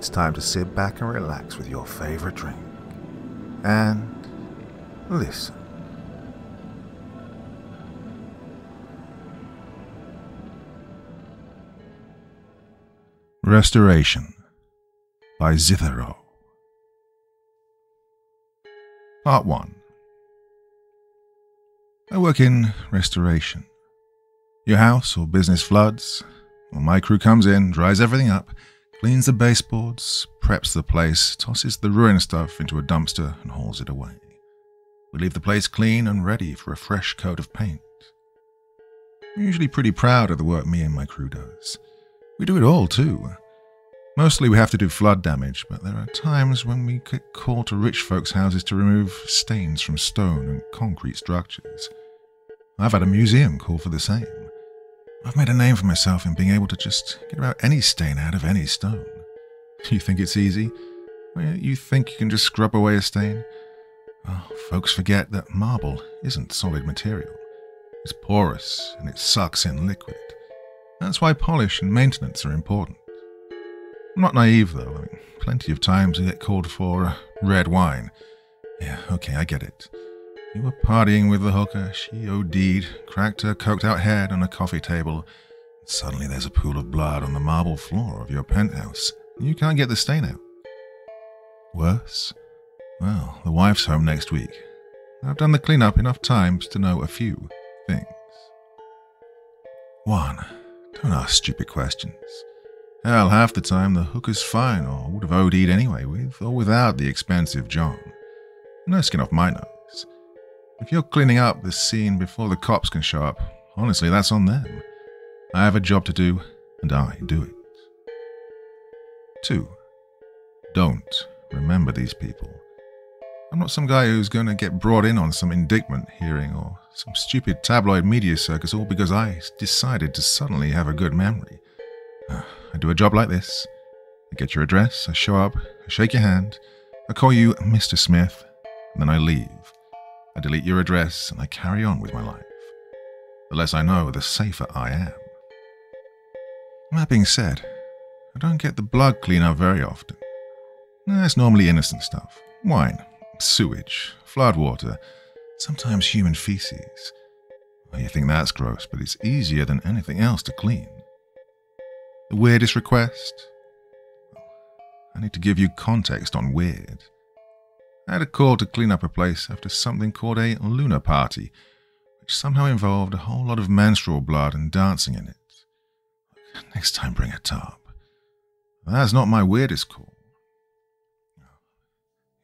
it's time to sit back and relax with your favorite drink. And listen. Restoration by Zithero. Part 1 I work in restoration. Your house or business floods, well, my crew comes in, dries everything up, cleans the baseboards, preps the place, tosses the ruined stuff into a dumpster, and hauls it away. We leave the place clean and ready for a fresh coat of paint. I'm usually pretty proud of the work me and my crew does. We do it all, too. Mostly we have to do flood damage, but there are times when we get called to rich folks' houses to remove stains from stone and concrete structures. I've had a museum call for the same. I've made a name for myself in being able to just get about any stain out of any stone. You think it's easy? You think you can just scrub away a stain? Oh, folks forget that marble isn't solid material. It's porous and it sucks in liquid. That's why polish and maintenance are important. I'm not naive, though. I mean, plenty of times I get called for uh, red wine. Yeah, okay, I get it. You were partying with the hooker, she OD'd, cracked her coked out head on a coffee table. Suddenly there's a pool of blood on the marble floor of your penthouse, and you can't get the stain out. Worse? Well, the wife's home next week. I've done the cleanup enough times to know a few things. 1. Don't ask stupid questions. Hell, half the time the hooker's fine or would have OD'd anyway, with or without the expensive John. No skin off my nose. If you're cleaning up the scene before the cops can show up, honestly, that's on them. I have a job to do, and I do it. 2. Don't remember these people. I'm not some guy who's going to get brought in on some indictment hearing or some stupid tabloid media circus all because I decided to suddenly have a good memory. Ah, I do a job like this. I get your address, I show up, I shake your hand, I call you Mr. Smith, and then I leave. I delete your address and I carry on with my life. The less I know, the safer I am. That being said, I don't get the blood cleanup very often. It's normally innocent stuff wine, sewage, floodwater, sometimes human feces. Well, you think that's gross, but it's easier than anything else to clean. The weirdest request? I need to give you context on weird. I had a call to clean up a place after something called a lunar party, which somehow involved a whole lot of menstrual blood and dancing in it. Next time, bring a tarp. That's not my weirdest call.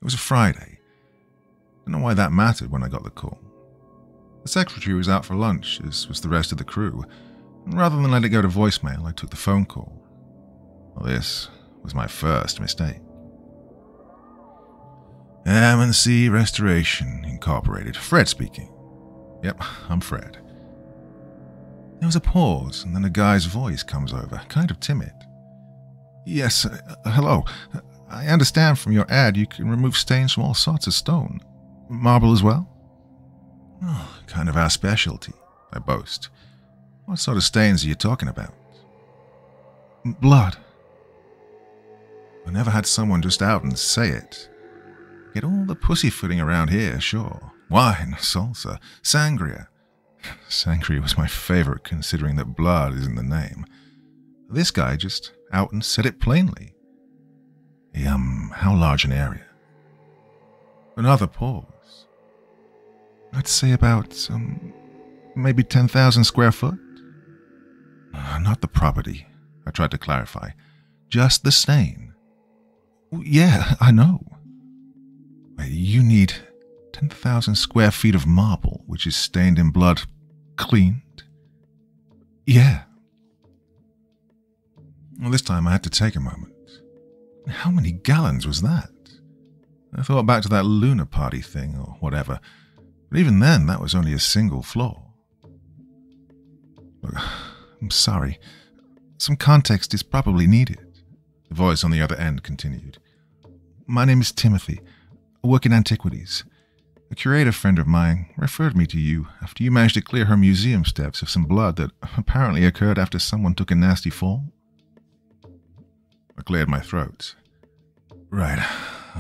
It was a Friday. I Don't know why that mattered when I got the call. The secretary was out for lunch, as was the rest of the crew, and rather than let it go to voicemail, I took the phone call. Well, this was my first mistake. M&C Restoration Incorporated. Fred speaking. Yep, I'm Fred. There was a pause, and then a guy's voice comes over, kind of timid. Yes, uh, hello. I understand from your ad you can remove stains from all sorts of stone. Marble as well? Oh, kind of our specialty, I boast. What sort of stains are you talking about? Blood. I never had someone just out and say it. Get all the pussyfooting around here, sure. Wine, salsa, sangria. Sangria was my favorite considering that blood is in the name. This guy just out and said it plainly. Um, how large an area? Another pause. I'd say about, um, maybe 10,000 square foot? Uh, not the property, I tried to clarify. Just the stain. Yeah, I know. You need 10,000 square feet of marble, which is stained in blood, cleaned? Yeah. Well, this time I had to take a moment. How many gallons was that? I thought back to that lunar party thing or whatever, but even then, that was only a single floor. Look, I'm sorry. Some context is probably needed. The voice on the other end continued. My name is Timothy. Work in antiquities. A curator friend of mine referred me to you after you managed to clear her museum steps of some blood that apparently occurred after someone took a nasty fall. I cleared my throat. Right.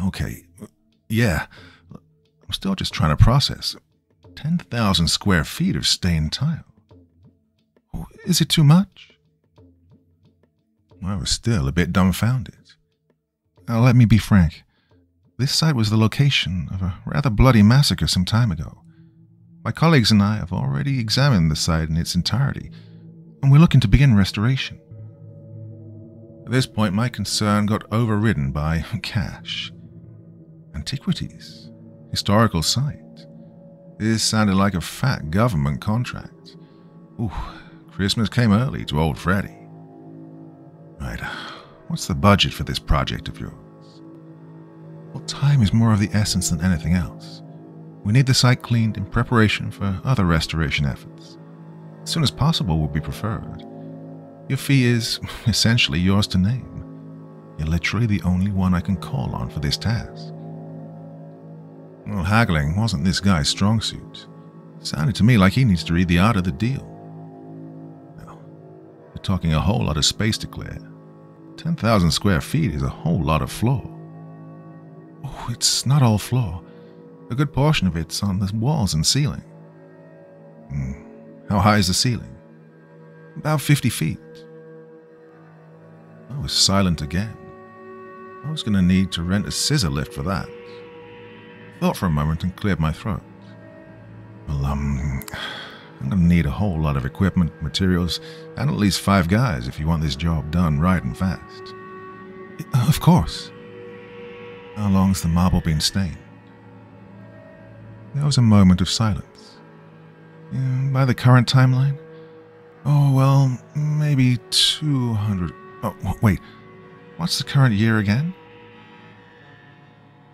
Okay. Yeah. I'm still just trying to process. 10,000 square feet of stained tile. Is it too much? I was still a bit dumbfounded. Now, let me be frank. This site was the location of a rather bloody massacre some time ago. My colleagues and I have already examined the site in its entirety, and we're looking to begin restoration. At this point, my concern got overridden by cash. Antiquities. Historical site. This sounded like a fat government contract. Ooh, Christmas came early to old Freddy. Right, what's the budget for this project of yours? Well, time is more of the essence than anything else. We need the site cleaned in preparation for other restoration efforts. As soon as possible would be preferred. Your fee is essentially yours to name. You're literally the only one I can call on for this task. Well, haggling wasn't this guy's strong suit. Sounded to me like he needs to read the art of the deal. Now, you're talking a whole lot of space to clear. 10,000 square feet is a whole lot of floor. Oh, it's not all floor. A good portion of it's on the walls and ceiling. Hmm. How high is the ceiling? About 50 feet. I was silent again. I was going to need to rent a scissor lift for that. Thought for a moment and cleared my throat. Well, um, I'm going to need a whole lot of equipment, materials, and at least five guys if you want this job done right and fast. Of course. How long's the marble been stained? There was a moment of silence. By the current timeline? Oh, well, maybe 200. Oh, wait. What's the current year again?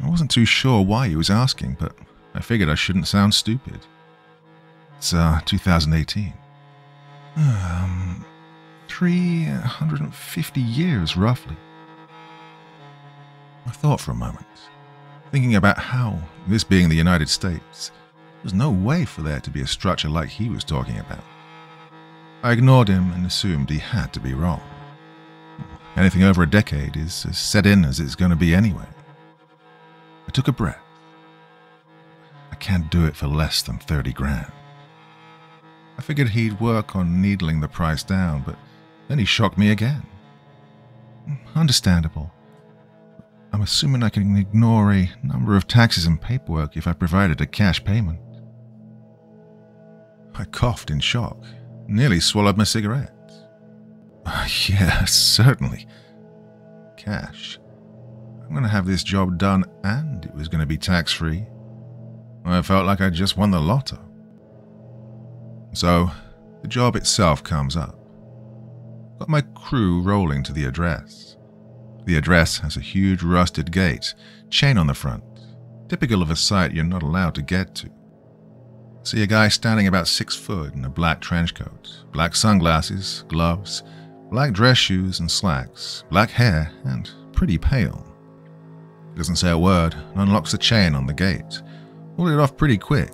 I wasn't too sure why he was asking, but I figured I shouldn't sound stupid. It's uh, 2018. Um, 350 years, roughly. I thought for a moment, thinking about how, this being the United States, there's no way for there to be a structure like he was talking about. I ignored him and assumed he had to be wrong. Anything over a decade is as set in as it's going to be anyway. I took a breath. I can't do it for less than 30 grand. I figured he'd work on needling the price down, but then he shocked me again. Understandable. I'm assuming I can ignore a number of taxes and paperwork if I provided a cash payment. I coughed in shock, nearly swallowed my cigarette. yeah, certainly. Cash. I'm going to have this job done and it was going to be tax free. I felt like I just won the lotto. So, the job itself comes up. Got my crew rolling to the address. The address has a huge rusted gate, chain on the front, typical of a site you're not allowed to get to. See a guy standing about six foot in a black trench coat, black sunglasses, gloves, black dress shoes and slacks, black hair, and pretty pale. He doesn't say a word and unlocks the chain on the gate. Pulled it off pretty quick.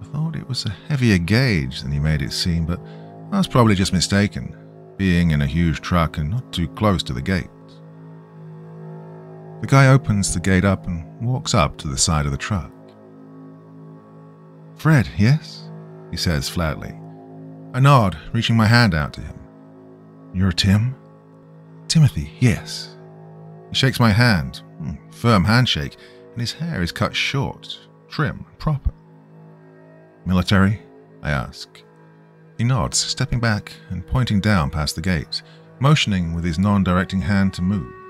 I thought it was a heavier gauge than he made it seem, but I was probably just mistaken, being in a huge truck and not too close to the gate. The guy opens the gate up and walks up to the side of the truck. Fred, yes? He says flatly. I nod, reaching my hand out to him. You're Tim? Timothy, yes. He shakes my hand, hmm, firm handshake, and his hair is cut short, trim, proper. Military? I ask. He nods, stepping back and pointing down past the gate, motioning with his non directing hand to move.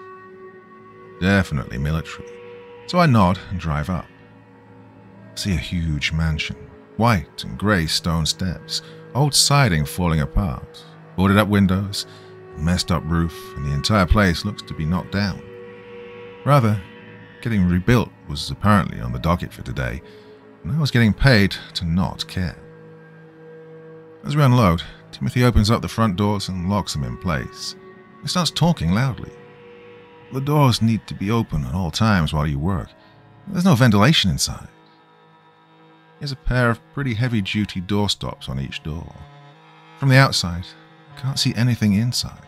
Definitely military. So I nod and drive up. I see a huge mansion, white and grey stone steps, old siding falling apart, boarded up windows, messed up roof, and the entire place looks to be knocked down. Rather, getting rebuilt was apparently on the docket for today, and I was getting paid to not care. As we unload, Timothy opens up the front doors and locks them in place. He starts talking loudly. The doors need to be open at all times while you work. There's no ventilation inside. He has a pair of pretty heavy duty door stops on each door. From the outside, I can't see anything inside.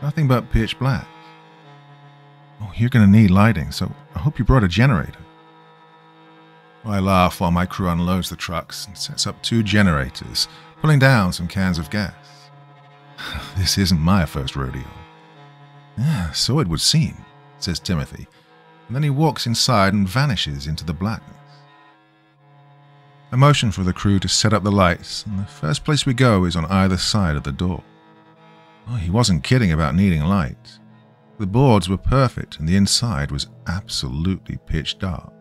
Nothing but pitch black. Oh, you're going to need lighting, so I hope you brought a generator. I laugh while my crew unloads the trucks and sets up two generators, pulling down some cans of gas. this isn't my first rodeo. Yeah, so it would seem, says Timothy, and then he walks inside and vanishes into the blackness. I motion for the crew to set up the lights, and the first place we go is on either side of the door. Oh, he wasn't kidding about needing light. The boards were perfect, and the inside was absolutely pitch dark.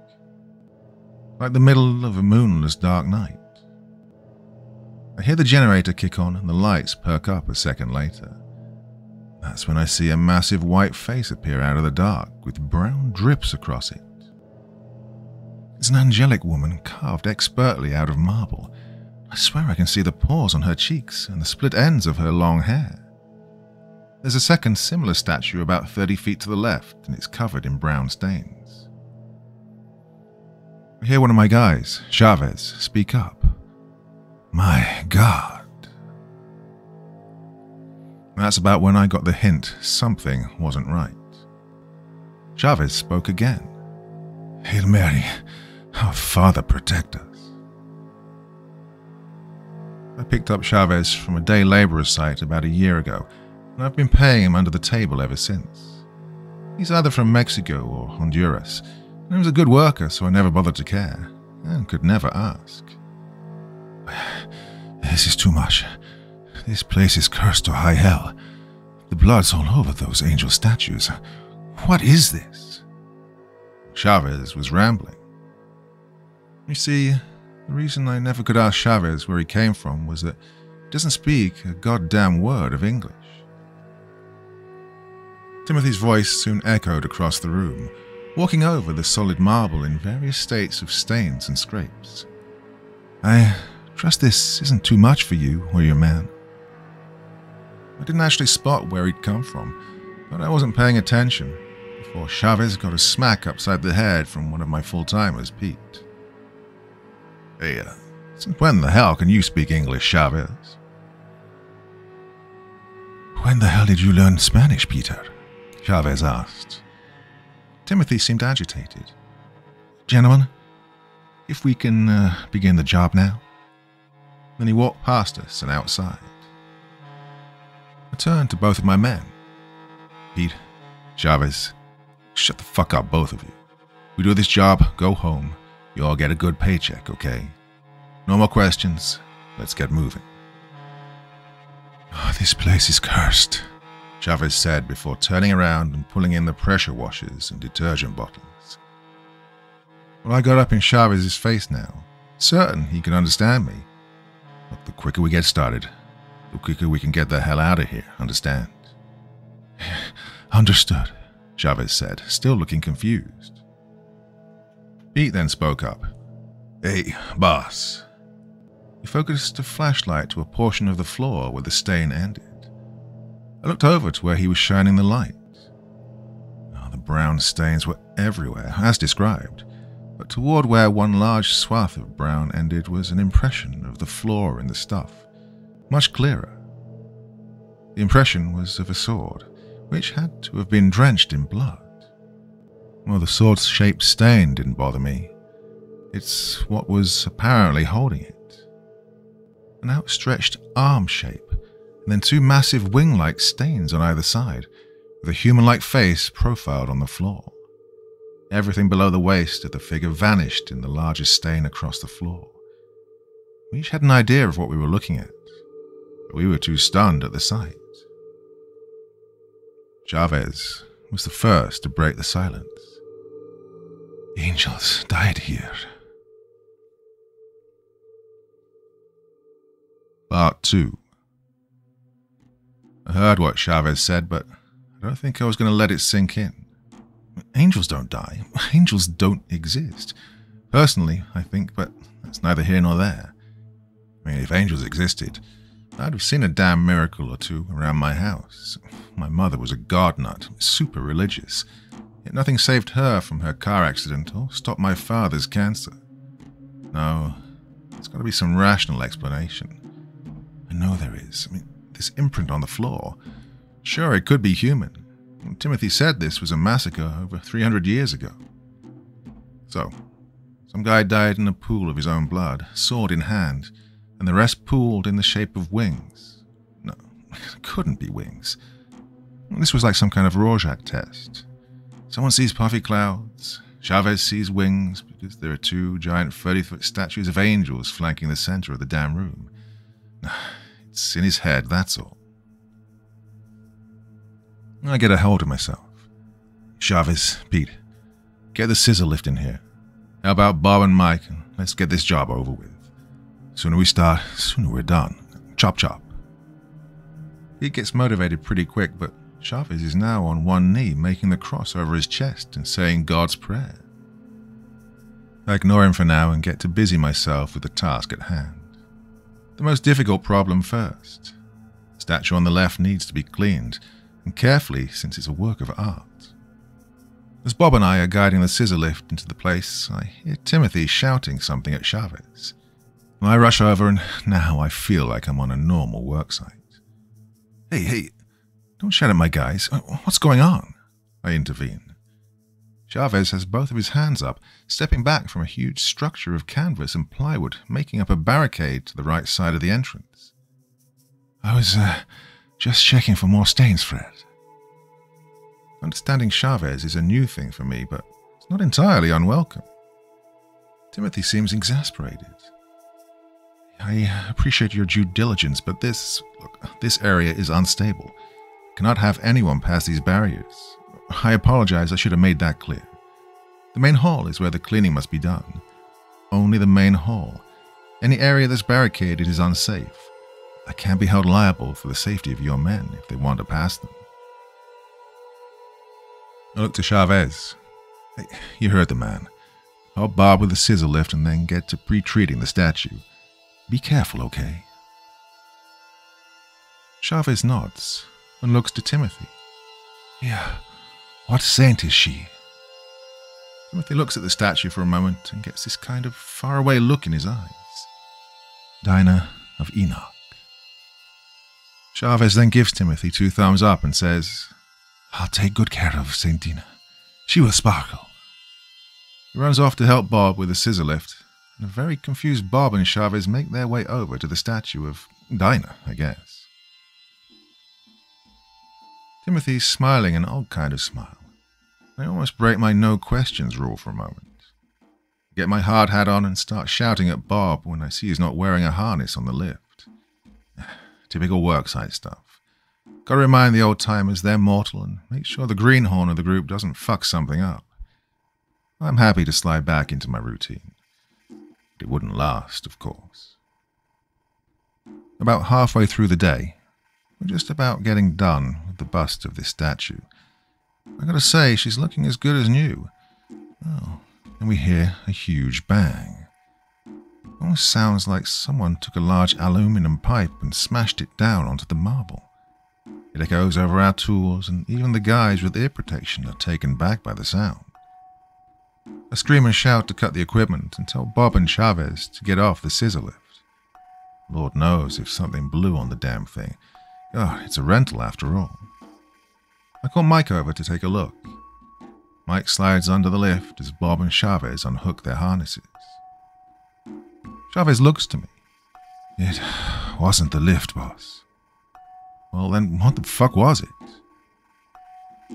Like the middle of a moonless dark night. I hear the generator kick on, and the lights perk up a second later. That's when I see a massive white face appear out of the dark with brown drips across it. It's an angelic woman carved expertly out of marble. I swear I can see the pores on her cheeks and the split ends of her long hair. There's a second similar statue about 30 feet to the left, and it's covered in brown stains. I hear one of my guys, Chavez, speak up. My God. That's about when I got the hint something wasn't right. Chavez spoke again. Hail Mary, our Father protect us. I picked up Chavez from a day laborer site about a year ago, and I've been paying him under the table ever since. He's either from Mexico or Honduras, and he was a good worker, so I never bothered to care, and could never ask. This is too much. This place is cursed to high hell. The blood's all over those angel statues. What is this? Chavez was rambling. You see, the reason I never could ask Chavez where he came from was that he doesn't speak a goddamn word of English. Timothy's voice soon echoed across the room, walking over the solid marble in various states of stains and scrapes. I trust this isn't too much for you or your man. I didn't actually spot where he'd come from, but I wasn't paying attention before Chavez got a smack upside the head from one of my full timers, Pete. Hey, uh, since when the hell can you speak English, Chavez? When the hell did you learn Spanish, Peter? Chavez asked. Timothy seemed agitated. Gentlemen, if we can uh, begin the job now. Then he walked past us and outside. I turned to both of my men. Pete, Chavez, shut the fuck up, both of you. We do this job, go home, you all get a good paycheck, okay? No more questions. Let's get moving. Oh, this place is cursed, Chavez said before turning around and pulling in the pressure washers and detergent bottles. Well, I got up in Chavez's face now, certain he could understand me. But the quicker we get started, the quicker we can get the hell out of here, understand? Understood, Chavez said, still looking confused. Pete then spoke up. Hey, boss. He focused a flashlight to a portion of the floor where the stain ended. I looked over to where he was shining the light. Oh, the brown stains were everywhere, as described, but toward where one large swath of brown ended was an impression of the floor and the stuff, much clearer. The impression was of a sword, which had to have been drenched in blood. Well, the sword's shaped stain didn't bother me. It's what was apparently holding it. An outstretched arm shape and then two massive wing like stains on either side, with a human like face profiled on the floor. Everything below the waist of the figure vanished in the largest stain across the floor. We each had an idea of what we were looking at, we were too stunned at the sight. Chavez was the first to break the silence. Angels died here. Part 2 I heard what Chavez said, but I don't think I was going to let it sink in. Angels don't die. Angels don't exist. Personally, I think, but that's neither here nor there. I mean, if angels existed, I'd have seen a damn miracle or two around my house. My mother was a god nut, super religious, yet nothing saved her from her car accident or stopped my father's cancer. No, there's got to be some rational explanation. I know there is. I mean, this imprint on the floor. Sure, it could be human, Timothy said this was a massacre over 300 years ago. So, some guy died in a pool of his own blood, sword in hand, and the rest pooled in the shape of wings. No, it couldn't be wings. This was like some kind of Rorschach test. Someone sees puffy clouds, Chavez sees wings because there are two giant 30 foot statues of angels flanking the center of the damn room. It's in his head, that's all. I get a hold of myself. Chavez, Pete, get the scissor lift in here. How about Bob and Mike? Let's get this job over with. Sooner we start, sooner we're done. Chop chop. He gets motivated pretty quick, but Chavez is now on one knee, making the cross over his chest and saying God's prayer. I ignore him for now and get to busy myself with the task at hand. The most difficult problem first. The statue on the left needs to be cleaned, and carefully since it's a work of art. As Bob and I are guiding the scissor lift into the place, I hear Timothy shouting something at Chavez. I rush over, and now I feel like I'm on a normal worksite. Hey, hey, don't shout at my guys. Uh, what's going on? I intervene. Chavez has both of his hands up, stepping back from a huge structure of canvas and plywood, making up a barricade to the right side of the entrance. I was uh, just checking for more stains, Fred. Understanding Chavez is a new thing for me, but it's not entirely unwelcome. Timothy seems exasperated. I appreciate your due diligence, but this look, this area is unstable. Cannot have anyone pass these barriers. I apologize, I should have made that clear. The main hall is where the cleaning must be done. Only the main hall. Any area that's barricaded is unsafe. I can't be held liable for the safety of your men if they want to pass them. I look to Chavez. You heard the man. Help Bob with the scissor lift and then get to pre-treating the statue. Be careful, okay? Chavez nods and looks to Timothy. Yeah, what saint is she? Timothy looks at the statue for a moment and gets this kind of faraway look in his eyes. Dinah of Enoch. Chavez then gives Timothy two thumbs up and says, I'll take good care of St. Dina. She will sparkle. He runs off to help Bob with the scissor lift, and a very confused Bob and Chavez make their way over to the statue of Dinah, I guess. Timothy's smiling an odd kind of smile. I almost break my no questions rule for a moment. Get my hard hat on and start shouting at Bob when I see he's not wearing a harness on the lift. Typical worksite stuff. Gotta remind the old timers they're mortal and make sure the greenhorn of the group doesn't fuck something up. I'm happy to slide back into my routine. It wouldn't last, of course. About halfway through the day, we're just about getting done with the bust of this statue. I gotta say, she's looking as good as new. Oh, and we hear a huge bang. Almost sounds like someone took a large aluminum pipe and smashed it down onto the marble. It echoes over our tools, and even the guys with ear protection are taken back by the sound. I scream and shout to cut the equipment and tell Bob and Chavez to get off the scissor lift. Lord knows if something blew on the damn thing. God, it's a rental after all. I call Mike over to take a look. Mike slides under the lift as Bob and Chavez unhook their harnesses. Chavez looks to me. It wasn't the lift, boss. Well, then what the fuck was it?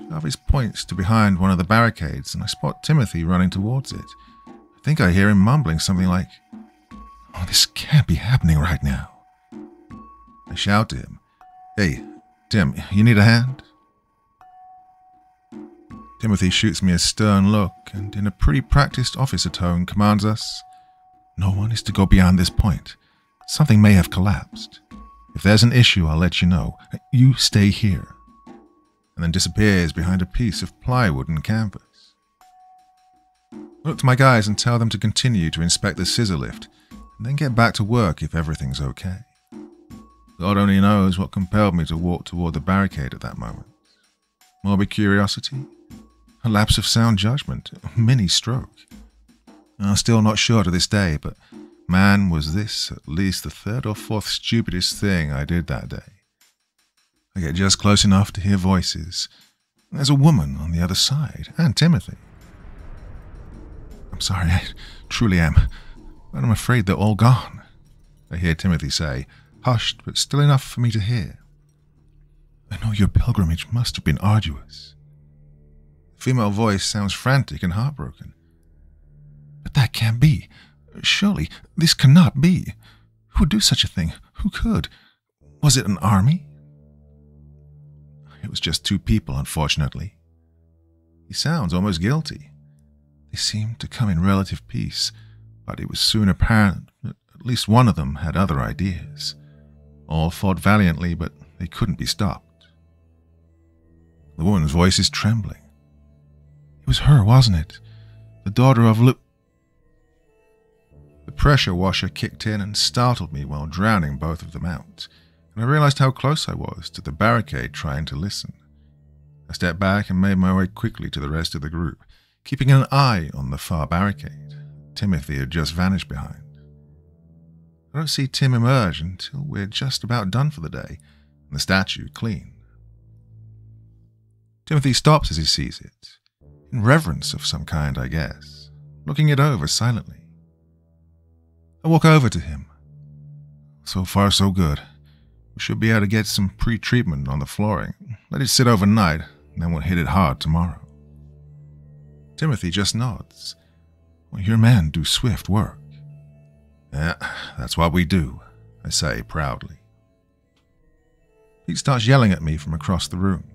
Chavez points to behind one of the barricades, and I spot Timothy running towards it. I think I hear him mumbling something like, Oh, this can't be happening right now. I shout to him, Hey, Tim, you need a hand? Timothy shoots me a stern look and, in a pretty practiced officer tone, commands us, No one is to go beyond this point. Something may have collapsed. If there's an issue, I'll let you know. You stay here. And then disappears behind a piece of plywood and canvas. I look to my guys and tell them to continue to inspect the scissor lift, and then get back to work if everything's okay. God only knows what compelled me to walk toward the barricade at that moment. Morbid curiosity? A lapse of sound judgment? A mini stroke? I'm still not sure to this day, but Man, was this at least the third or fourth stupidest thing I did that day. I get just close enough to hear voices, There's a woman on the other side, and Timothy. I'm sorry, I truly am, but I'm afraid they're all gone, I hear Timothy say, hushed but still enough for me to hear. I know your pilgrimage must have been arduous. The female voice sounds frantic and heartbroken. But that can't be. Surely, this cannot be. Who would do such a thing? Who could? Was it an army? It was just two people, unfortunately. He sounds almost guilty. They seemed to come in relative peace, but it was soon apparent that at least one of them had other ideas. All fought valiantly, but they couldn't be stopped. The woman's voice is trembling. It was her, wasn't it? The daughter of Lu. The pressure washer kicked in and startled me while drowning both of them out, and I realized how close I was to the barricade trying to listen. I stepped back and made my way quickly to the rest of the group, keeping an eye on the far barricade. Timothy had just vanished behind. I don't see Tim emerge until we're just about done for the day, and the statue clean. Timothy stops as he sees it, in reverence of some kind, I guess, looking it over silently. I walk over to him. So far, so good. We should be able to get some pre treatment on the flooring. Let it sit overnight, and then we'll hit it hard tomorrow. Timothy just nods. Well, your men do swift work. Yeah, that's what we do, I say proudly. He starts yelling at me from across the room.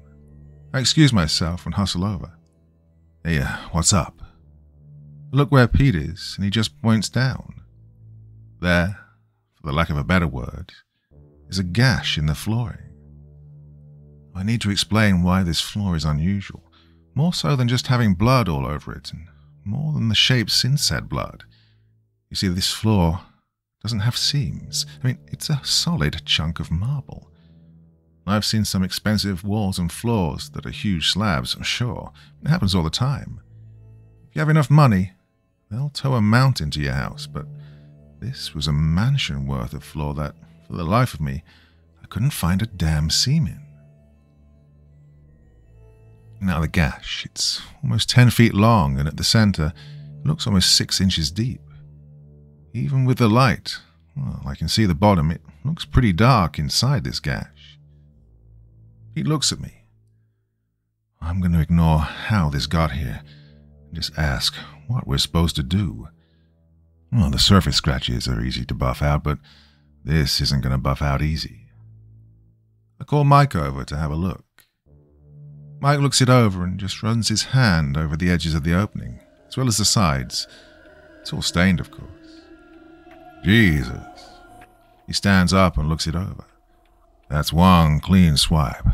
I excuse myself and hustle over. Hey, uh, what's up? I look where Pete is, and he just points down. There, for the lack of a better word, is a gash in the flooring. I need to explain why this floor is unusual, more so than just having blood all over it, and more than the shapes in said blood. You see, this floor doesn't have seams. I mean, it's a solid chunk of marble. I've seen some expensive walls and floors that are huge slabs, I'm sure. It happens all the time. If you have enough money, they'll tow a mountain to your house, but this was a mansion worth of floor that, for the life of me, I couldn't find a damn seam in. Now the gash, it's almost 10 feet long and at the center, it looks almost 6 inches deep. Even with the light, well, I can see the bottom, it looks pretty dark inside this gash. He looks at me. I'm going to ignore how this got here and just ask what we're supposed to do. Well, the surface scratches are easy to buff out, but this isn't going to buff out easy. I call Mike over to have a look. Mike looks it over and just runs his hand over the edges of the opening, as well as the sides. It's all stained, of course. Jesus. He stands up and looks it over. That's one clean swipe.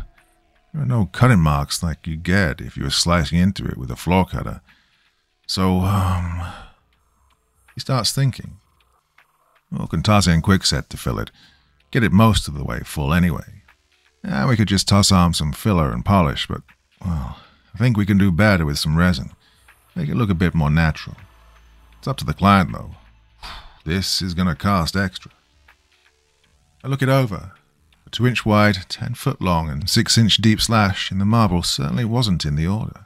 There are no cutting marks like you get if you were slicing into it with a floor cutter. So, um, he starts thinking. Can toss in quickset to fill it. Get it most of the way full anyway. Yeah, we could just toss on some filler and polish, but, well, I think we can do better with some resin. Make it look a bit more natural. It's up to the client, though. This is going to cost extra. I look it over. A 2 inch wide, 10 foot long, and 6 inch deep slash in the marble certainly wasn't in the order.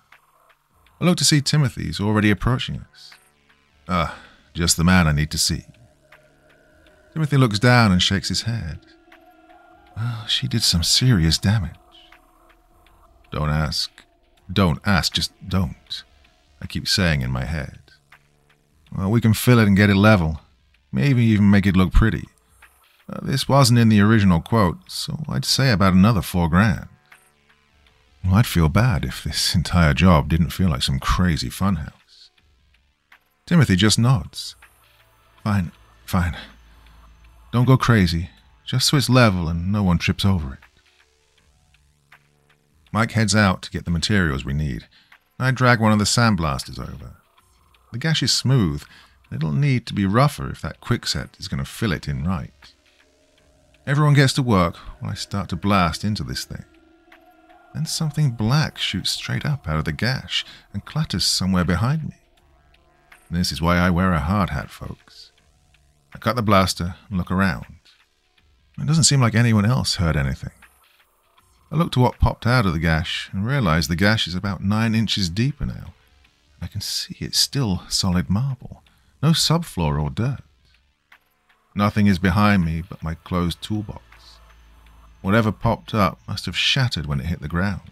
I look to see Timothy's already approaching us. Ah, just the man I need to see. Timothy looks down and shakes his head. Well, she did some serious damage. Don't ask. Don't ask, just don't. I keep saying in my head. Well, we can fill it and get it level. Maybe even make it look pretty. Uh, this wasn't in the original quote, so I'd say about another four grand. Well, I'd feel bad if this entire job didn't feel like some crazy funhouse. Timothy just nods. Fine, fine. Don't go crazy, just so it's level and no one trips over it. Mike heads out to get the materials we need. I drag one of the sandblasters over. The gash is smooth, it'll need to be rougher if that quickset is going to fill it in right. Everyone gets to work while I start to blast into this thing. Then something black shoots straight up out of the gash and clatters somewhere behind me. This is why I wear a hard hat, folks. I cut the blaster and look around. It doesn't seem like anyone else heard anything. I look to what popped out of the gash and realize the gash is about nine inches deeper now. I can see it's still solid marble, no subfloor or dirt. Nothing is behind me but my closed toolbox. Whatever popped up must have shattered when it hit the ground.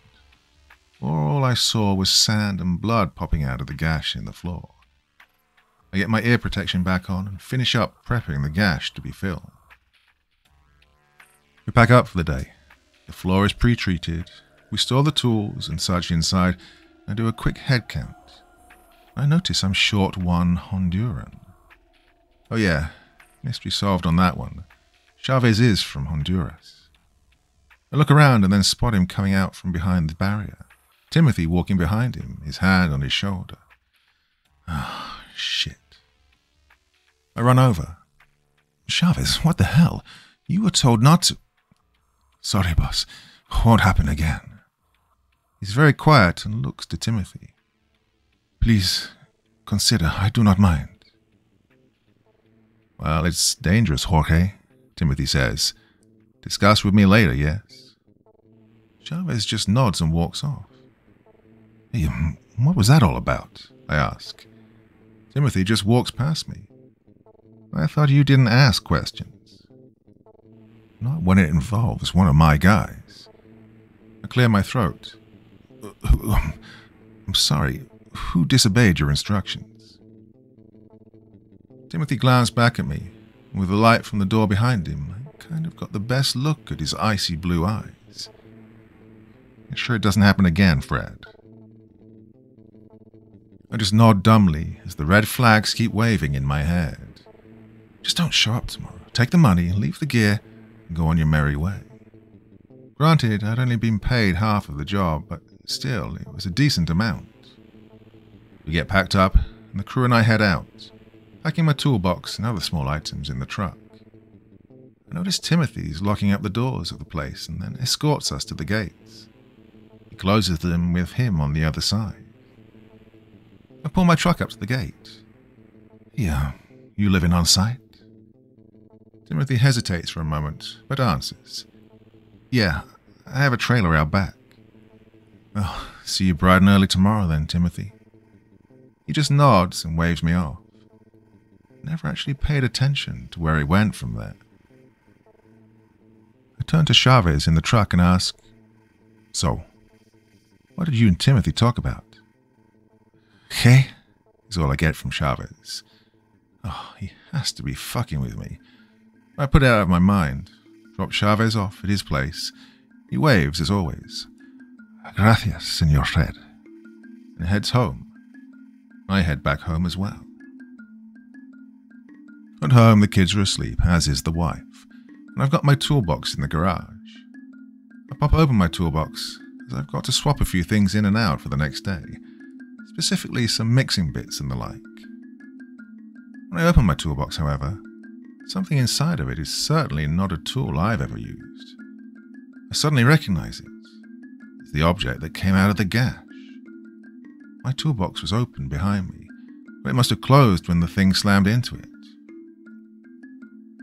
Or all I saw was sand and blood popping out of the gash in the floor. I get my ear protection back on and finish up prepping the gash to be filled. We pack up for the day. The floor is pre-treated. We store the tools and such inside and do a quick head count. I notice I'm short one Honduran. Oh yeah, mystery solved on that one. Chavez is from Honduras. I look around and then spot him coming out from behind the barrier. Timothy walking behind him, his hand on his shoulder. Ah, shit. I run over. Chavez, what the hell? You were told not to. Sorry, boss. Won't happen again. He's very quiet and looks to Timothy. Please consider, I do not mind. Well, it's dangerous, Jorge, Timothy says. Discuss with me later, yes? Chavez just nods and walks off. Hey, um, what was that all about? I ask. Timothy just walks past me. I thought you didn't ask questions. Not when it involves one of my guys. I clear my throat. I'm sorry. Who disobeyed your instructions? Timothy glanced back at me. With the light from the door behind him, I kind of got the best look at his icy blue eyes. Sure it doesn't happen again, Fred. I just nod dumbly as the red flags keep waving in my head. Just don't show up tomorrow. Take the money, and leave the gear, and go on your merry way. Granted, I'd only been paid half of the job, but still, it was a decent amount. We get packed up, and the crew and I head out, packing my toolbox and other small items in the truck. I notice Timothy's locking up the doors of the place and then escorts us to the gates. He closes them with him on the other side. I pull my truck up to the gate. Yeah, you living on site? Timothy hesitates for a moment, but answers. Yeah, I have a trailer out back. Well, see you bright and early tomorrow then, Timothy. He just nods and waves me off. Never actually paid attention to where he went from there. I turn to Chavez in the truck and ask, So, what did you and Timothy talk about? Okay, is all I get from Chavez. Oh, he has to be fucking with me. I put it out of my mind, drop Chavez off at his place. He waves as always. Gracias, Senor Fred. And heads home. I head back home as well. At home, the kids are asleep, as is the wife, and I've got my toolbox in the garage. I pop open my toolbox, as I've got to swap a few things in and out for the next day specifically some mixing bits and the like. When I open my toolbox, however, something inside of it is certainly not a tool I've ever used. I suddenly recognize it. It's the object that came out of the gash. My toolbox was open behind me, but it must have closed when the thing slammed into it.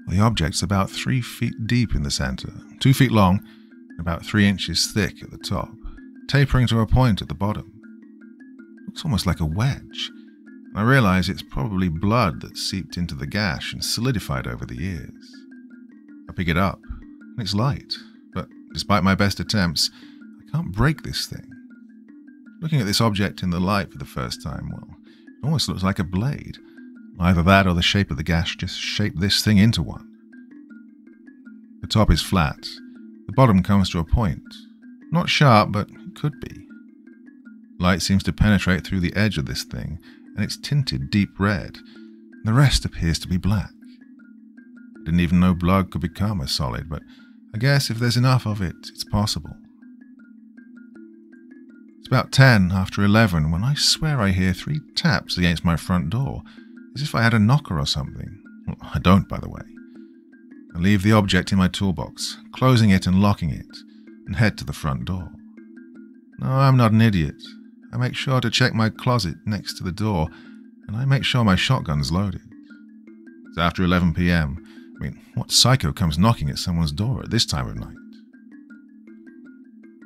The object's about three feet deep in the center, two feet long, and about three inches thick at the top, tapering to a point at the bottom. Looks almost like a wedge. I realize it's probably blood that seeped into the gash and solidified over the years. I pick it up, and it's light, but despite my best attempts, I can't break this thing. Looking at this object in the light for the first time, well, it almost looks like a blade. Either that or the shape of the gash just shaped this thing into one. The top is flat. The bottom comes to a point. Not sharp, but it could be. Light seems to penetrate through the edge of this thing, and it's tinted deep red. The rest appears to be black. I didn't even know blood could become a solid, but I guess if there's enough of it, it's possible. It's about 10 after 11 when I swear I hear three taps against my front door, as if I had a knocker or something. Well, I don't, by the way. I leave the object in my toolbox, closing it and locking it, and head to the front door. No, I'm not an idiot. I make sure to check my closet next to the door, and I make sure my shotgun's loaded. It's after 11 p.m. I mean, what psycho comes knocking at someone's door at this time of night?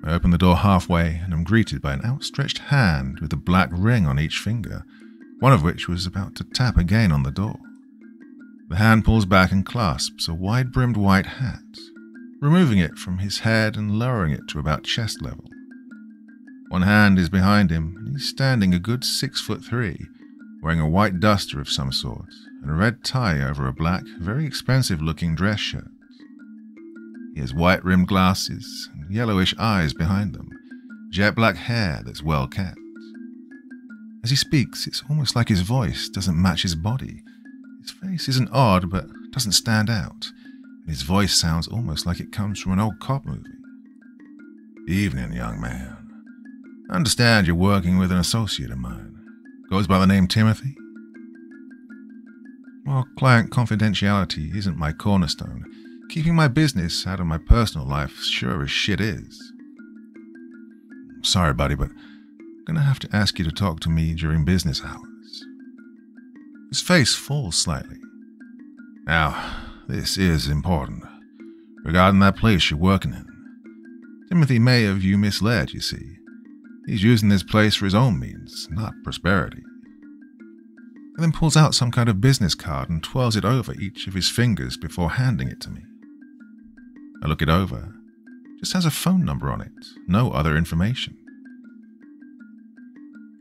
I open the door halfway and am greeted by an outstretched hand with a black ring on each finger, one of which was about to tap again on the door. The hand pulls back and clasps a wide brimmed white hat, removing it from his head and lowering it to about chest level. One hand is behind him, and he's standing a good six foot three, wearing a white duster of some sort and a red tie over a black, very expensive looking dress shirt. He has white rimmed glasses and yellowish eyes behind them, jet black hair that's well kept. As he speaks, it's almost like his voice doesn't match his body. His face isn't odd, but doesn't stand out. And his voice sounds almost like it comes from an old cop movie. Evening, young man. I understand you're working with an associate of mine. Goes by the name Timothy? Well, client confidentiality isn't my cornerstone, keeping my business out of my personal life sure as shit is. Sorry, buddy, but I'm gonna have to ask you to talk to me during business hours. His face falls slightly. Now, this is important. Regarding that place you're working in. Timothy may have you misled, you see. He's using this place for his own means, not prosperity and then pulls out some kind of business card and twirls it over each of his fingers before handing it to me. I look it over. Just has a phone number on it, no other information.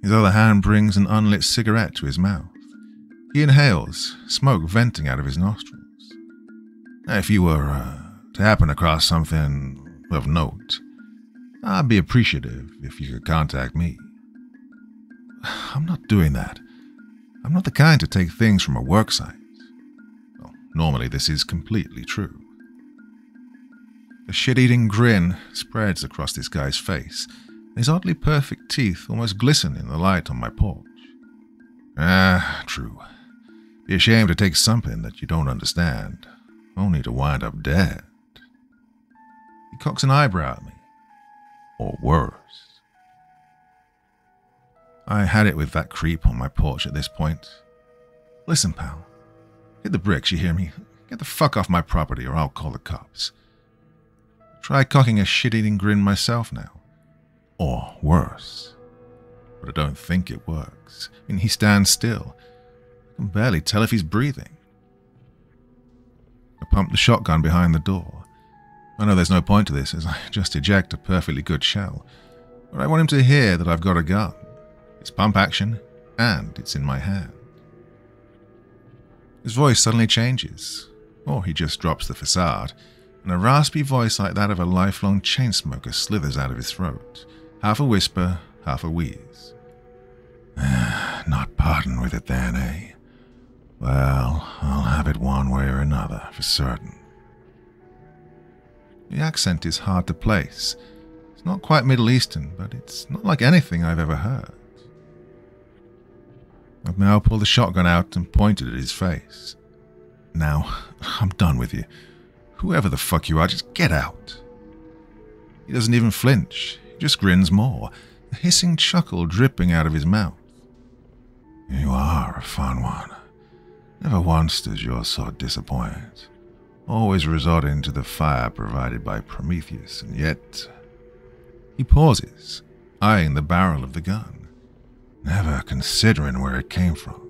His other hand brings an unlit cigarette to his mouth. He inhales, smoke venting out of his nostrils. If you were uh, to happen across something of note, I'd be appreciative if you could contact me. I'm not doing that. I'm not the kind to take things from a work site. Well, normally, this is completely true. A shit eating grin spreads across this guy's face, and his oddly perfect teeth almost glisten in the light on my porch. Ah, true. Be ashamed to take something that you don't understand, only to wind up dead. He cocks an eyebrow at me. Or worse. I had it with that creep on my porch at this point. Listen, pal. Hit the bricks, you hear me? Get the fuck off my property or I'll call the cops. Try cocking a shit-eating grin myself now. Or worse. But I don't think it works. I mean, he stands still. I can barely tell if he's breathing. I pump the shotgun behind the door. I know there's no point to this as I just eject a perfectly good shell, but I want him to hear that I've got a gun. It's pump action, and it's in my hand. His voice suddenly changes, or he just drops the facade, and a raspy voice like that of a lifelong chain smoker slithers out of his throat, half a whisper, half a wheeze. Not parting with it then, eh? Well, I'll have it one way or another, for certain. The accent is hard to place. It's not quite Middle Eastern, but it's not like anything I've ever heard. I've now pulled the shotgun out and pointed at his face. Now, I'm done with you. Whoever the fuck you are, just get out. He doesn't even flinch. He just grins more, a hissing chuckle dripping out of his mouth. You are a fun one. Never once does your sort disappoint. Always resorting to the fire provided by Prometheus, and yet. He pauses, eyeing the barrel of the gun never considering where it came from.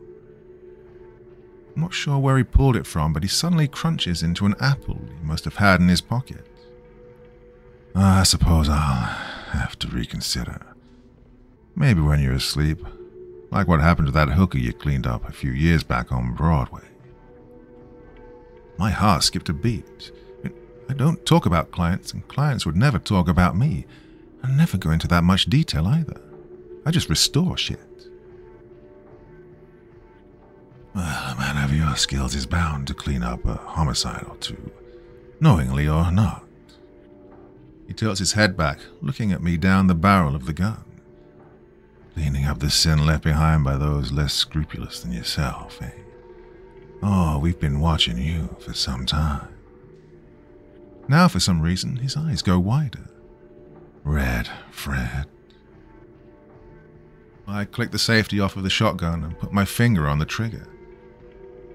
I'm not sure where he pulled it from, but he suddenly crunches into an apple he must have had in his pocket. Ah, I suppose I'll have to reconsider. Maybe when you're asleep, like what happened to that hooker you cleaned up a few years back on Broadway. My heart skipped a beat. I don't talk about clients, and clients would never talk about me. I never go into that much detail either. I just restore shit. Well, a man of your skills is bound to clean up a homicide or two, knowingly or not. He tilts his head back, looking at me down the barrel of the gun. Cleaning up the sin left behind by those less scrupulous than yourself, eh? Oh, we've been watching you for some time. Now, for some reason, his eyes go wider. Red Fred. I click the safety off of the shotgun and put my finger on the trigger.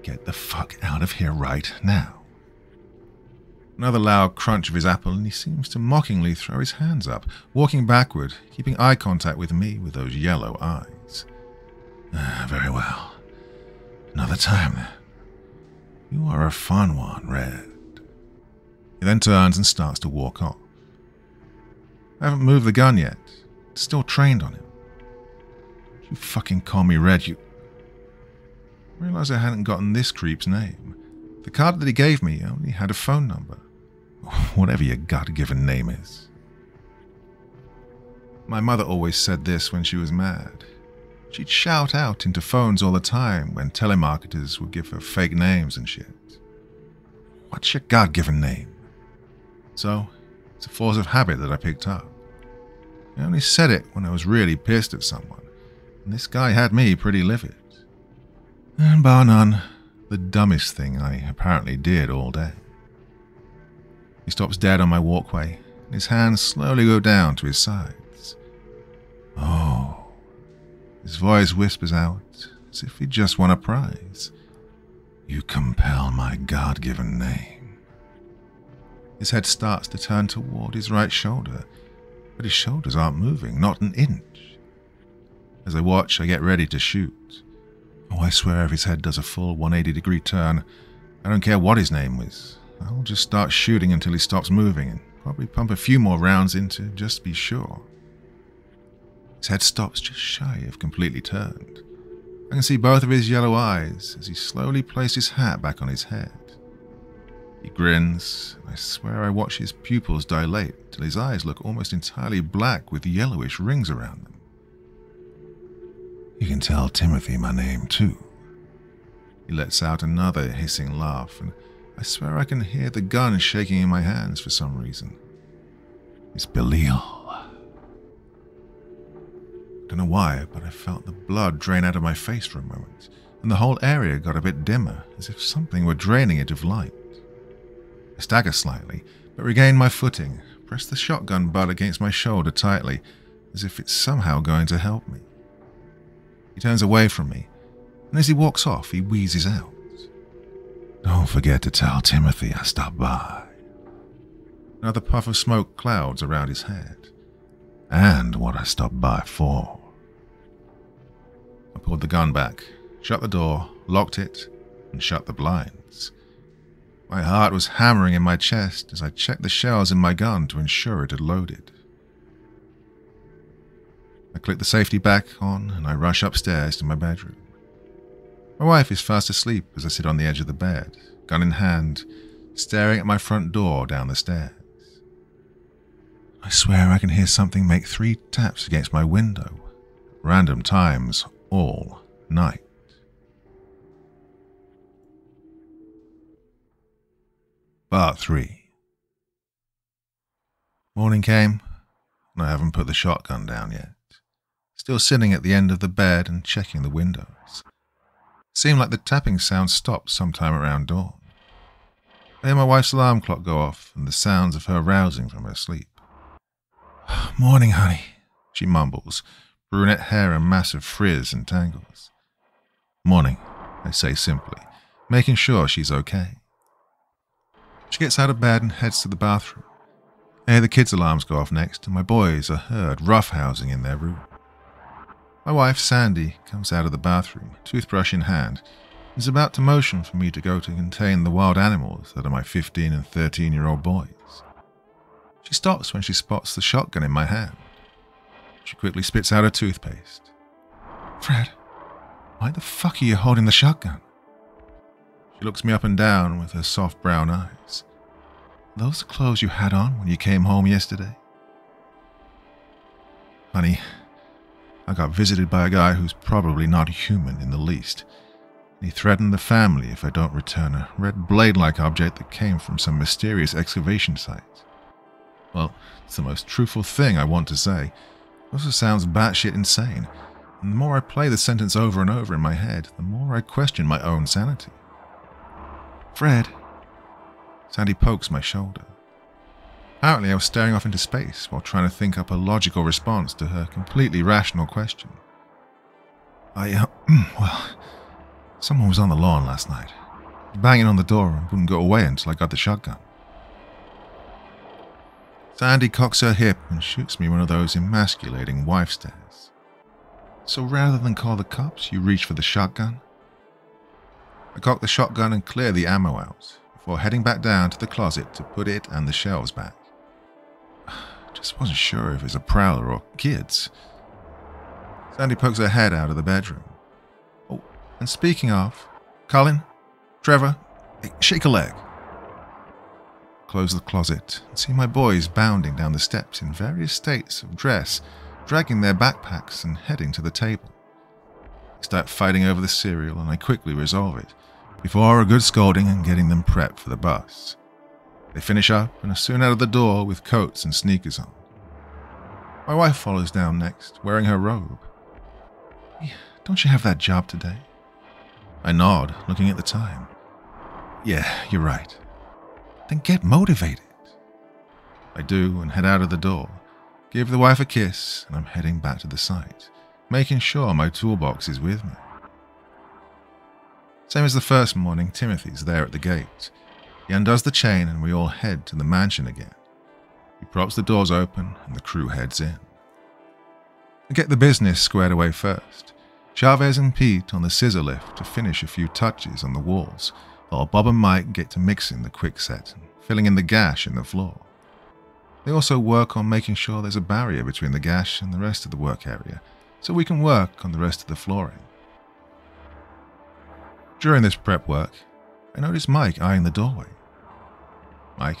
Get the fuck out of here right now. Another loud crunch of his apple, and he seems to mockingly throw his hands up, walking backward, keeping eye contact with me with those yellow eyes. Ah, very well. Another time then. You are a fun one, Red. He then turns and starts to walk off. I haven't moved the gun yet. It's still trained on him. You fucking call me Red, you. I realised I hadn't gotten this creep's name. The card that he gave me only had a phone number. Whatever your God given name is. My mother always said this when she was mad. She'd shout out into phones all the time when telemarketers would give her fake names and shit. What's your God given name? So, it's a force of habit that I picked up. I only said it when I was really pissed at someone, and this guy had me pretty livid. And bar none, the dumbest thing I apparently did all day. He stops dead on my walkway, and his hands slowly go down to his sides. Oh. His voice whispers out, as if he just won a prize. You compel my God given name. His head starts to turn toward his right shoulder, but his shoulders aren't moving, not an inch. As I watch, I get ready to shoot. Oh, I swear if his head does a full 180 degree turn, I don't care what his name is. I'll just start shooting until he stops moving and probably pump a few more rounds into just to be sure. His head stops just shy of completely turned. I can see both of his yellow eyes as he slowly places his hat back on his head. He grins, and I swear I watch his pupils dilate till his eyes look almost entirely black with yellowish rings around them. You can tell Timothy my name too. He lets out another hissing laugh, and I swear I can hear the gun shaking in my hands for some reason. It's Belial. Don't know why, but I felt the blood drain out of my face for a moment, and the whole area got a bit dimmer, as if something were draining it of light. I stagger slightly, but regain my footing, press the shotgun butt against my shoulder tightly, as if it's somehow going to help me. He turns away from me, and as he walks off, he wheezes out. Don't forget to tell Timothy I stopped by. Another puff of smoke clouds around his head. And what I stopped by for. I pulled the gun back, shut the door, locked it, and shut the blinds. My heart was hammering in my chest as I checked the shells in my gun to ensure it had loaded. I click the safety back on and I rush upstairs to my bedroom. My wife is fast asleep as I sit on the edge of the bed, gun in hand, staring at my front door down the stairs. I swear I can hear something make three taps against my window, random times, all night. Part 3 Morning came, and I haven't put the shotgun down yet. Still sitting at the end of the bed and checking the windows. Seemed like the tapping sound stopped sometime around dawn. I hear my wife's alarm clock go off and the sounds of her rousing from her sleep. Morning, honey, she mumbles, brunette hair a massive frizz and tangles. Morning, I say simply, making sure she's okay. She gets out of bed and heads to the bathroom. I hear the kids' alarms go off next, and my boys are heard roughhousing in their room. My wife, Sandy, comes out of the bathroom, toothbrush in hand, and is about to motion for me to go to contain the wild animals that are my 15 and 13 year old boys. She stops when she spots the shotgun in my hand. She quickly spits out her toothpaste. Fred, why the fuck are you holding the shotgun? She looks me up and down with her soft brown eyes. Those the clothes you had on when you came home yesterday? Honey, I got visited by a guy who's probably not human in the least. He threatened the family if I don't return a red blade like object that came from some mysterious excavation site. Well, it's the most truthful thing I want to say. It also sounds batshit insane, and the more I play the sentence over and over in my head, the more I question my own sanity. Fred. Sandy pokes my shoulder. Apparently, I was staring off into space while trying to think up a logical response to her completely rational question. I, uh, well, someone was on the lawn last night, banging on the door and wouldn't go away until I got the shotgun. Sandy cocks her hip and shoots me one of those emasculating wife stares. So rather than call the cops, you reach for the shotgun? I cock the shotgun and clear the ammo out before heading back down to the closet to put it and the shelves back. Just wasn't sure if it's a prowler or kids. Sandy pokes her head out of the bedroom. Oh, and speaking of, Colin, Trevor, shake a leg. Close the closet and see my boys bounding down the steps in various states of dress, dragging their backpacks and heading to the table. They start fighting over the cereal and I quickly resolve it, before a good scolding and getting them prepped for the bus. They finish up and are soon out of the door with coats and sneakers on. My wife follows down next, wearing her robe. Don't you have that job today? I nod, looking at the time. Yeah, you're right. Then get motivated. I do and head out of the door, give the wife a kiss, and I'm heading back to the site, making sure my toolbox is with me. Same as the first morning, Timothy's there at the gate. He undoes the chain and we all head to the mansion again. He props the doors open and the crew heads in. I get the business squared away first. Chavez and Pete on the scissor lift to finish a few touches on the walls, while Bob and Mike get to mixing the quickset and filling in the gash in the floor. They also work on making sure there's a barrier between the gash and the rest of the work area, so we can work on the rest of the flooring. During this prep work, I notice Mike eyeing the doorway. Mike,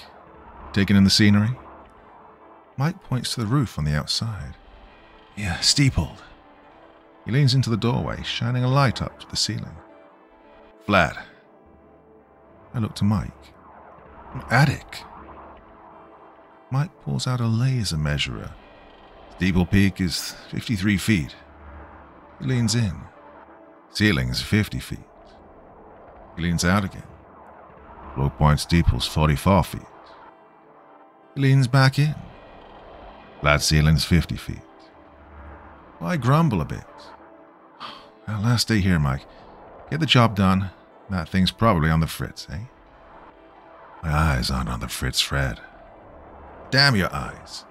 taking in the scenery? Mike points to the roof on the outside. Yeah, steepled. He leans into the doorway, shining a light up to the ceiling. Flat. I look to Mike. Attic. Mike pulls out a laser measurer. Steeple peak is 53 feet. He leans in. Ceiling is 50 feet. He leans out again. Low point steeple's 44 feet. He leans back in. Flat ceiling's 50 feet. I grumble a bit. Last day here, Mike. Get the job done. That thing's probably on the fritz, eh? My eyes aren't on the fritz, Fred. Damn your eyes.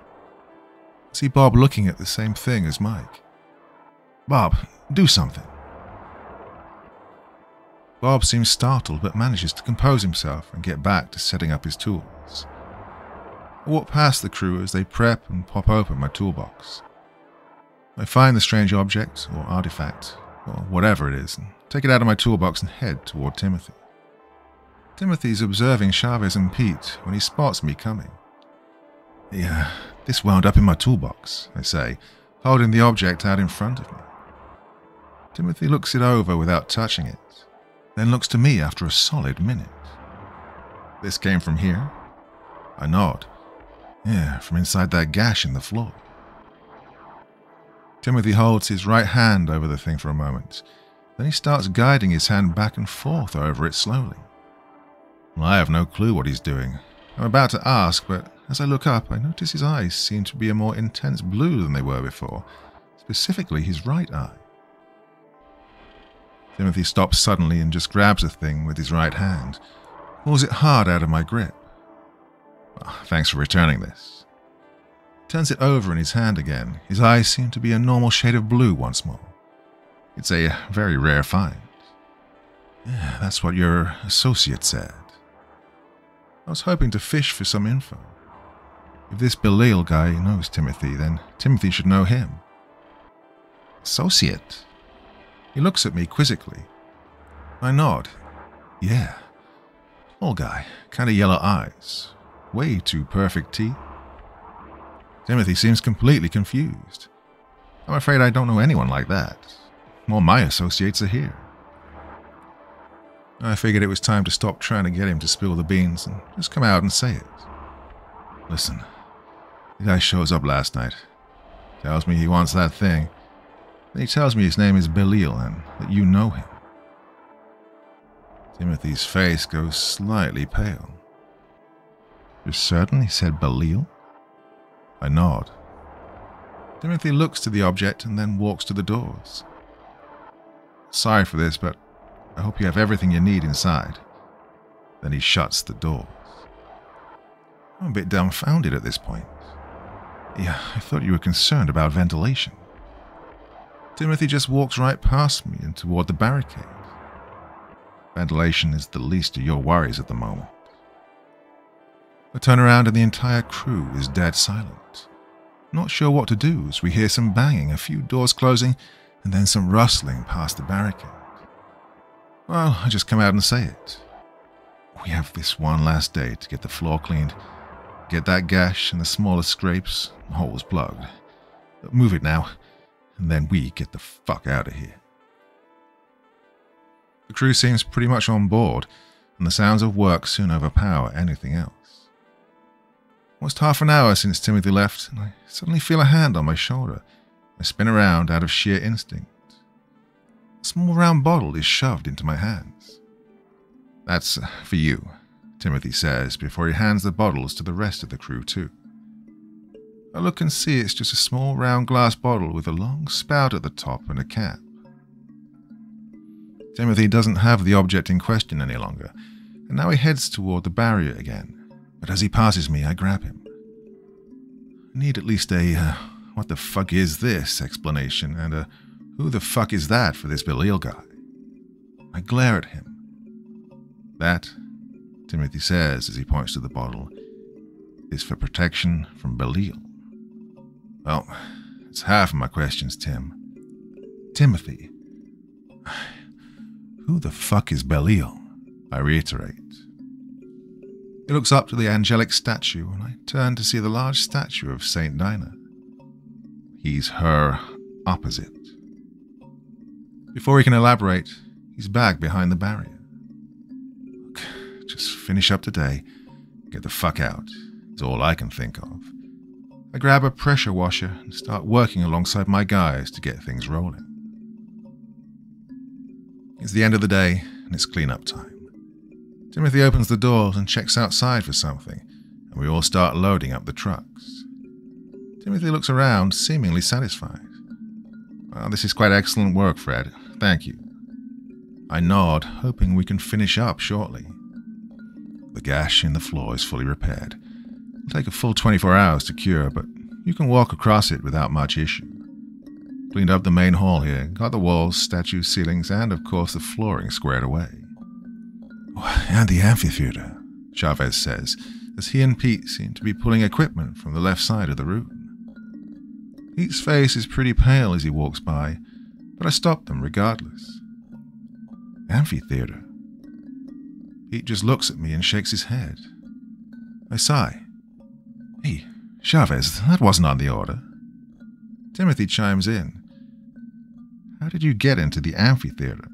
See Bob looking at the same thing as Mike. Bob, do something. Bob seems startled but manages to compose himself and get back to setting up his tools. I walk past the crew as they prep and pop open my toolbox. I find the strange object, or artifact, or whatever it is, and take it out of my toolbox and head toward Timothy. Timothy's observing Chavez and Pete when he spots me coming. Yeah, this wound up in my toolbox, I say, holding the object out in front of me. Timothy looks it over without touching it, then looks to me after a solid minute. This came from here? I nod. Yeah, from inside that gash in the floor. Timothy holds his right hand over the thing for a moment. Then he starts guiding his hand back and forth over it slowly. I have no clue what he's doing. I'm about to ask, but as I look up, I notice his eyes seem to be a more intense blue than they were before, specifically his right eye. Timothy stops suddenly and just grabs the thing with his right hand, pulls it hard out of my grip. Thanks for returning this turns it over in his hand again. His eyes seem to be a normal shade of blue once more. It's a very rare find. Yeah, that's what your associate said. I was hoping to fish for some info. If this Belial guy knows Timothy, then Timothy should know him. Associate? He looks at me quizzically. I nod. Yeah. Tall guy, kind of yellow eyes. Way too perfect teeth. Timothy seems completely confused. I'm afraid I don't know anyone like that. All my associates are here. I figured it was time to stop trying to get him to spill the beans and just come out and say it. Listen, the guy shows up last night, tells me he wants that thing, then he tells me his name is Belial and that you know him. Timothy's face goes slightly pale. You're certain he said Belial? I nod. Timothy looks to the object and then walks to the doors. Sorry for this, but I hope you have everything you need inside. Then he shuts the doors. I'm a bit dumbfounded at this point. Yeah, I thought you were concerned about ventilation. Timothy just walks right past me and toward the barricade. Ventilation is the least of your worries at the moment. I turn around and the entire crew is dead silent. Not sure what to do as we hear some banging, a few doors closing, and then some rustling past the barricade. Well, I just come out and say it. We have this one last day to get the floor cleaned, get that gash and the smallest scrapes, holes plugged. Move it now, and then we get the fuck out of here. The crew seems pretty much on board, and the sounds of work soon overpower anything else. Almost half an hour since Timothy left, and I suddenly feel a hand on my shoulder. I spin around out of sheer instinct. A small round bottle is shoved into my hands. That's uh, for you, Timothy says before he hands the bottles to the rest of the crew, too. I look and see it's just a small round glass bottle with a long spout at the top and a cap. Timothy doesn't have the object in question any longer, and now he heads toward the barrier again. But as he passes me, I grab him. I need at least a uh, what the fuck is this explanation and a who the fuck is that for this Belial guy. I glare at him. That, Timothy says as he points to the bottle, is for protection from Belial. Well, it's half of my questions, Tim. Timothy, who the fuck is Belial? I reiterate. He looks up to the angelic statue, and I turn to see the large statue of Saint Dinah. He's her opposite. Before he can elaborate, he's back behind the barrier. Look, just finish up today, get the fuck out. It's all I can think of. I grab a pressure washer and start working alongside my guys to get things rolling. It's the end of the day, and it's cleanup time. Timothy opens the doors and checks outside for something, and we all start loading up the trucks. Timothy looks around, seemingly satisfied. Well, this is quite excellent work, Fred. Thank you. I nod, hoping we can finish up shortly. The gash in the floor is fully repaired. It'll take a full 24 hours to cure, but you can walk across it without much issue. Cleaned up the main hall here, got the walls, statues, ceilings, and of course the flooring squared away. And the amphitheater, Chavez says, as he and Pete seem to be pulling equipment from the left side of the room. Pete's face is pretty pale as he walks by, but I stop them regardless. Amphitheater. Pete just looks at me and shakes his head. I sigh. Hey, Chavez, that wasn't on the order. Timothy chimes in. How did you get into the amphitheater?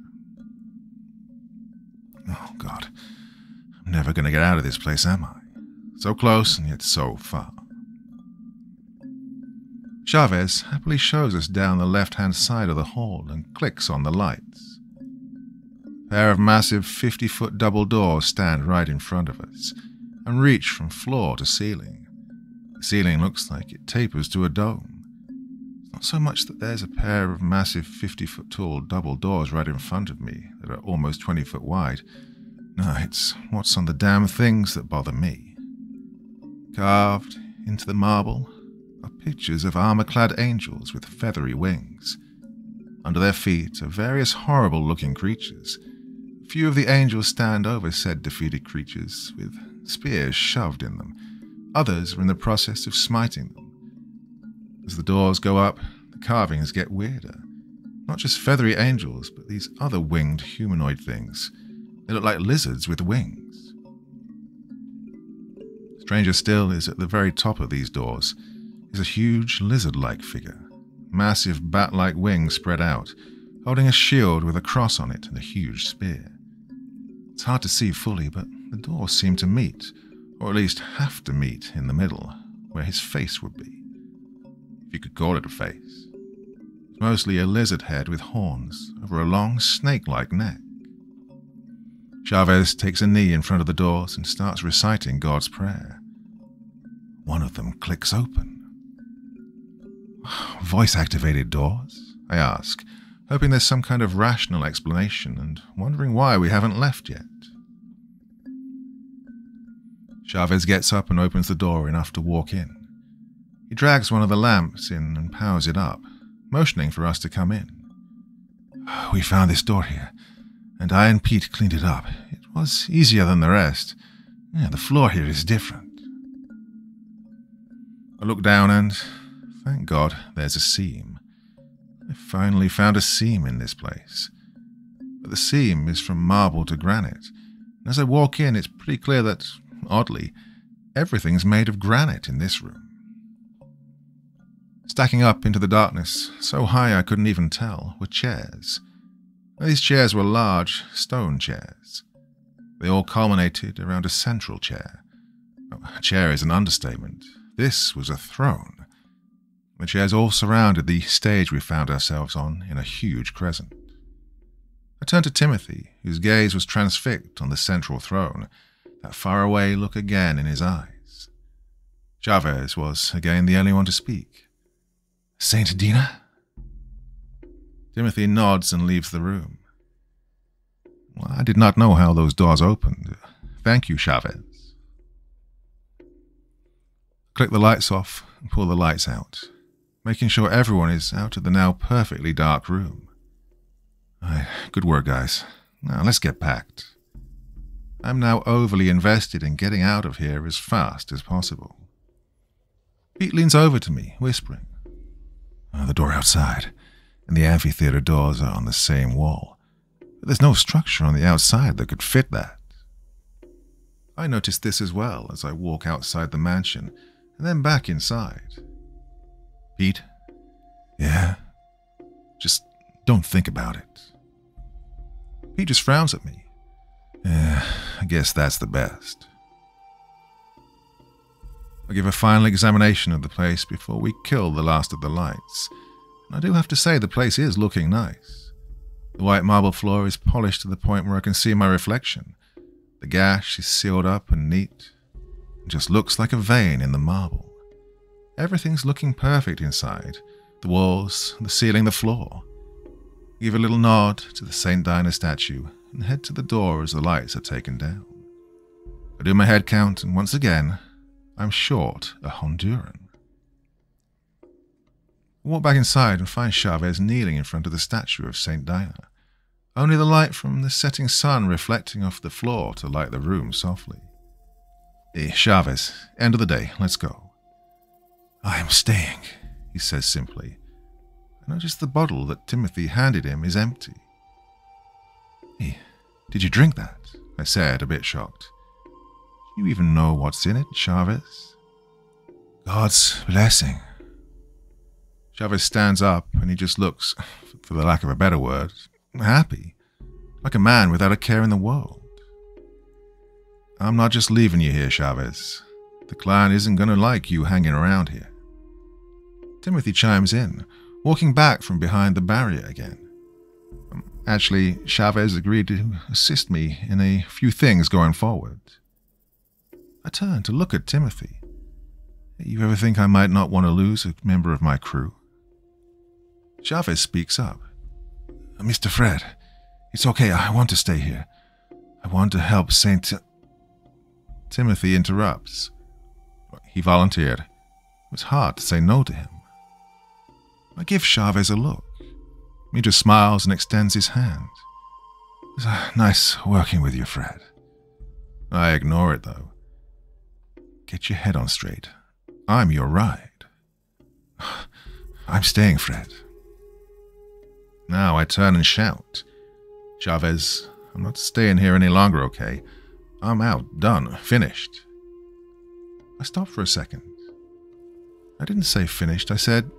God. I'm never going to get out of this place, am I? So close and yet so far. Chavez happily shows us down the left hand side of the hall and clicks on the lights. A pair of massive 50 foot double doors stand right in front of us and reach from floor to ceiling. The ceiling looks like it tapers to a dome. It's Not so much that there's a pair of massive 50 foot tall double doors right in front of me that are almost 20 foot wide. No, it's what's on the damn things that bother me. Carved into the marble are pictures of armor clad angels with feathery wings. Under their feet are various horrible looking creatures. A few of the angels stand over said defeated creatures with spears shoved in them. Others are in the process of smiting them. As the doors go up, the carvings get weirder. Not just feathery angels, but these other winged humanoid things. They look like lizards with wings. Stranger still is at the very top of these doors is a huge lizard-like figure, massive bat-like wings spread out, holding a shield with a cross on it and a huge spear. It's hard to see fully, but the doors seem to meet, or at least have to meet, in the middle, where his face would be if you could call it a face. It's mostly a lizard head with horns over a long snake like neck. Chavez takes a knee in front of the doors and starts reciting God's prayer. One of them clicks open. Voice activated doors? I ask, hoping there's some kind of rational explanation and wondering why we haven't left yet. Chavez gets up and opens the door enough to walk in. He drags one of the lamps in and powers it up, motioning for us to come in. We found this door here, and I and Pete cleaned it up. It was easier than the rest. Yeah, the floor here is different. I look down and, thank God, there's a seam. I finally found a seam in this place. But the seam is from marble to granite. And as I walk in, it's pretty clear that, oddly, everything's made of granite in this room. Stacking up into the darkness, so high I couldn't even tell, were chairs. These chairs were large, stone chairs. They all culminated around a central chair. A chair is an understatement. This was a throne. The chairs all surrounded the stage we found ourselves on in a huge crescent. I turned to Timothy, whose gaze was transfixed on the central throne, that faraway look again in his eyes. Chavez was again the only one to speak. Saint Dinah? Timothy nods and leaves the room. Well, I did not know how those doors opened. Thank you, Chavez. Click the lights off and pull the lights out, making sure everyone is out of the now perfectly dark room. Aye, good work, guys. Now let's get packed. I'm now overly invested in getting out of here as fast as possible. Pete leans over to me, whispering. Uh, the door outside and the amphitheater doors are on the same wall. There's no structure on the outside that could fit that. I notice this as well as I walk outside the mansion and then back inside. Pete? Yeah? Just don't think about it. Pete just frowns at me. Yeah, I guess that's the best. I give a final examination of the place before we kill the last of the lights. I do have to say the place is looking nice. The white marble floor is polished to the point where I can see my reflection. The gash is sealed up and neat. It just looks like a vein in the marble. Everything's looking perfect inside. The walls, the ceiling, the floor. Give a little nod to the St. Dinah statue and head to the door as the lights are taken down. I do my head count, and once again, I'm short a Honduran. Walk back inside and find Chavez kneeling in front of the statue of St. Diana, only the light from the setting sun reflecting off the floor to light the room softly. Hey, Chavez, end of the day, let's go. I am staying, he says simply. I notice the bottle that Timothy handed him is empty. Hey, did you drink that? I said, a bit shocked Do you even know what's in it, Chavez? God's blessing. Chavez stands up and he just looks, for the lack of a better word, happy, like a man without a care in the world. I'm not just leaving you here, Chavez. The clan isn't going to like you hanging around here. Timothy chimes in, walking back from behind the barrier again. Um, actually, Chavez agreed to assist me in a few things going forward. I turn to look at Timothy. You ever think I might not want to lose a member of my crew? Chavez speaks up. Uh, Mr. Fred, it's okay. I want to stay here. I want to help Saint. T Timothy interrupts. He volunteered. It was hard to say no to him. I give Chavez a look. Just smiles and extends his hand. It's uh, nice working with you, Fred. I ignore it, though. Get your head on straight. I'm your ride. I'm staying, Fred. Now I turn and shout. Chavez, I'm not staying here any longer, okay? I'm out, done, finished. I stopped for a second. I didn't say finished, I said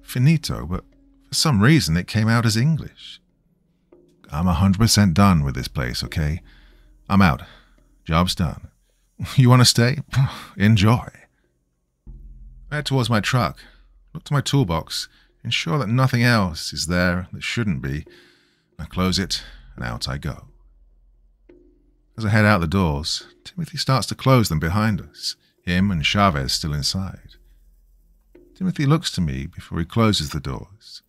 finito, but for some reason it came out as English. I'm 100% done with this place, okay? I'm out. Job's done. You want to stay? Enjoy. I head towards my truck, look to my toolbox, ensure that nothing else is there that shouldn't be. I close it, and out I go. As I head out the doors, Timothy starts to close them behind us, him and Chavez still inside. Timothy looks to me before he closes the doors.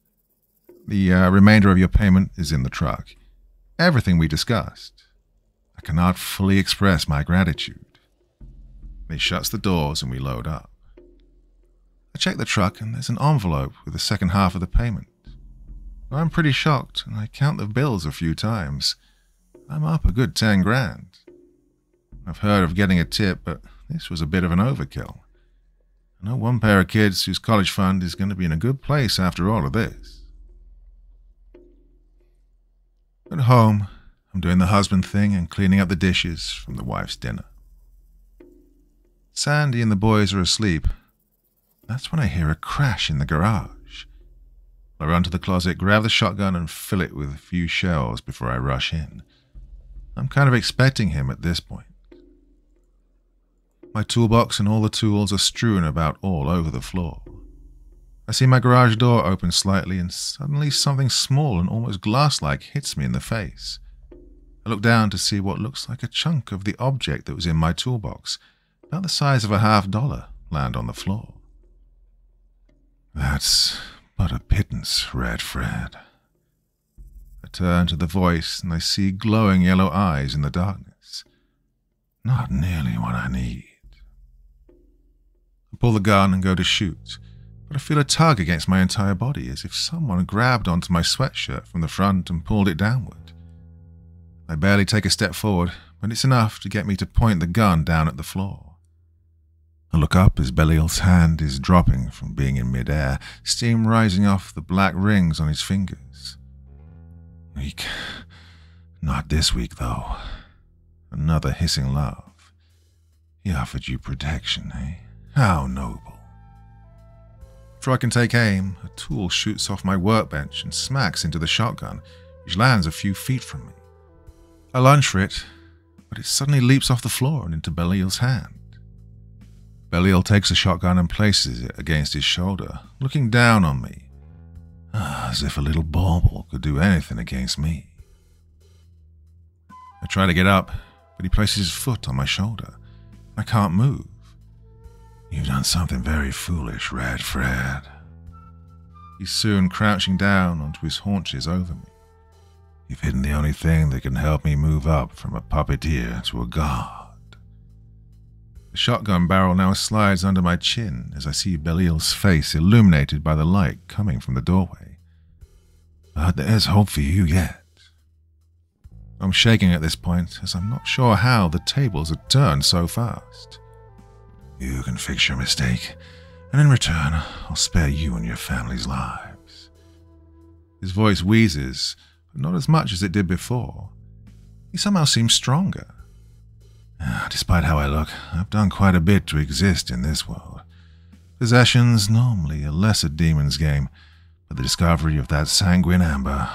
The uh, remainder of your payment is in the truck. Everything we discussed. I cannot fully express my gratitude. He shuts the doors and we load up. I check the truck and there's an envelope with the second half of the payment. I'm pretty shocked and I count the bills a few times. I'm up a good 10 grand. I've heard of getting a tip, but this was a bit of an overkill. I know one pair of kids whose college fund is going to be in a good place after all of this. At home, I'm doing the husband thing and cleaning up the dishes from the wife's dinner. Sandy and the boys are asleep. That's when I hear a crash in the garage. I run to the closet, grab the shotgun, and fill it with a few shells before I rush in. I'm kind of expecting him at this point. My toolbox and all the tools are strewn about all over the floor. I see my garage door open slightly, and suddenly something small and almost glass like hits me in the face. I look down to see what looks like a chunk of the object that was in my toolbox, about the size of a half dollar, land on the floor. That's but a pittance, Red Fred. I turn to the voice and I see glowing yellow eyes in the darkness. Not nearly what I need. I pull the gun and go to shoot, but I feel a tug against my entire body as if someone grabbed onto my sweatshirt from the front and pulled it downward. I barely take a step forward, but it's enough to get me to point the gun down at the floor. I look up as Belial's hand is dropping from being in midair, steam rising off the black rings on his fingers. Weak. Not this week, though. Another hissing laugh. He offered you protection, eh? How noble. Before I can take aim, a tool shoots off my workbench and smacks into the shotgun, which lands a few feet from me. I lunge for it, but it suddenly leaps off the floor and into Belial's hand. Belial takes the shotgun and places it against his shoulder, looking down on me, as if a little bauble could do anything against me. I try to get up, but he places his foot on my shoulder. I can't move. You've done something very foolish, Red Fred. He's soon crouching down onto his haunches over me. You've hidden the only thing that can help me move up from a puppeteer to a god. The shotgun barrel now slides under my chin as I see Belial's face illuminated by the light coming from the doorway. But there's hope for you yet. I'm shaking at this point as I'm not sure how the tables had turned so fast. You can fix your mistake, and in return, I'll spare you and your family's lives. His voice wheezes, but not as much as it did before. He somehow seems stronger. Ah, despite how I look, I've done quite a bit to exist in this world. Possession's normally a lesser demon's game, but the discovery of that sanguine amber.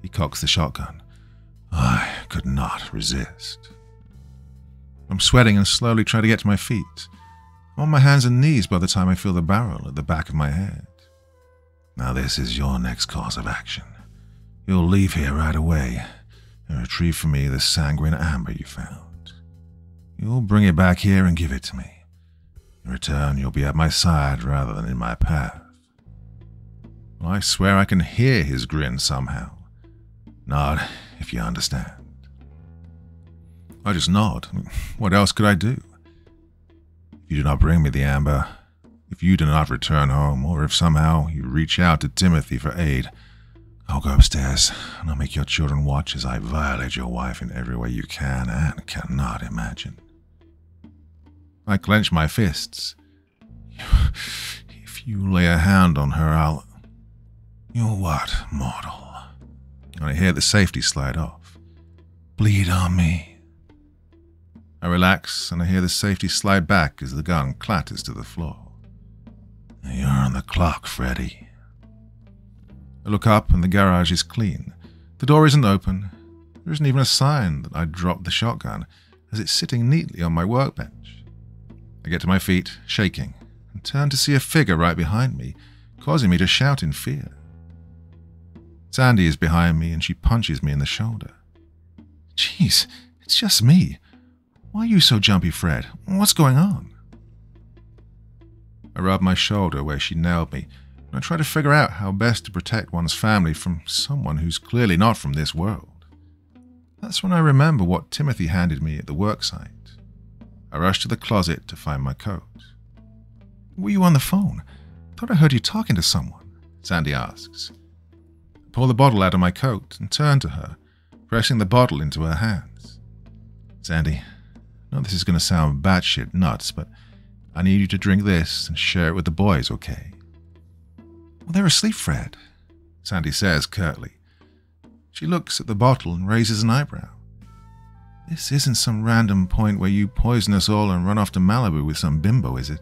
He cocks the shotgun. I could not resist. I'm sweating and slowly try to get to my feet. I'm on my hands and knees by the time I feel the barrel at the back of my head. Now, this is your next course of action. You'll leave here right away and retrieve for me the sanguine amber you found. You'll bring it back here and give it to me. In return, you'll be at my side rather than in my path. Well, I swear I can hear his grin somehow. Nod, if you understand. I just nod. What else could I do? If you do not bring me the amber, if you do not return home, or if somehow you reach out to Timothy for aid, I'll go upstairs and I'll make your children watch as I violate your wife in every way you can and cannot imagine. I clench my fists. If you lay a hand on her, I'll. You'll what, mortal? And I hear the safety slide off. Bleed on me. I relax and I hear the safety slide back as the gun clatters to the floor. You're on the clock, Freddy. I look up and the garage is clean. The door isn't open. There isn't even a sign that I dropped the shotgun, as it's sitting neatly on my workbench. I get to my feet, shaking, and turn to see a figure right behind me, causing me to shout in fear. Sandy is behind me and she punches me in the shoulder. Jeez, it's just me. Why are you so jumpy, Fred? What's going on? I rub my shoulder where she nailed me, and I try to figure out how best to protect one's family from someone who's clearly not from this world. That's when I remember what Timothy handed me at the worksite. I rush to the closet to find my coat. Were you on the phone? Thought I heard you talking to someone, Sandy asks. I pull the bottle out of my coat and turn to her, pressing the bottle into her hands. Sandy, I know this is going to sound batshit nuts, but I need you to drink this and share it with the boys, okay? Well, they're asleep, Fred, Sandy says curtly. She looks at the bottle and raises an eyebrow. This isn't some random point where you poison us all and run off to Malibu with some bimbo, is it?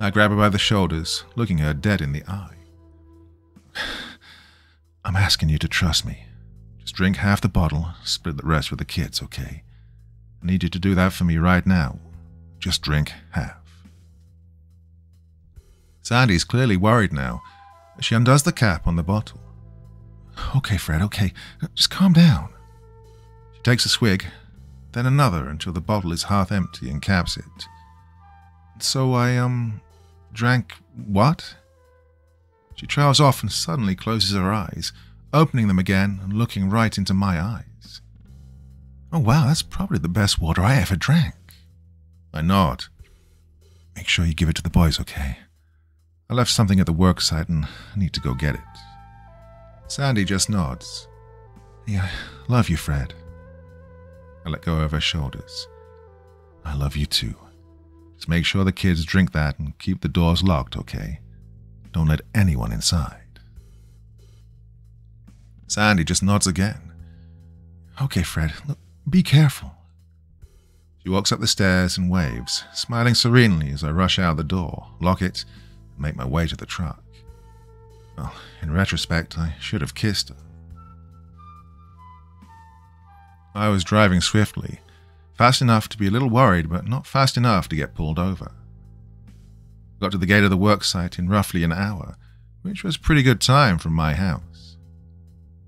I grab her by the shoulders, looking her dead in the eye. I'm asking you to trust me. Just drink half the bottle, split the rest with the kids, okay? I need you to do that for me right now. Just drink half. Sandy's clearly worried now. She undoes the cap on the bottle. Okay, Fred, okay. Just calm down. Takes a swig, then another until the bottle is half empty and caps it. So I, um, drank what? She trails off and suddenly closes her eyes, opening them again and looking right into my eyes. Oh, wow, that's probably the best water I ever drank. I nod. Make sure you give it to the boys, okay? I left something at the work site and I need to go get it. Sandy just nods. Yeah, love you, Fred. I let go of her shoulders. I love you too. Just make sure the kids drink that and keep the doors locked, okay? Don't let anyone inside. Sandy just nods again. Okay, Fred, look, be careful. She walks up the stairs and waves, smiling serenely as I rush out the door, lock it, and make my way to the truck. Well, in retrospect, I should have kissed her. I was driving swiftly, fast enough to be a little worried, but not fast enough to get pulled over. Got to the gate of the worksite in roughly an hour, which was pretty good time from my house.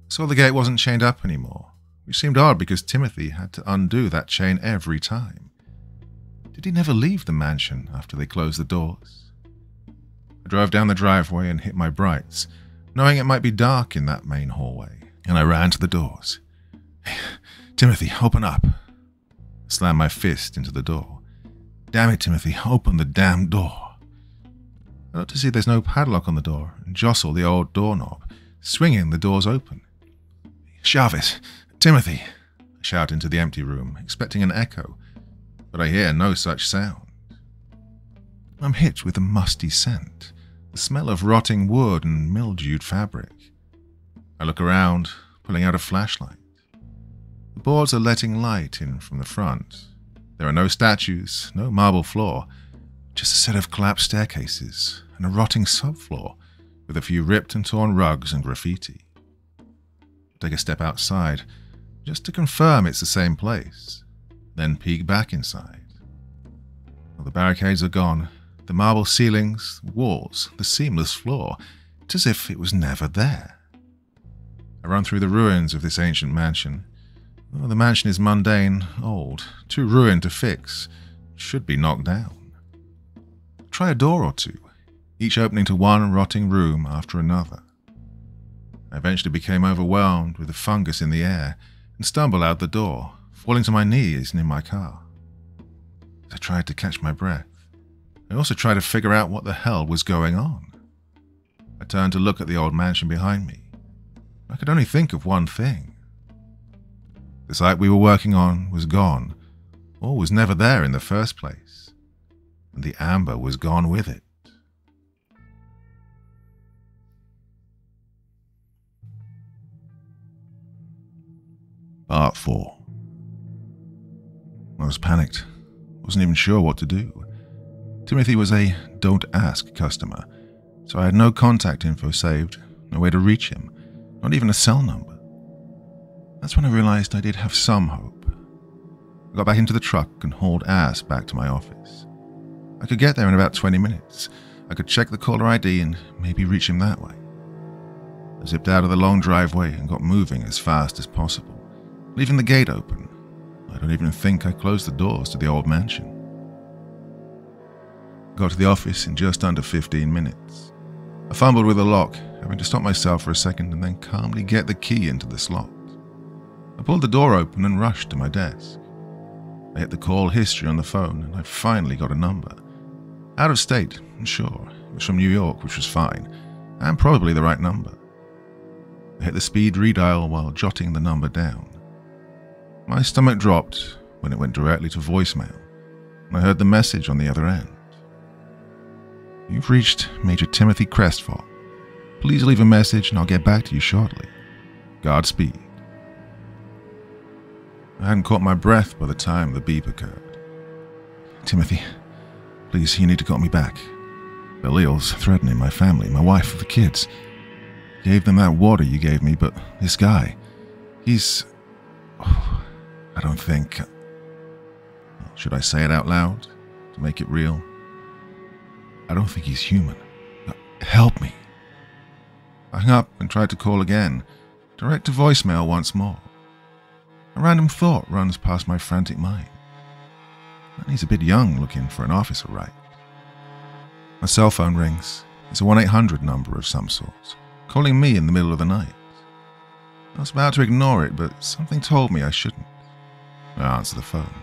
Saw the gate wasn't chained up anymore, which seemed odd because Timothy had to undo that chain every time. Did he never leave the mansion after they closed the doors? I drove down the driveway and hit my brights, knowing it might be dark in that main hallway, and I ran to the doors. Timothy, open up. I slammed my fist into the door. Damn it, Timothy, open the damn door. I look to see there's no padlock on the door and jostle the old doorknob, swinging the doors open. It! Timothy! I shout into the empty room, expecting an echo, but I hear no such sound. I'm hit with a musty scent the smell of rotting wood and mildewed fabric. I look around, pulling out a flashlight. Boards are letting light in from the front. There are no statues, no marble floor, just a set of collapsed staircases and a rotting subfloor with a few ripped and torn rugs and graffiti. take a step outside, just to confirm it's the same place, then peek back inside. Well, the barricades are gone, the marble ceilings, walls, the seamless floor. It's as if it was never there. I run through the ruins of this ancient mansion. The mansion is mundane, old, too ruined to fix, should be knocked down. Try a door or two, each opening to one rotting room after another. I eventually became overwhelmed with the fungus in the air and stumbled out the door, falling to my knees near my car. I tried to catch my breath. I also tried to figure out what the hell was going on. I turned to look at the old mansion behind me. I could only think of one thing. The site we were working on was gone, or was never there in the first place, and the amber was gone with it. Part 4 I was panicked, wasn't even sure what to do. Timothy was a don't ask customer, so I had no contact info saved, no way to reach him, not even a cell number. That's when I realized I did have some hope. I got back into the truck and hauled ass back to my office. I could get there in about 20 minutes. I could check the caller ID and maybe reach him that way. I zipped out of the long driveway and got moving as fast as possible, leaving the gate open. I don't even think I closed the doors to the old mansion. Got to the office in just under 15 minutes. I fumbled with the lock, having to stop myself for a second and then calmly get the key into the slot. I pulled the door open and rushed to my desk. I hit the call history on the phone and I finally got a number. Out of state, sure. It was from New York, which was fine, and probably the right number. I hit the speed redial while jotting the number down. My stomach dropped when it went directly to voicemail, and I heard the message on the other end. You've reached Major Timothy Crestfall. Please leave a message and I'll get back to you shortly. Godspeed. I hadn't caught my breath by the time the beep occurred. Timothy, please, you need to call me back. Belial's threatening my family, my wife, the kids. Gave them that water you gave me, but this guy, he's. Oh, I don't think. Should I say it out loud to make it real? I don't think he's human. Help me. I hung up and tried to call again, direct to voicemail once more. A random thought runs past my frantic mind. And he's a bit young looking for an officer, right? My cell phone rings. It's a 1 800 number of some sort, calling me in the middle of the night. I was about to ignore it, but something told me I shouldn't. I answer the phone.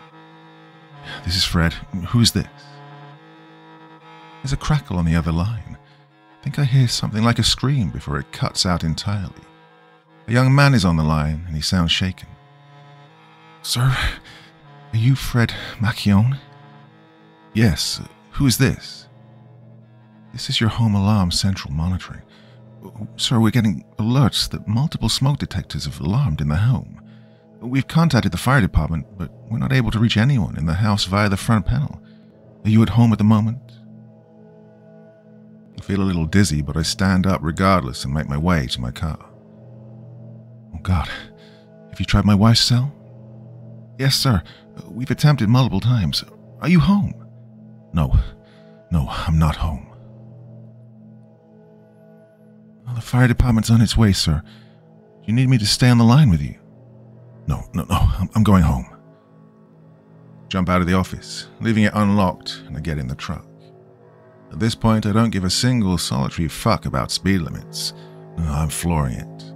This is Fred. Who's this? There's a crackle on the other line. I think I hear something like a scream before it cuts out entirely. A young man is on the line, and he sounds shaken. Sir, are you Fred Macchione? Yes. Who is this? This is your home alarm central monitoring. Sir, we're getting alerts that multiple smoke detectors have alarmed in the home. We've contacted the fire department, but we're not able to reach anyone in the house via the front panel. Are you at home at the moment? I feel a little dizzy, but I stand up regardless and make my way to my car. Oh God, have you tried my wife's cell? Yes, sir. We've attempted multiple times. Are you home? No. No, I'm not home. Well, the fire department's on its way, sir. You need me to stay on the line with you? No, no, no. I'm, going home. Jump out of the office, leaving it unlocked, and I get in the truck. At this point, I don't give a single solitary fuck about speed limits. I'm flooring it.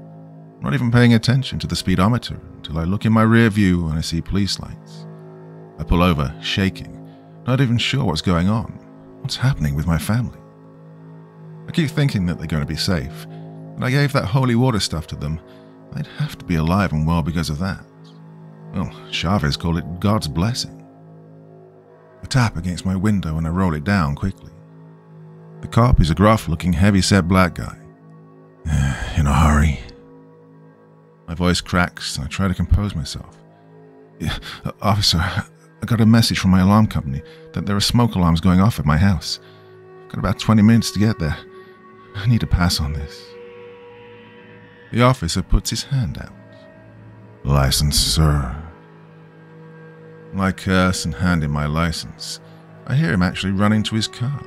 Not even paying attention to the speedometer until I look in my rear view and I see police lights. I pull over, shaking, not even sure what's going on. What's happening with my family? I keep thinking that they're going to be safe, and I gave that holy water stuff to them. They'd have to be alive and well because of that. Well, Chavez called it God's blessing. A tap against my window and I roll it down quickly. The cop is a gruff looking, heavy set black guy. In a hurry. My voice cracks I try to compose myself. Yeah, uh, officer, I got a message from my alarm company that there are smoke alarms going off at my house. I've got about 20 minutes to get there. I need to pass on this. The officer puts his hand out. License, sir. I curse and hand him my license. I hear him actually running to his car.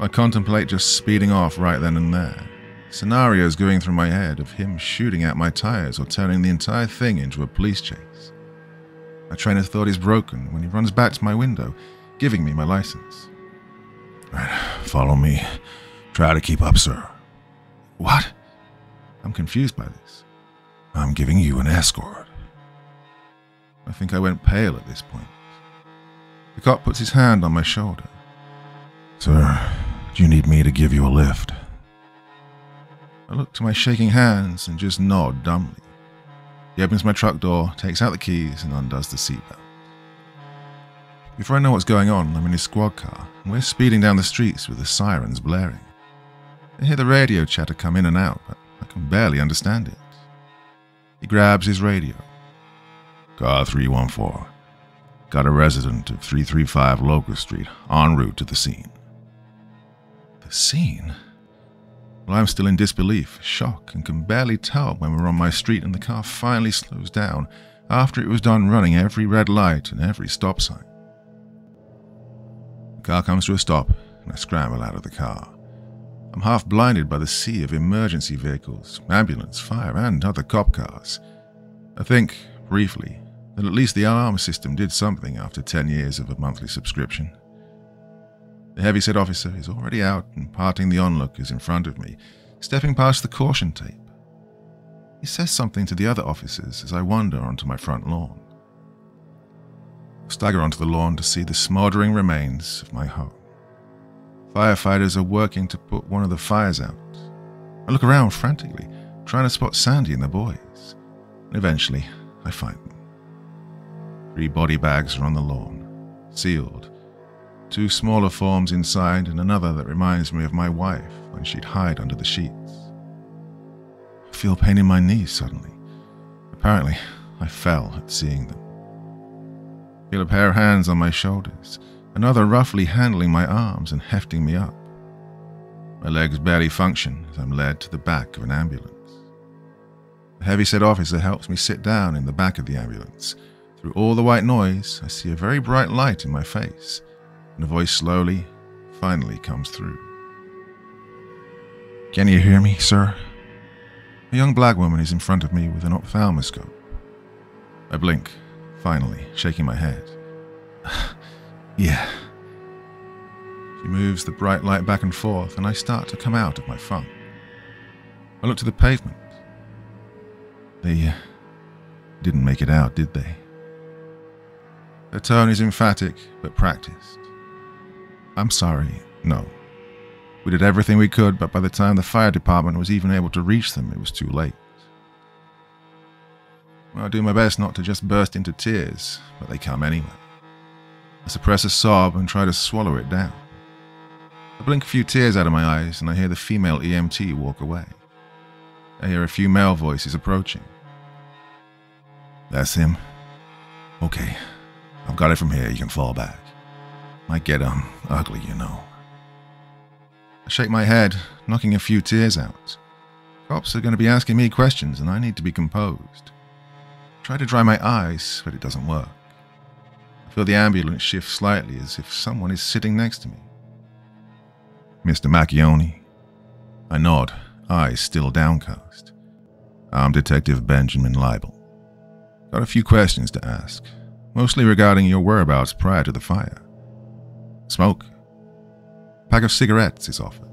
I contemplate just speeding off right then and there. Scenarios going through my head of him shooting at my tires or turning the entire thing into a police chase. My train of thought is broken when he runs back to my window, giving me my license. Right, follow me. Try to keep up, sir. What? I'm confused by this. I'm giving you an escort. I think I went pale at this point. The cop puts his hand on my shoulder. Sir, do you need me to give you a lift? I look to my shaking hands and just nod dumbly. He opens my truck door, takes out the keys, and undoes the seatbelt. Before I know what's going on, I'm in his squad car, and we're speeding down the streets with the sirens blaring. I hear the radio chatter come in and out, but I can barely understand it. He grabs his radio. Car 314. Got a resident of 335 Locust Street en route to the scene. The scene? Well, I'm still in disbelief, shock, and can barely tell when we're on my street and the car finally slows down after it was done running every red light and every stop sign. The car comes to a stop, and I scramble out of the car. I'm half blinded by the sea of emergency vehicles, ambulance, fire, and other cop cars. I think, briefly, that at least the alarm system did something after 10 years of a monthly subscription. The heavyset officer is already out and parting the onlookers in front of me, stepping past the caution tape. He says something to the other officers as I wander onto my front lawn. I stagger onto the lawn to see the smouldering remains of my home. Firefighters are working to put one of the fires out. I look around frantically, trying to spot Sandy and the boys. And eventually, I find them. Three body bags are on the lawn, sealed. Two smaller forms inside, and another that reminds me of my wife when she'd hide under the sheets. I feel pain in my knees suddenly. Apparently, I fell at seeing them. Feel a pair of hands on my shoulders, another roughly handling my arms and hefting me up. My legs barely function as I'm led to the back of an ambulance. The heavy-set officer helps me sit down in the back of the ambulance. Through all the white noise, I see a very bright light in my face, and a voice slowly, finally comes through. Can you hear me, sir? A young black woman is in front of me with an ophthalmoscope. I blink, finally, shaking my head. yeah. She moves the bright light back and forth, and I start to come out of my funk. I look to the pavement. They uh, didn't make it out, did they? Her tone is emphatic, but practiced. I'm sorry, no. We did everything we could, but by the time the fire department was even able to reach them, it was too late. I do my best not to just burst into tears, but they come anyway. I suppress a sob and try to swallow it down. I blink a few tears out of my eyes and I hear the female EMT walk away. I hear a few male voices approaching. That's him. Okay, I've got it from here. You can fall back. Might get, um, ugly, you know. I shake my head, knocking a few tears out. Cops are going to be asking me questions and I need to be composed. Try to dry my eyes, but it doesn't work. I feel the ambulance shift slightly as if someone is sitting next to me. Mr. Macchione? I nod, eyes still downcast. I'm Detective Benjamin Leibel. Got a few questions to ask, mostly regarding your whereabouts prior to the fire. Smoke? A pack of cigarettes is offered.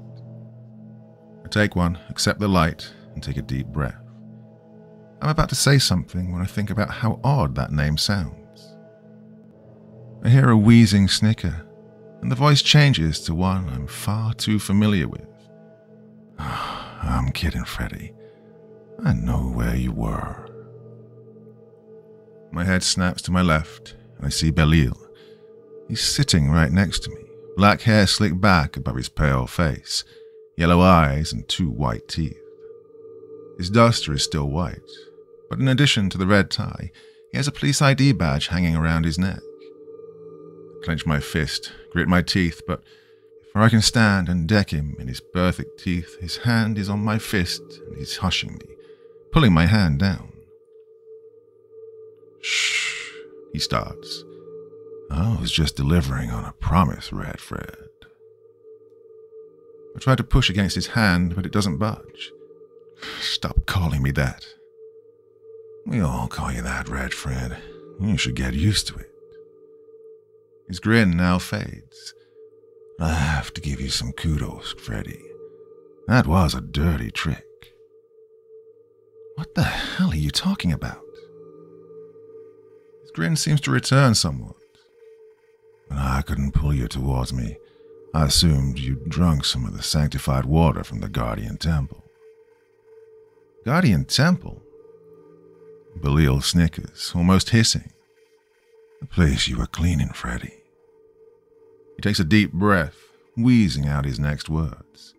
I take one, accept the light, and take a deep breath. I'm about to say something when I think about how odd that name sounds. I hear a wheezing snicker, and the voice changes to one I'm far too familiar with. I'm kidding, Freddy. I know where you were. My head snaps to my left, and I see Belial. He's sitting right next to me, black hair slicked back above his pale face, yellow eyes, and two white teeth. His duster is still white, but in addition to the red tie, he has a police ID badge hanging around his neck. I clench my fist, grit my teeth, but before I can stand and deck him in his perfect teeth, his hand is on my fist and he's hushing me, pulling my hand down. Shh, he starts. I was just delivering on a promise, Red Fred. I try to push against his hand, but it doesn't budge. Stop calling me that. We all call you that, Red Fred. You should get used to it. His grin now fades. I have to give you some kudos, Freddy. That was a dirty trick. What the hell are you talking about? His grin seems to return somewhat. When I couldn't pull you towards me, I assumed you'd drunk some of the sanctified water from the Guardian Temple. Guardian Temple? Belial snickers, almost hissing. The place you were cleaning, Freddy. He takes a deep breath, wheezing out his next words.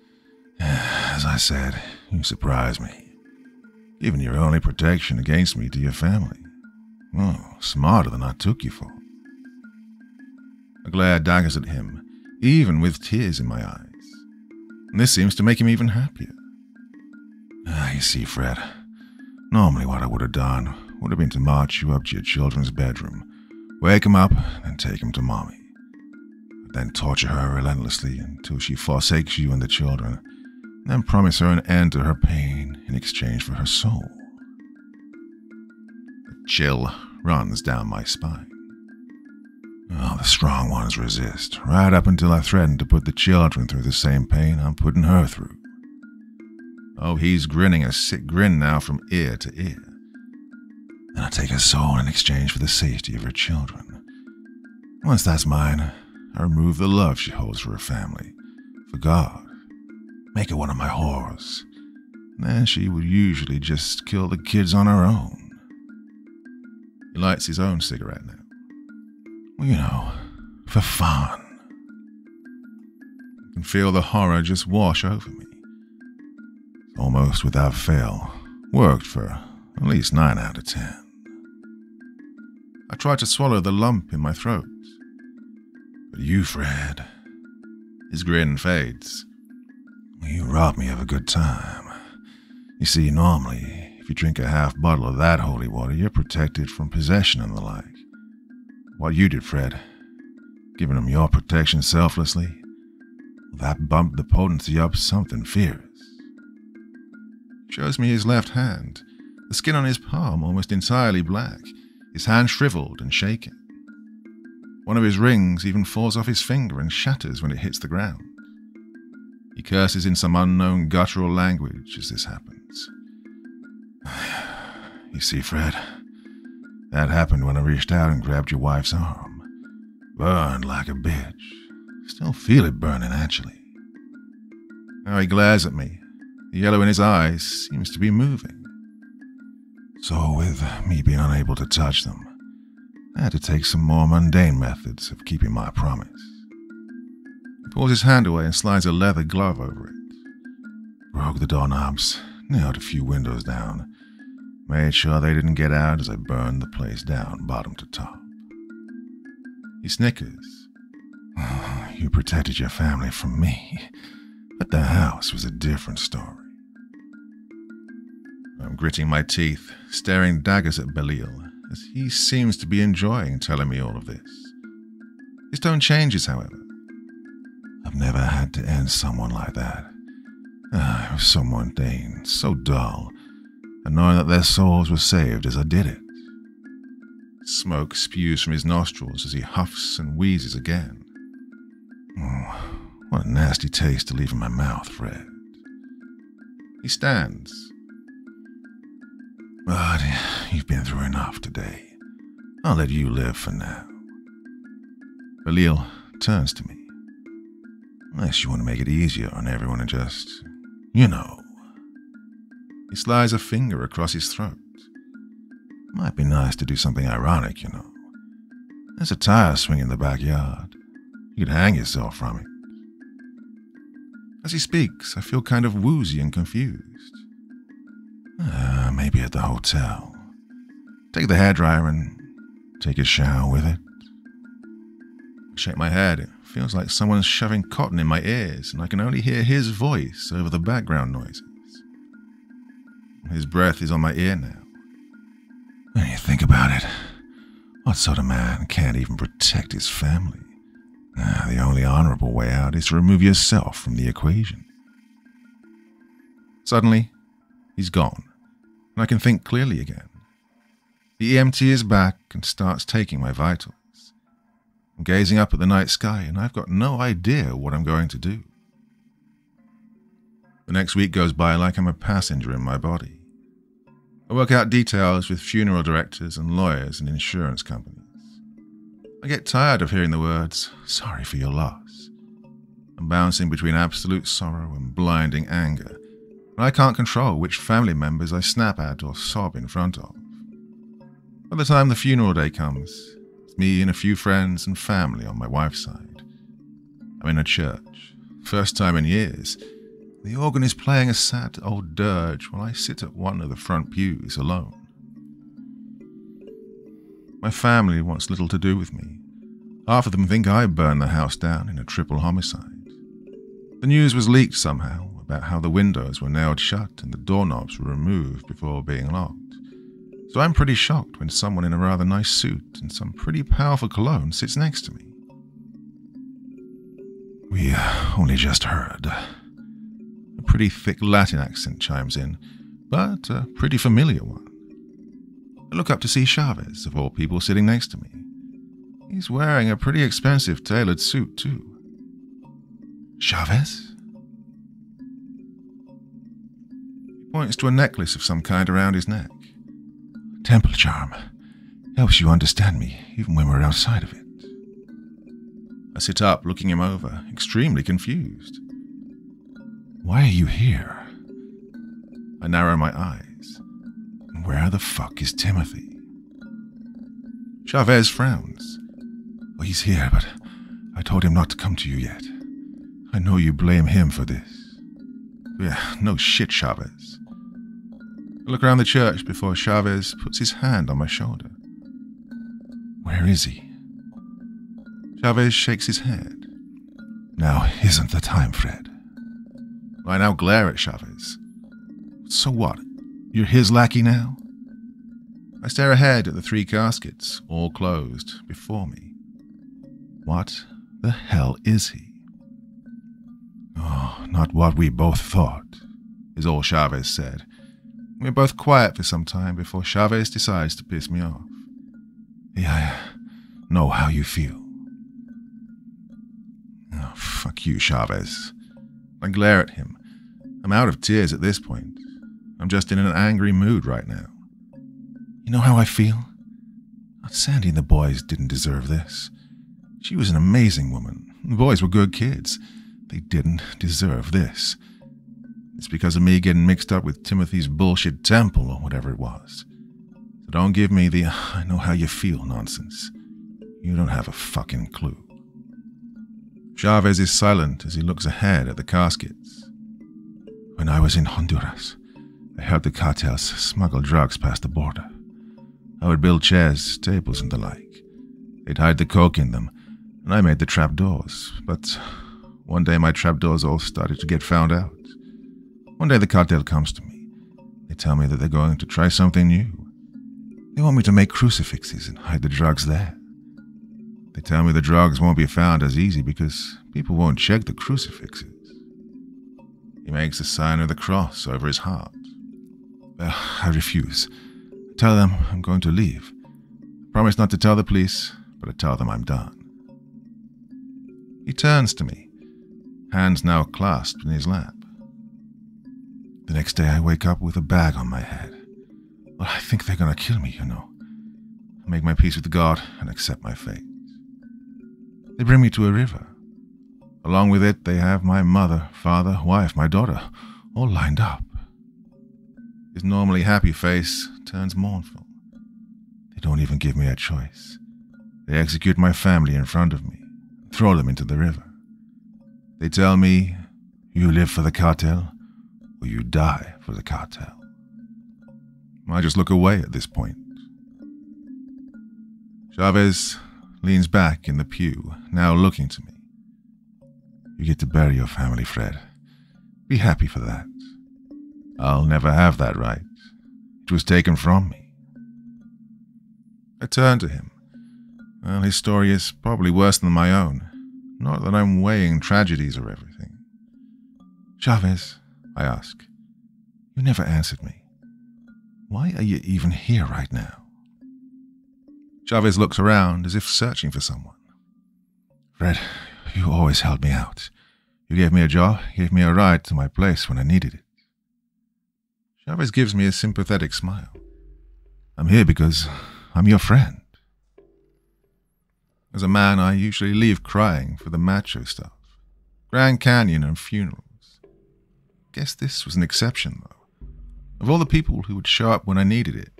As I said, you surprised me, giving your only protection against me to your family. Oh, smarter than I took you for. A glare daggers at him, even with tears in my eyes. And this seems to make him even happier. Ah, you see, Fred, Normally, what I would have done would have been to march you up to your children's bedroom, wake wake 'em up, and take take 'em to mommy. Then torture her relentlessly until she forsakes you and the children, then promise her an end to her pain in exchange for her soul. A chill runs down my spine. Oh, the strong ones resist, right up until I threaten to put the children through the same pain I'm putting her through. Oh, he's grinning a sick grin now from ear to ear. And I'll take her soul in exchange for the safety of her children. Once that's mine, I remove the love she holds for her family, for God, make her one of my whores. Then she would usually just kill the kids on her own. He lights his own cigarette now. You know, for fun. I can feel the horror just wash over me. Almost without fail, worked for at least nine out of ten. I try to swallow the lump in my throat. But you, Fred, his grin fades. You robbed me of a good time. You see, normally, if you drink a half bottle of that holy water, you're protected from possession and the like. What you did, Fred, giving him your protection selflessly, that bumped the potency up something fierce. Shows me his left hand, the skin on his palm almost entirely black, his hand shriveled and shaking. One of his rings even falls off his finger and shatters when it hits the ground. He curses in some unknown guttural language as this happens. You see, Fred, that happened when I reached out and grabbed your wife's arm. Burned like a bitch. Still feel it burning, actually. Now he glares at me. The yellow in his eyes seems to be moving. So, with me being unable to touch them, I had to take some more mundane methods of keeping my promise. He pulls his hand away and slides a leather glove over it. Broke the doorknobs, nailed a few windows down, made sure they didn't get out as I burned the place down bottom to top. He snickers. You protected your family from me, but the house was a different story. I'm gritting my teeth, staring daggers at Belial as he seems to be enjoying telling me all of this. His tone changes, however. I've never had to end someone like that. Ah, it was so mundane, so dull, and knowing that their souls were saved as I did it. Smoke spews from his nostrils as he huffs and wheezes again. Oh, what a nasty taste to leave in my mouth, Fred. He stands, but you've been through enough today. I'll let you live for now. Belial turns to me. Unless you want to make it easier on everyone and just, you know. He slides a finger across his throat. Might be nice to do something ironic, you know. There's a tire swing in the backyard. You could hang yourself from it. As he speaks, I feel kind of woozy and confused. Uh, maybe at the hotel. Take the hairdryer and take a shower with it. I shake my head. It feels like someone's shoving cotton in my ears, and I can only hear his voice over the background noises. His breath is on my ear now. When you think about it, what sort of man can't even protect his family? Ah, the only honorable way out is to remove yourself from the equation. Suddenly, He's gone, and I can think clearly again. The EMT is back and starts taking my vitals. I'm gazing up at the night sky, and I've got no idea what I'm going to do. The next week goes by like I'm a passenger in my body. I work out details with funeral directors and lawyers and insurance companies. I get tired of hearing the words, sorry for your loss. I'm bouncing between absolute sorrow and blinding anger and I can't control which family members I snap at or sob in front of. By the time the funeral day comes, it's me and a few friends and family on my wife's side. I'm in a church, first time in years. The organ is playing a sad old dirge while I sit at one of the front pews alone. My family wants little to do with me. Half of them think I burned the house down in a triple homicide. The news was leaked somehow, about how the windows were nailed shut and the doorknobs were removed before being locked. So I'm pretty shocked when someone in a rather nice suit and some pretty powerful cologne sits next to me. We only just heard. Pretty thick Latin accent chimes in, but a pretty familiar one. I look up to see Chavez, of all people, sitting next to me. He's wearing a pretty expensive tailored suit, too. Chavez? He points to a necklace of some kind around his neck. Temple charm. Helps you understand me, even when we're outside of it. I sit up, looking him over, extremely confused. Why are you here? I narrow my eyes. Where the fuck is Timothy? Chavez frowns. Oh, he's here, but I told him not to come to you yet. I know you blame him for this. Yeah, no shit, Chavez. I look around the church before Chavez puts his hand on my shoulder. Where is he? Chavez shakes his head. Now isn't the time, Fred. I now glare at Chavez. So what? You're his lackey now? I stare ahead at the three caskets, all closed, before me. What the hell is he? Oh, not what we both thought, is all Chavez said. We are both quiet for some time before Chavez decides to piss me off. Yeah, I know how you feel. Oh, fuck you, Chavez. I glare at him. I'm out of tears at this point. I'm just in an angry mood right now. You know how I feel? Sandy and the boys didn't deserve this. She was an amazing woman. The boys were good kids. They didn't deserve this. It's because of me getting mixed up with Timothy's bullshit temple or whatever it was. So don't give me the I know how you feel nonsense. You don't have a fucking clue. Chavez is silent as he looks ahead at the caskets. When I was in Honduras, I helped the cartels smuggle drugs past the border. I would build chairs, tables, and the like. They'd hide the coke in them, and I made the trap doors. But one day my trap doors all started to get found out. One day the cartel comes to me. They tell me that they're going to try something new. They want me to make crucifixes and hide the drugs there. They tell me the drugs won't be found as easy because people won't check the crucifixes. He makes the sign of the cross over his heart. Well, I refuse. I tell them I'm going to leave. I promise not to tell the police, but I tell them I'm done. He turns to me, hands now clasped in his lap. The next day I wake up with a bag on my head. Well, I think they're gonna kill me, you know. I make my peace with God and accept my fate. They bring me to a river. Along with it, they have my mother, father, wife, my daughter, all lined up. His normally happy face turns mournful. They don't even give me a choice. They execute my family in front of me, throw them into the river. They tell me, You live for the cartel, or you die for the cartel. I just look away at this point. Chavez leans back in the pew, now looking to me. You get to bury your family, Fred. Be happy for that. I'll never have that right. It was taken from me. I turn to him. Well, his story is probably worse than my own. Not that I'm weighing tragedies or everything. Chavez, I ask, you never answered me. Why are you even here right now? Chavez looks around as if searching for someone. Fred, you always held me out. You gave me a job, gave me a ride to my place when I needed it. Chavez gives me a sympathetic smile. I'm here because I'm your friend. As a man, I usually leave crying for the macho stuff Grand Canyon and funerals. Guess this was an exception, though. Of all the people who would show up when I needed it,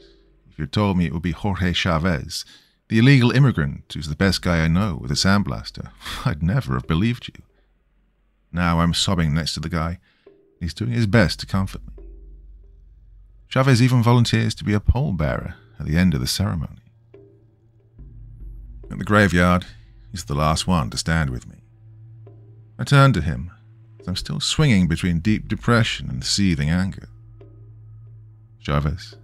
if you told me it would be Jorge Chavez, the illegal immigrant who's the best guy I know with a sandblaster, I'd never have believed you. Now I'm sobbing next to the guy. He's doing his best to comfort me. Chavez even volunteers to be a pallbearer at the end of the ceremony. At the graveyard, he's the last one to stand with me. I turn to him, as I'm still swinging between deep depression and seething anger. Chavez,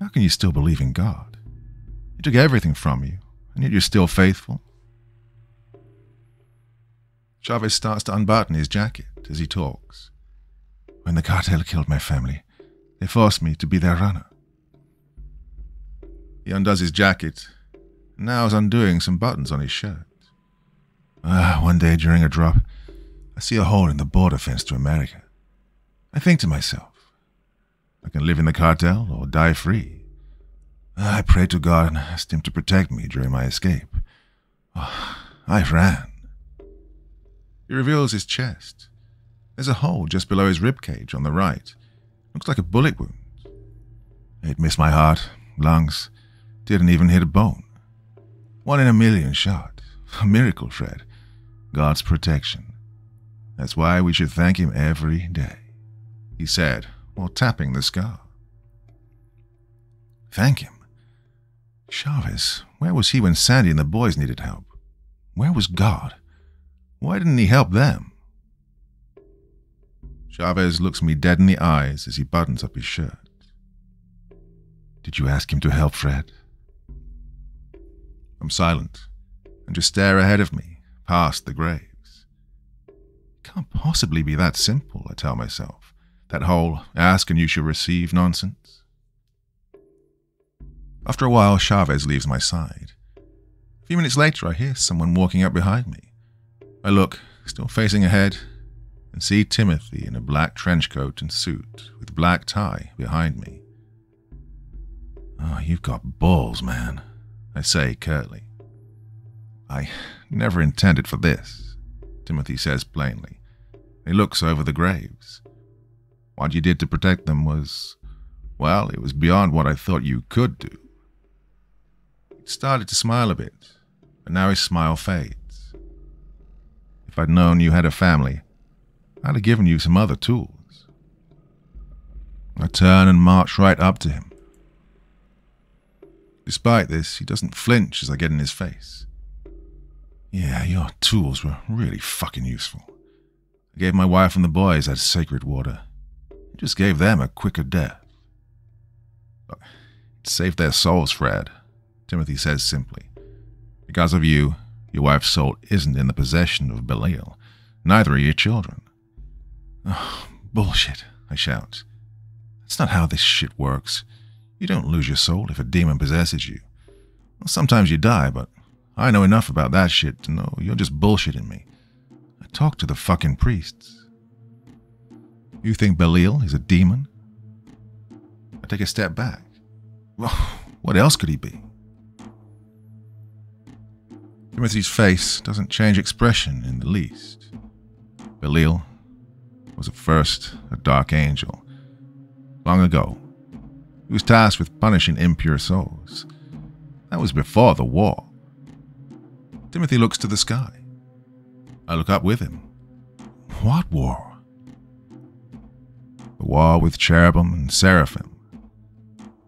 how can you still believe in God? He took everything from you, and yet you're still faithful. Chavez starts to unbutton his jacket as he talks. When the cartel killed my family, they forced me to be their runner. He undoes his jacket and now is undoing some buttons on his shirt. Ah, one day during a drop, I see a hole in the border fence to America. I think to myself, I can live in the cartel or die free. I prayed to God and asked Him to protect me during my escape. Oh, I ran. He reveals his chest. There's a hole just below his rib cage on the right. Looks like a bullet wound. It missed my heart, lungs, didn't even hit a bone. One in a million shot. A miracle, Fred. God's protection. That's why we should thank him every day, he said while tapping the scar. Thank him? Chavez, where was he when Sandy and the boys needed help? Where was God? Why didn't he help them? Chavez looks me dead in the eyes as he buttons up his shirt. Did you ask him to help, Fred? I'm silent and just stare ahead of me, past the graves. It can't possibly be that simple, I tell myself. That whole ask and you shall receive nonsense. After a while, Chavez leaves my side. A few minutes later, I hear someone walking up behind me. I look, still facing ahead, and see Timothy in a black trench coat and suit with black tie behind me. Oh, you've got balls, man, I say curtly. I never intended for this, Timothy says plainly. He looks over the graves. What you did to protect them was, well, it was beyond what I thought you could do. He started to smile a bit, but now his smile fades. If I'd known you had a family, I'd have given you some other tools. I turn and march right up to him. Despite this, he doesn't flinch as I get in his face. Yeah, your tools were really fucking useful. I gave my wife and the boys that sacred water. Just gave them a quicker death. It saved their souls, Fred, Timothy says simply. Because of you, your wife's soul isn't in the possession of Belial. Neither are your children. Oh, bullshit, I shout. That's not how this shit works. You don't lose your soul if a demon possesses you. Well, sometimes you die, but I know enough about that shit to know you're just bullshitting me. I talked to the fucking priests. You think Belial is a demon? I take a step back. Well, what else could he be? Timothy's face doesn't change expression in the least. Belial was at first a dark angel. Long ago, he was tasked with punishing impure souls. That was before the war. Timothy looks to the sky. I look up with him. What war? The war with cherubim and seraphim.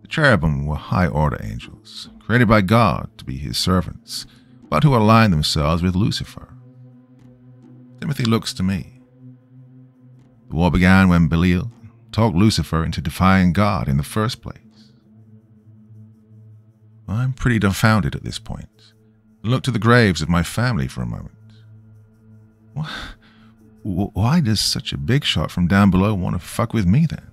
The cherubim were high order angels, created by God to be his servants, but who aligned themselves with Lucifer. Timothy looks to me. The war began when Belial talked Lucifer into defying God in the first place. I'm pretty dumbfounded at this point. I look to the graves of my family for a moment. Why does such a big shot from down below want to fuck with me then?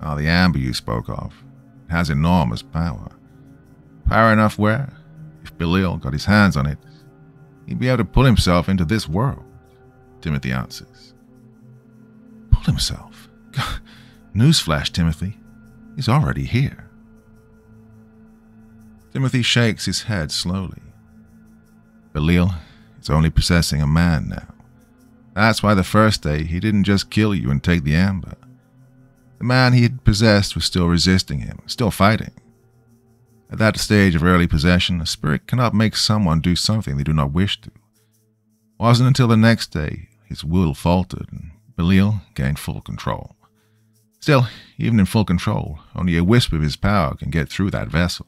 Ah, oh, the amber you spoke of. It has enormous power. Power enough where, if Belial got his hands on it, he'd be able to pull himself into this world, Timothy answers Pull himself. Newsflash, Timothy. He's already here. Timothy shakes his head slowly. Belial is only possessing a man now. That's why the first day he didn't just kill you and take the amber. The man he had possessed was still resisting him, still fighting. At that stage of early possession, a spirit cannot make someone do something they do not wish to. It wasn't until the next day his will faltered and Belial gained full control. Still, even in full control, only a wisp of his power can get through that vessel.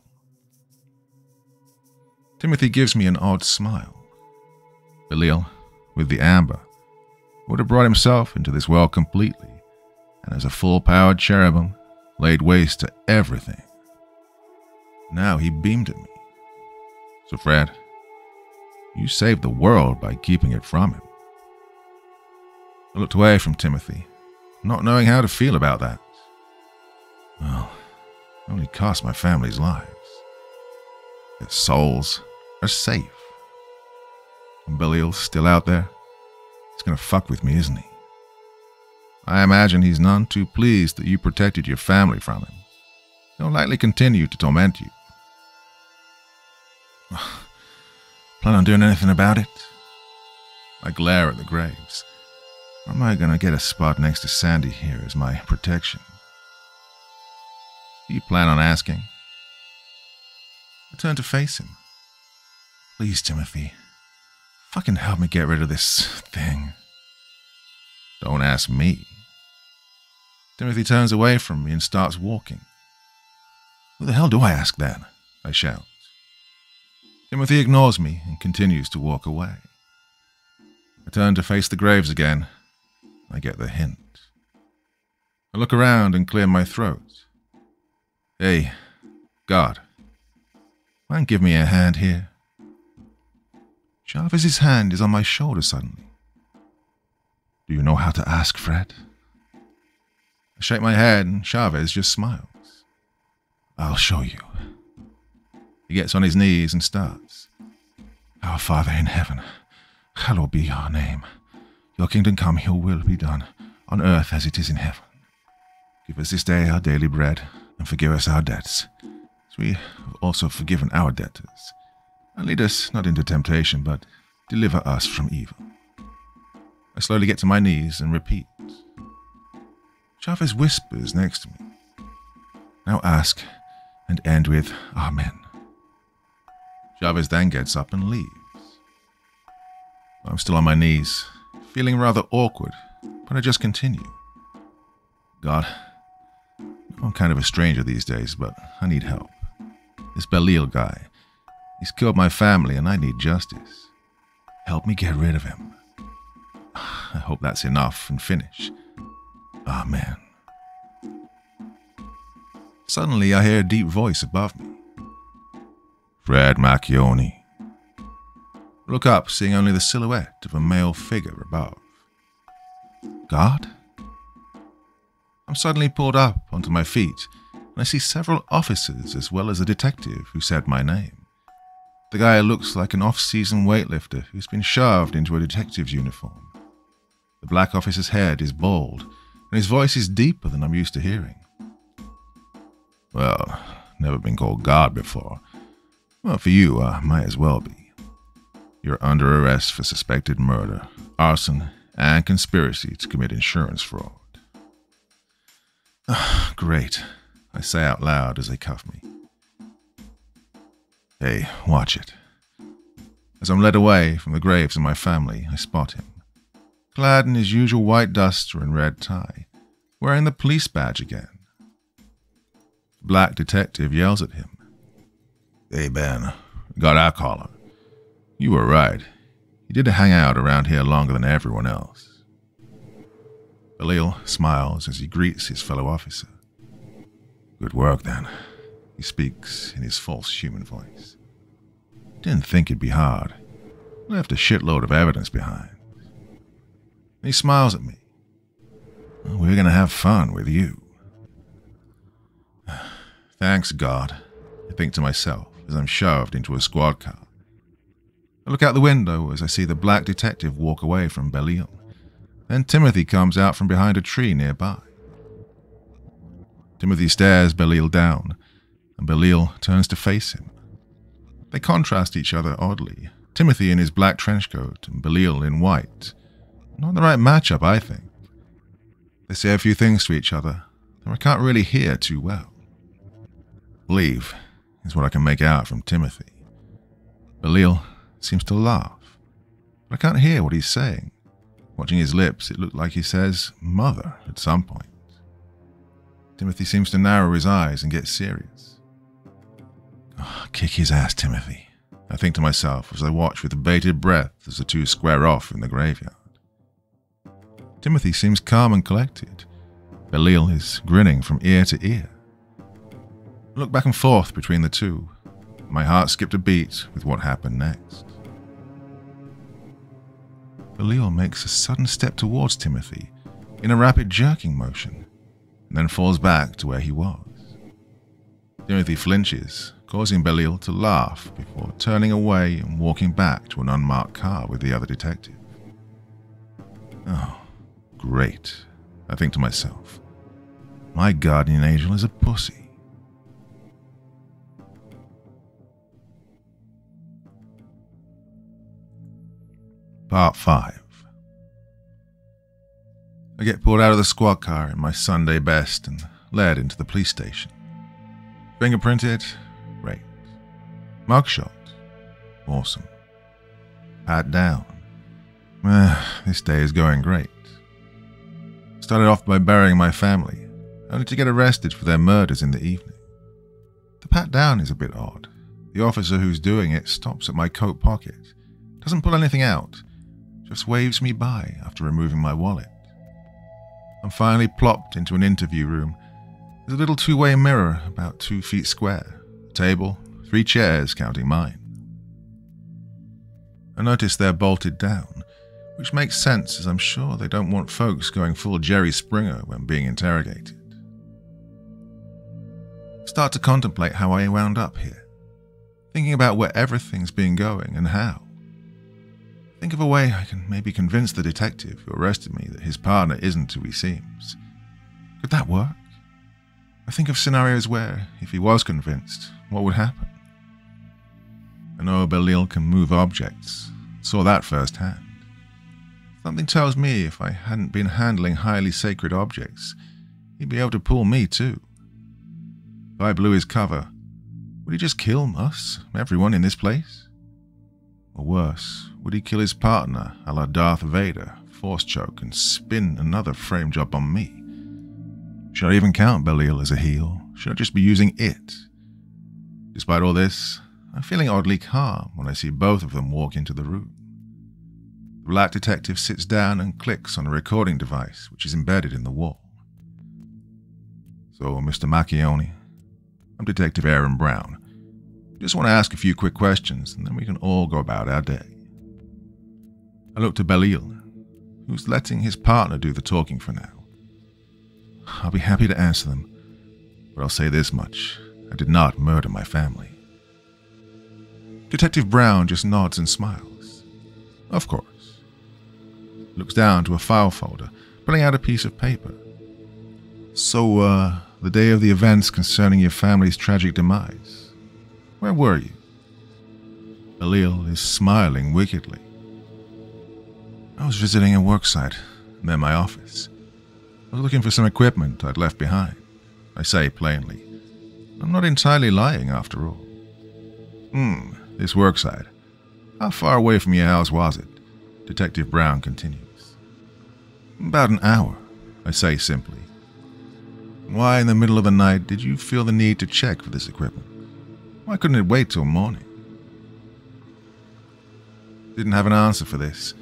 Timothy gives me an odd smile. Belial, with the amber, would have brought himself into this world completely, and as a full powered cherubim, laid waste to everything. Now he beamed at me. So, Fred, you saved the world by keeping it from him. I looked away from Timothy, not knowing how to feel about that. Well, it only cost my family's lives. Their souls are safe. Belial's still out there. He's gonna fuck with me, isn't he? I imagine he's none too pleased that you protected your family from him. He'll likely continue to torment you. Plan on doing anything about it? I glare at the graves. Am I going to get a spot next to Sandy here as my protection? Do you plan on asking? I turn to face him. Please, Timothy, fucking help me get rid of this thing. Don't ask me. Timothy turns away from me and starts walking. Who the hell do I ask then? I shout. Timothy ignores me and continues to walk away. I turn to face the graves again. I get the hint. I look around and clear my throat. Hey, God, mind give me a hand here? Chavez's hand is on my shoulder suddenly. Do you know how to ask, Fred? I shake my head and Chavez just smiles. I'll show you. He gets on his knees and starts. Our Father in heaven, hallowed be your name. Your kingdom come, your will be done, on earth as it is in heaven. Give us this day our daily bread, and forgive us our debts, as we have also forgiven our debtors. And lead us not into temptation, but deliver us from evil. I slowly get to my knees and repeat. Chavez whispers next to me. Now ask and end with Amen. Chavez then gets up and leaves. I'm still on my knees, feeling rather awkward, but I just continue. God, I'm kind of a stranger these days, but I need help. This Belial guy, he's killed my family and I need justice. Help me get rid of him. I hope that's enough and finish. Amen. Suddenly, I hear a deep voice above me. Fred Macchione. Look up, seeing only the silhouette of a male figure above. God? I'm suddenly pulled up onto my feet, and I see several officers as well as a detective who said my name. The guy looks like an off season weightlifter who's been shoved into a detective's uniform. The black officer's head is bald, and his voice is deeper than I'm used to hearing. Well, never been called God before, well, for you, I might as well be. You're under arrest for suspected murder, arson, and conspiracy to commit insurance fraud. Great, I say out loud as they cuff me. Hey, watch it. As I'm led away from the graves of my family, I spot him, clad in his usual white duster and red tie, wearing the police badge again. The black detective yells at him. Hey, Ben, got our collar. You were right. He did hang out around here longer than everyone else. Belial smiles as he greets his fellow officer. Good work, then, he speaks in his false human voice. Didn't think it'd be hard. Left a shitload of evidence behind. he smiles at me. We're gonna have fun with you. Thanks, God, I think to myself as I'm shoved into a squad car. I look out the window as I see the black detective walk away from Belial. Then Timothy comes out from behind a tree nearby. Timothy stares Belial down, and Belial turns to face him. They contrast each other oddly. Timothy in his black trench coat and Belial in white. Not the right matchup, I think. They say a few things to each other, though I can't really hear too well. Leave, is what I can make out from Timothy. Belial seems to laugh, but I can't hear what he's saying. Watching his lips, it looked like he says, Mother, at some point. Timothy seems to narrow his eyes and get serious. Kick his ass, Timothy, I think to myself as I watch with bated breath as the two square off in the graveyard. Timothy seems calm and collected. Belial is grinning from ear to ear. I looked back and forth between the two. My heart skipped a beat with what happened next. Belial makes a sudden step towards Timothy in a rapid jerking motion, and then falls back to where he was. Timothy flinches, causing Belial to laugh before turning away and walking back to an unmarked car with the other detective. Oh, great, I think to myself. My guardian angel is a pussy. Part 5 I get pulled out of the squad car in my Sunday best and led into the police station. Fingerprinted? Mugshot? Awesome. Pat down? Eh, this day is going great. Started off by burying my family, only to get arrested for their murders in the evening. The pat down is a bit odd. The officer who's doing it stops at my coat pocket, doesn't pull anything out, just waves me by after removing my wallet. I'm finally plopped into an interview room. There's a little two way mirror about two feet square, a table, three chairs, counting mine. I notice they're bolted down, which makes sense as I'm sure they don't want folks going full Jerry Springer when being interrogated. Start to contemplate how I wound up here, thinking about where everything's been going and how. Think of a way I can maybe convince the detective who arrested me that his partner isn't who he seems. Could that work? I think of scenarios where, if he was convinced, what would happen? Know Belial can move objects. Saw that firsthand. Something tells me if I hadn't been handling highly sacred objects, he'd be able to pull me too. If I blew his cover, would he just kill us, everyone in this place? Or worse, would he kill his partner, a la Darth Vader, force choke, and spin another frame job on me? Should I even count Belial as a heel? Should I just be using it? Despite all this, I'm feeling oddly calm when I see both of them walk into the room. The black detective sits down and clicks on a recording device which is embedded in the wall. So, Mr. Macchione, I'm Detective Aaron Brown. Just want to ask a few quick questions and then we can all go about our day. I look to Belial, who's letting his partner do the talking for now. I'll be happy to answer them, but I'll say this much I did not murder my family. Detective Brown just nods and smiles. Of course looks down to a file folder, pulling out a piece of paper. So, uh, the day of the events concerning your family's tragic demise, where were you? Belial is smiling wickedly. I was visiting a worksite, near my office. I was looking for some equipment I'd left behind. I say plainly. I'm not entirely lying after all. Hmm, this worksite. How far away from your house was it? Detective Brown continues. About an hour, I say simply. Why, in the middle of the night, did you feel the need to check for this equipment? Why couldn't it wait till morning? Didn't have an answer for this.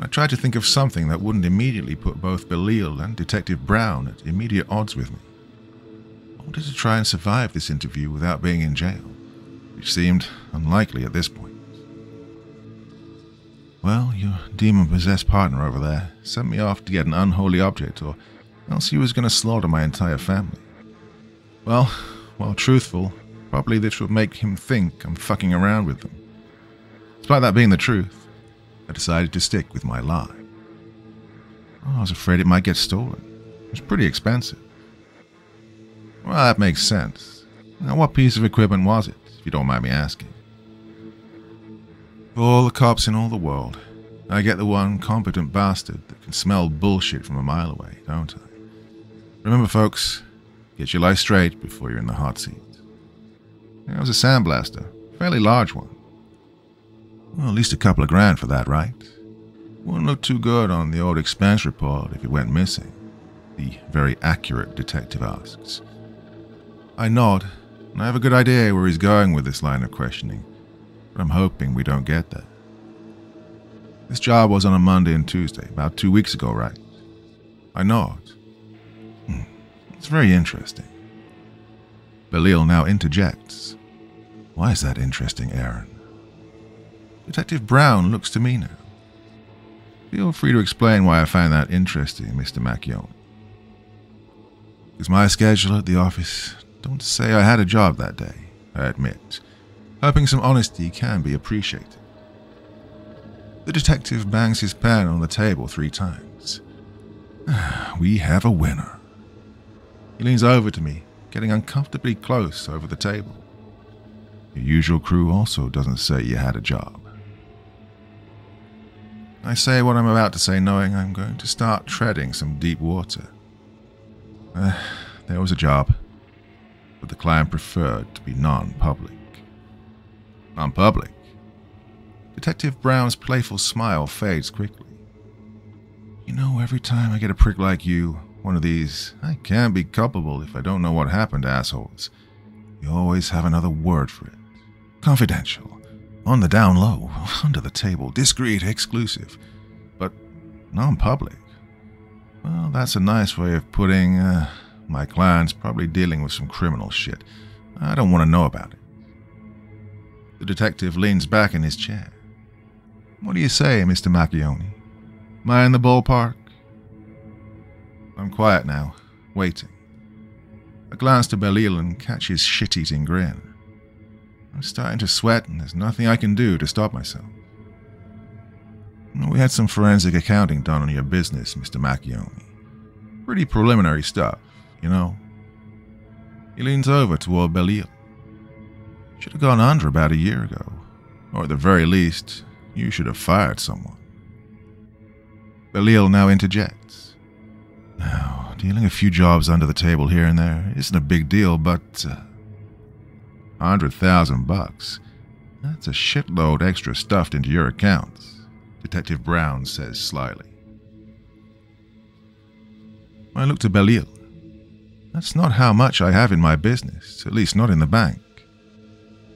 I tried to think of something that wouldn't immediately put both Belial and Detective Brown at immediate odds with me. I wanted to try and survive this interview without being in jail, which seemed unlikely at this point. Well, your demon possessed partner over there sent me off to get an unholy object, or else he was going to slaughter my entire family. Well, while truthful, probably this would make him think I'm fucking around with them. Despite that being the truth, I decided to stick with my lie. Oh, I was afraid it might get stolen. It was pretty expensive. Well, that makes sense. Now, what piece of equipment was it, you don't mind me asking? Of all the cops in all the world, I get the one competent bastard that can smell bullshit from a mile away, don't I? Remember, folks, get your life straight before you're in the hot seat. It was a sandblaster, fairly large one. Well, at least a couple of grand for that, right? Wouldn't look too good on the old expense report if it went missing, the very accurate detective asks. I nod, and I have a good idea where he's going with this line of questioning but I'm hoping we don't get that. This job was on a Monday and Tuesday, about two weeks ago, right? I nod. Hmm. It's very interesting. Belial now interjects. Why is that interesting, Aaron? Detective Brown looks to me now. Feel free to explain why I find that interesting, Mr. Macchione. Because my schedule at the office don't say I had a job that day, I admit hoping some honesty can be appreciated. The detective bangs his pen on the table three times. we have a winner. He leans over to me, getting uncomfortably close over the table. Your usual crew also doesn't say you had a job. I say what I'm about to say, knowing I'm going to start treading some deep water. Uh, there was a job, but the client preferred to be non public. Non public? Detective Brown's playful smile fades quickly. You know, every time I get a prick like you, one of these, I can't be culpable if I don't know what happened, assholes. You always have another word for it. Confidential. On the down low, under the table, discreet, exclusive. But non public. Well, that's a nice way of putting, uh, my client's probably dealing with some criminal shit. I don't want to know about it. The detective leans back in his chair. What do you say, Mr. Macchione? Am I in the ballpark? I'm quiet now, waiting. I glance to Belial and catch his shit eating grin. I'm starting to sweat, and there's nothing I can do to stop myself. We had some forensic accounting done on your business, Mr. Macchione. Pretty preliminary stuff, you know. He leans over toward Belial. Should have gone under about a year ago, or at the very least, you should have fired someone. Belial now interjects. Now, dealing a few jobs under the table here and there isn't a big deal, but uh, hundred thousand bucks. That's a shitload extra stuffed into your accounts, Detective Brown says slyly. I look to Belial. That's not how much I have in my business, at least not in the bank.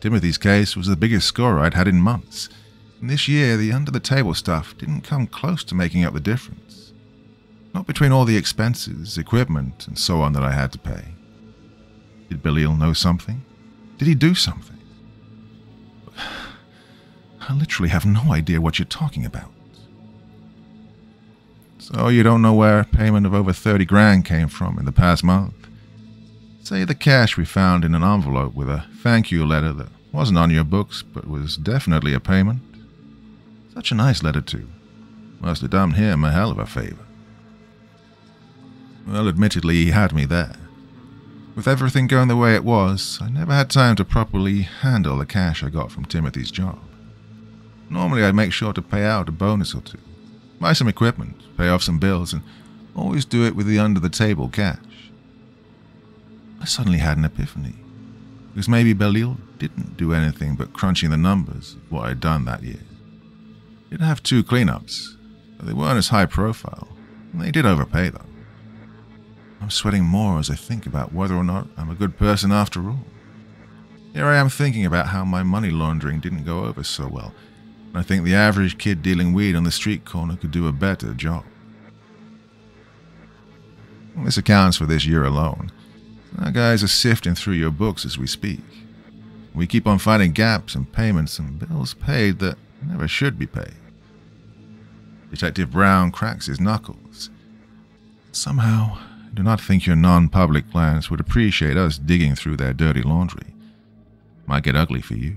Timothy's case was the biggest score I'd had in months, and this year the under the table stuff didn't come close to making up the difference. Not between all the expenses, equipment, and so on that I had to pay. Did Belial know something? Did he do something? I literally have no idea what you're talking about. So you don't know where a payment of over 30 grand came from in the past month? Say the cash we found in an envelope with a thank you letter that wasn't on your books but was definitely a payment. Such a nice letter, too. Must have done him a hell of a favor. Well, admittedly, he had me there. With everything going the way it was, I never had time to properly handle the cash I got from Timothy's job. Normally, I'd make sure to pay out a bonus or two, buy some equipment, pay off some bills, and always do it with the under the table cash. I suddenly had an epiphany. Because maybe Belial didn't do anything but crunching the numbers of what I'd done that year. Did have two cleanups, but they weren't as high profile. and They did overpay, though. I'm sweating more as I think about whether or not I'm a good person after all. Here I am thinking about how my money laundering didn't go over so well, and I think the average kid dealing weed on the street corner could do a better job. This accounts for this year alone. Our guys are sifting through your books as we speak. We keep on finding gaps in payments and bills paid that never should be paid. Detective Brown cracks his knuckles. Somehow, I do not think your non public clients would appreciate us digging through their dirty laundry. Might get ugly for you,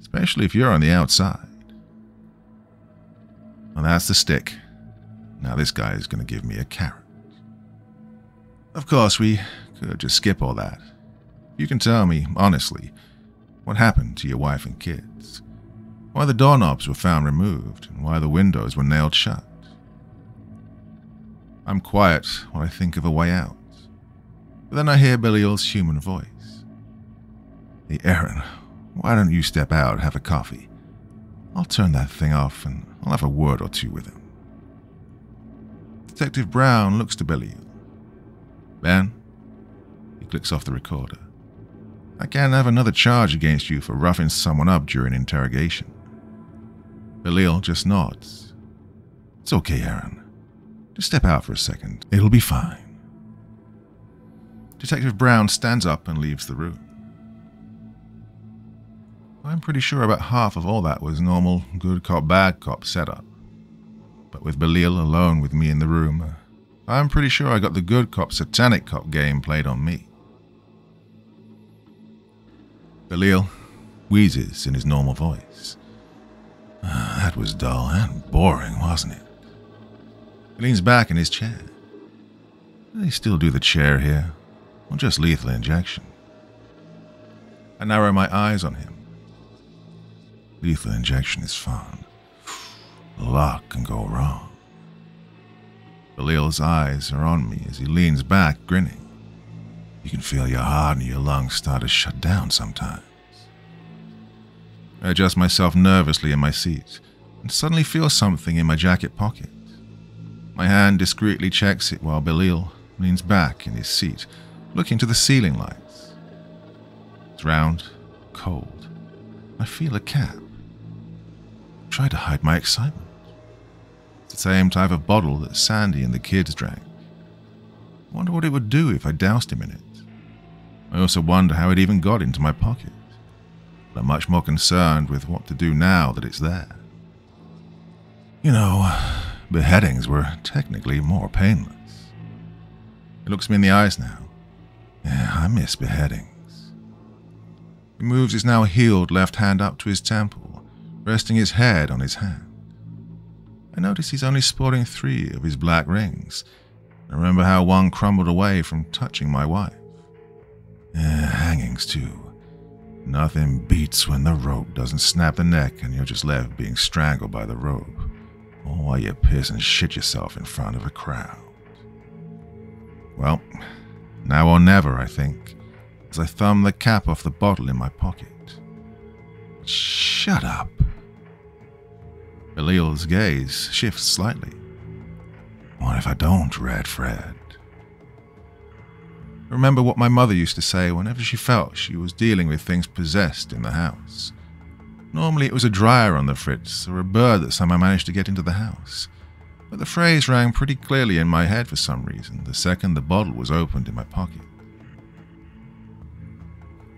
especially if you're on the outside. Well, that's the stick. Now this guy is going to give me a carrot. Of course, we could just skip all that. You can tell me, honestly, what happened to your wife and kids. Why the doorknobs were found removed, and why the windows were nailed shut. I'm quiet while I think of a way out. But then I hear Belial's human voice. Hey, Aaron, why don't you step out, and have a coffee? I'll turn that thing off and I'll have a word or two with him. Detective Brown looks to Belial. Ben? Clicks off the recorder. I can't have another charge against you for roughing someone up during interrogation. Belial just nods. It's okay, Aaron. Just step out for a second. It'll be fine. Detective Brown stands up and leaves the room. I'm pretty sure about half of all that was normal good cop, bad cop setup. But with Belial alone with me in the room, I'm pretty sure I got the good cop, satanic cop game played on me. Belial wheezes in his normal voice. Ah, that was dull and boring, wasn't it? He leans back in his chair. They still do the chair here, or just lethal injection. I narrow my eyes on him. Lethal injection is fun. A lot can go wrong. Belial's eyes are on me as he leans back, grinning. You can feel your heart and your lungs start to shut down sometimes. I adjust myself nervously in my seat and suddenly feel something in my jacket pocket. My hand discreetly checks it while Belial leans back in his seat, looking to the ceiling lights. It's round, cold. I feel a cap. I try to hide my excitement. It's the same type of bottle that Sandy and the kids drank. I wonder what it would do if I doused him in it. I also wonder how it even got into my pocket. But I'm much more concerned with what to do now that it's there. You know, beheadings were technically more painless. He looks me in the eyes now. Yeah, I miss beheadings. He moves his now healed left hand up to his temple, resting his head on his hand. I notice he's only sporting three of his black rings. I remember how one crumbled away from touching my wife. Yeah, hangings too. Nothing beats when the rope doesn't snap the neck and you're just left being strangled by the rope. Or while you piss and shit yourself in front of a crowd. Well, now or never, I think, as I thumb the cap off the bottle in my pocket. Shut up. Belial's gaze shifts slightly. What if I don't, Red Fred? Remember what my mother used to say whenever she felt she was dealing with things possessed in the house. Normally it was a dryer on the fritz or a bird that somehow managed to get into the house. But the phrase rang pretty clearly in my head for some reason the second the bottle was opened in my pocket.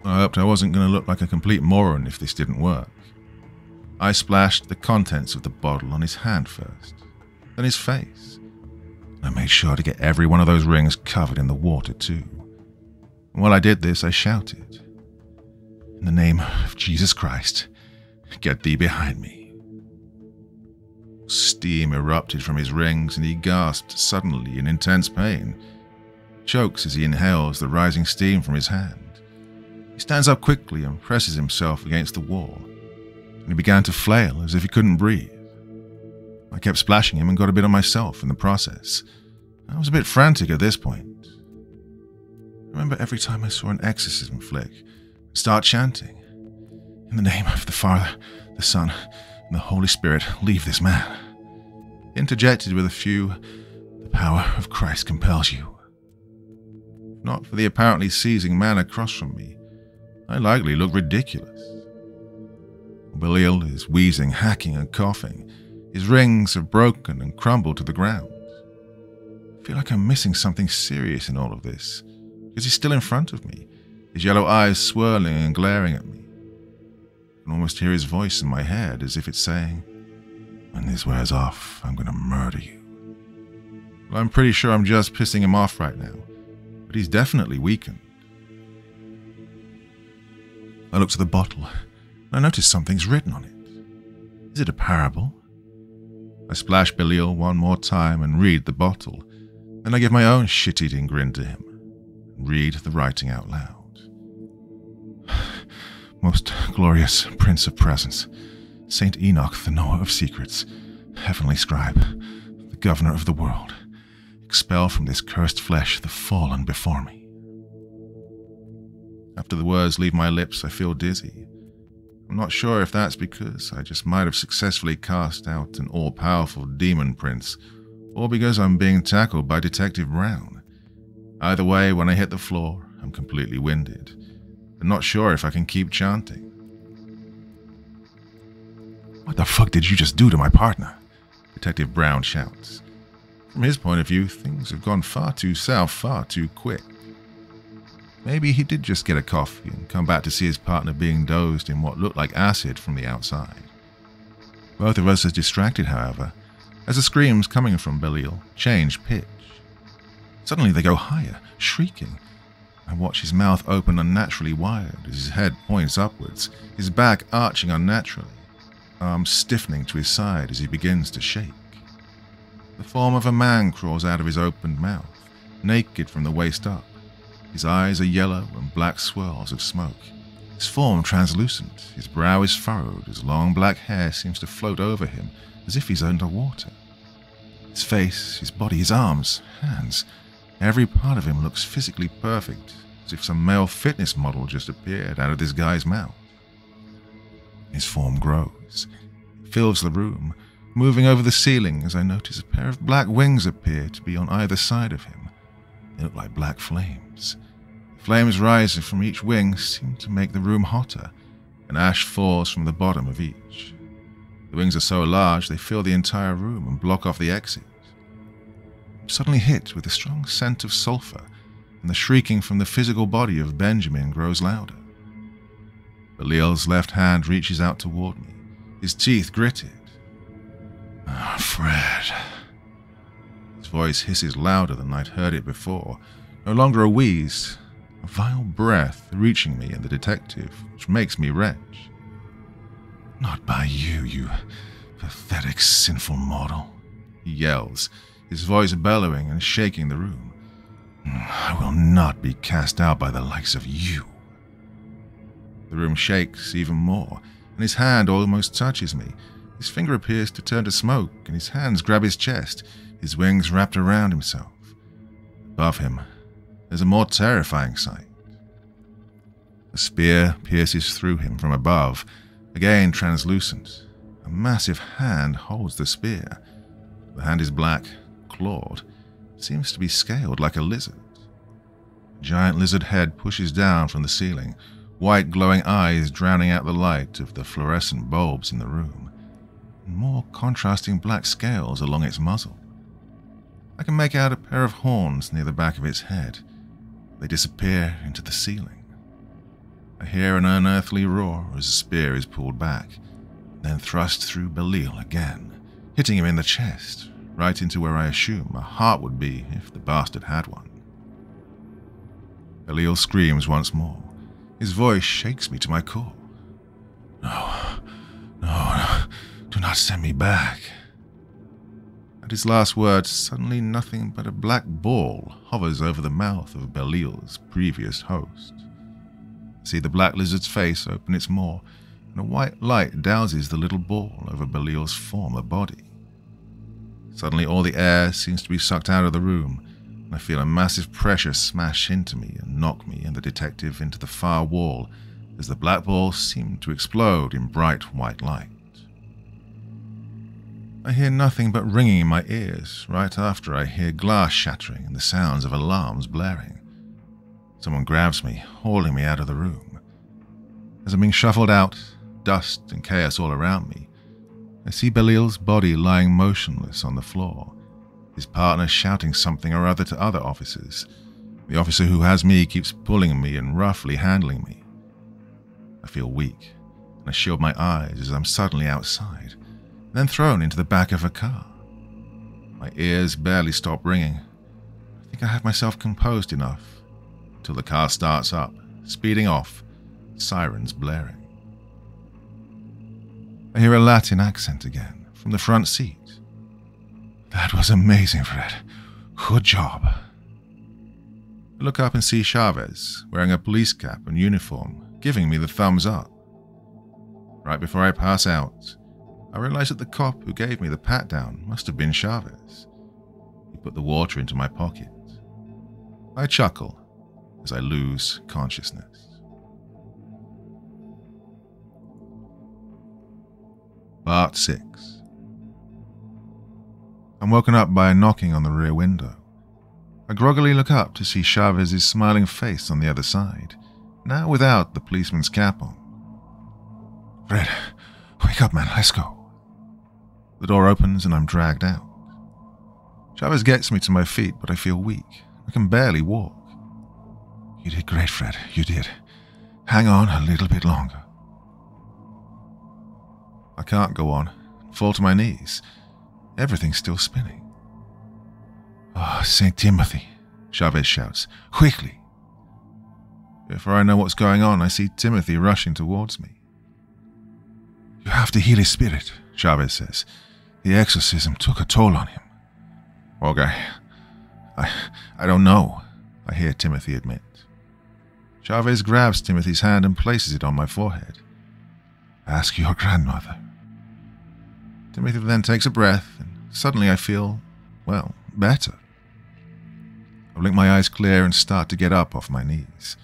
I hoped I wasn't going to look like a complete moron if this didn't work. I splashed the contents of the bottle on his hand first, then his face. I made sure to get every one of those rings covered in the water, too. While I did this, I shouted, In the name of Jesus Christ, get thee behind me. Steam erupted from his rings, and he gasped suddenly in intense pain. Chokes as he inhales the rising steam from his hand. He stands up quickly and presses himself against the wall and he began to flail as if he couldn't breathe. I kept splashing him and got a bit on myself in the process. I was a bit frantic at this point. Remember every time I saw an exorcism flick, start chanting, In the name of the Father, the Son, and the Holy Spirit, leave this man. Interjected with a few, The power of Christ compels you. Not for the apparently seizing man across from me, I likely looked ridiculous. Belial is wheezing, hacking, and coughing. His rings have broken and crumbled to the ground. I feel like I'm missing something serious in all of this, because he's still in front of me, his yellow eyes swirling and glaring at me. I can almost hear his voice in my head as if it's saying, When this wears off, I'm going to murder you. Well, I'm pretty sure I'm just pissing him off right now, but he's definitely weakened. I look to the bottle and I notice something's written on it. Is it a parable? I splash Belial one more time and read the bottle. Then I give my own shit eating grin to him read the writing out loud. Most glorious Prince of Presence, Saint Enoch, the knower of secrets, heavenly scribe, the governor of the world, expel from this cursed flesh the fallen before me. After the words leave my lips, I feel dizzy. I'm not sure if that's because I just might have successfully cast out an all powerful demon prince, or because I'm being tackled by Detective Brown. Either way, when I hit the floor, I'm completely winded, and not sure if I can keep chanting. What the fuck did you just do to my partner? Detective Brown shouts. From his point of view, things have gone far too south far too quick. Maybe he did just get a coffee and come back to see his partner being dozed in what looked like acid from the outside. Both of us are distracted, however, as the screams coming from Belial change pitch. Suddenly they go higher, shrieking. I watch his mouth open unnaturally wide as his head points upwards, his back arching unnaturally, arms stiffening to his side as he begins to shake. The form of a man crawls out of his opened mouth, naked from the waist up. His eyes are yellow and black swirls of smoke, his form translucent, his brow is furrowed, his long black hair seems to float over him as if he's under water. His face, his body, his arms, hands, every part of him looks physically perfect, as if some male fitness model just appeared out of this guy's mouth. His form grows, fills the room, moving over the ceiling as I notice a pair of black wings appear to be on either side of him. They look like black flames. The flames rising from each wing seem to make the room hotter, and ash falls from the bottom of each. The wings are so large they fill the entire room and block off the exit. Suddenly hit with a strong scent of sulfur, and the shrieking from the physical body of Benjamin grows louder. Belial's left hand reaches out toward me, his teeth gritted. Oh, Fred. His voice hisses louder than I'd heard it before, no longer a wheeze, a vile breath reaching me and the detective, which makes me retch. Not by you, you pathetic, sinful mortal, he yells, his voice bellowing and shaking the room. Mm, I will not be cast out by the likes of you. The room shakes even more, and his hand almost touches me. His finger appears to turn to smoke, and his hands grab his chest, his wings wrapped around himself. Above him, there's a more terrifying sight. A spear pierces through him from above, again translucent. A massive hand holds the spear. The hand is black, clawed, seems to be scaled like a lizard. Giant lizard head pushes down from the ceiling, white glowing eyes drowning out the light of the fluorescent bulbs in the room, more contrasting black scales along its muzzle. I can make out a pair of horns near the back of its head. They disappear into the ceiling. I hear an unearthly roar as the spear is pulled back, then thrust through Belial again, hitting him in the chest, right into where I assume a heart would be if the bastard had one. Belial screams once more. His voice shakes me to my core. No, no, no, do not send me back. At his last words, suddenly nothing but a black ball hovers over the mouth of Belial's previous host see the black lizard's face open its maw, and a white light douses the little ball over Belial's former body. Suddenly, all the air seems to be sucked out of the room, and I feel a massive pressure smash into me and knock me and the detective into the far wall as the black ball seemed to explode in bright white light. I hear nothing but ringing in my ears right after I hear glass shattering and the sounds of alarms blaring. Someone grabs me, hauling me out of the room. As I'm being shuffled out, dust and chaos all around me, I see Belial's body lying motionless on the floor, his partner shouting something or other to other officers. The officer who has me keeps pulling me and roughly handling me. I feel weak, and I shield my eyes as I'm suddenly outside, then thrown into the back of a car. My ears barely stop ringing. I think I have myself composed enough till the car starts up, speeding off, sirens blaring. I hear a Latin accent again from the front seat. That was amazing, Fred. Good job. I look up and see Chavez wearing a police cap and uniform, giving me the thumbs up. Right before I pass out, I realize that the cop who gave me the pat down must have been Chavez. He put the water into my pocket. I chuckle as I lose consciousness. Part 6 I'm woken up by a knocking on the rear window. I groggily look up to see Chavez's smiling face on the other side, now without the policeman's cap on. Fred, wake up, man, let's go. The door opens and I'm dragged out. Chavez gets me to my feet, but I feel weak. I can barely walk. You did great, Fred. You did. Hang on a little bit longer. I can't go on. Fall to my knees. Everything's still spinning. Ah, oh, St. Timothy, Chavez shouts. Quickly! Before I know what's going on, I see Timothy rushing towards me. You have to heal his spirit, Chavez says. The exorcism took a toll on him. Okay. I, I don't know, I hear Timothy admit. Chavez grabs Timothy's hand and places it on my forehead. Ask your grandmother. Timothy then takes a breath, and suddenly I feel, well, better. I blink my eyes clear and start to get up off my knees.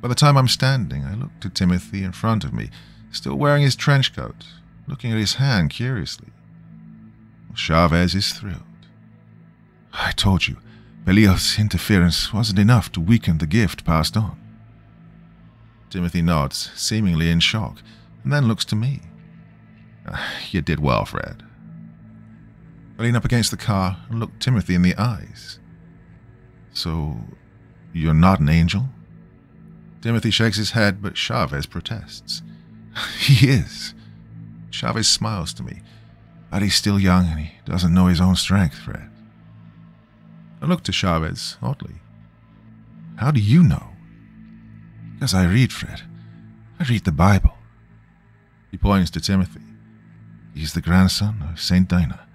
By the time I'm standing, I look to Timothy in front of me, still wearing his trench coat, looking at his hand curiously. Chavez is thrilled. I told you, Belial's interference wasn't enough to weaken the gift passed on. Timothy nods, seemingly in shock, and then looks to me. You did well, Fred. I lean up against the car and look Timothy in the eyes. So, you're not an angel? Timothy shakes his head, but Chavez protests. he is. Chavez smiles to me, but he's still young and he doesn't know his own strength, Fred. I look to Chavez oddly. How do you know? Because I read, Fred. I read the Bible. He points to Timothy. He's the grandson of Saint Dinah,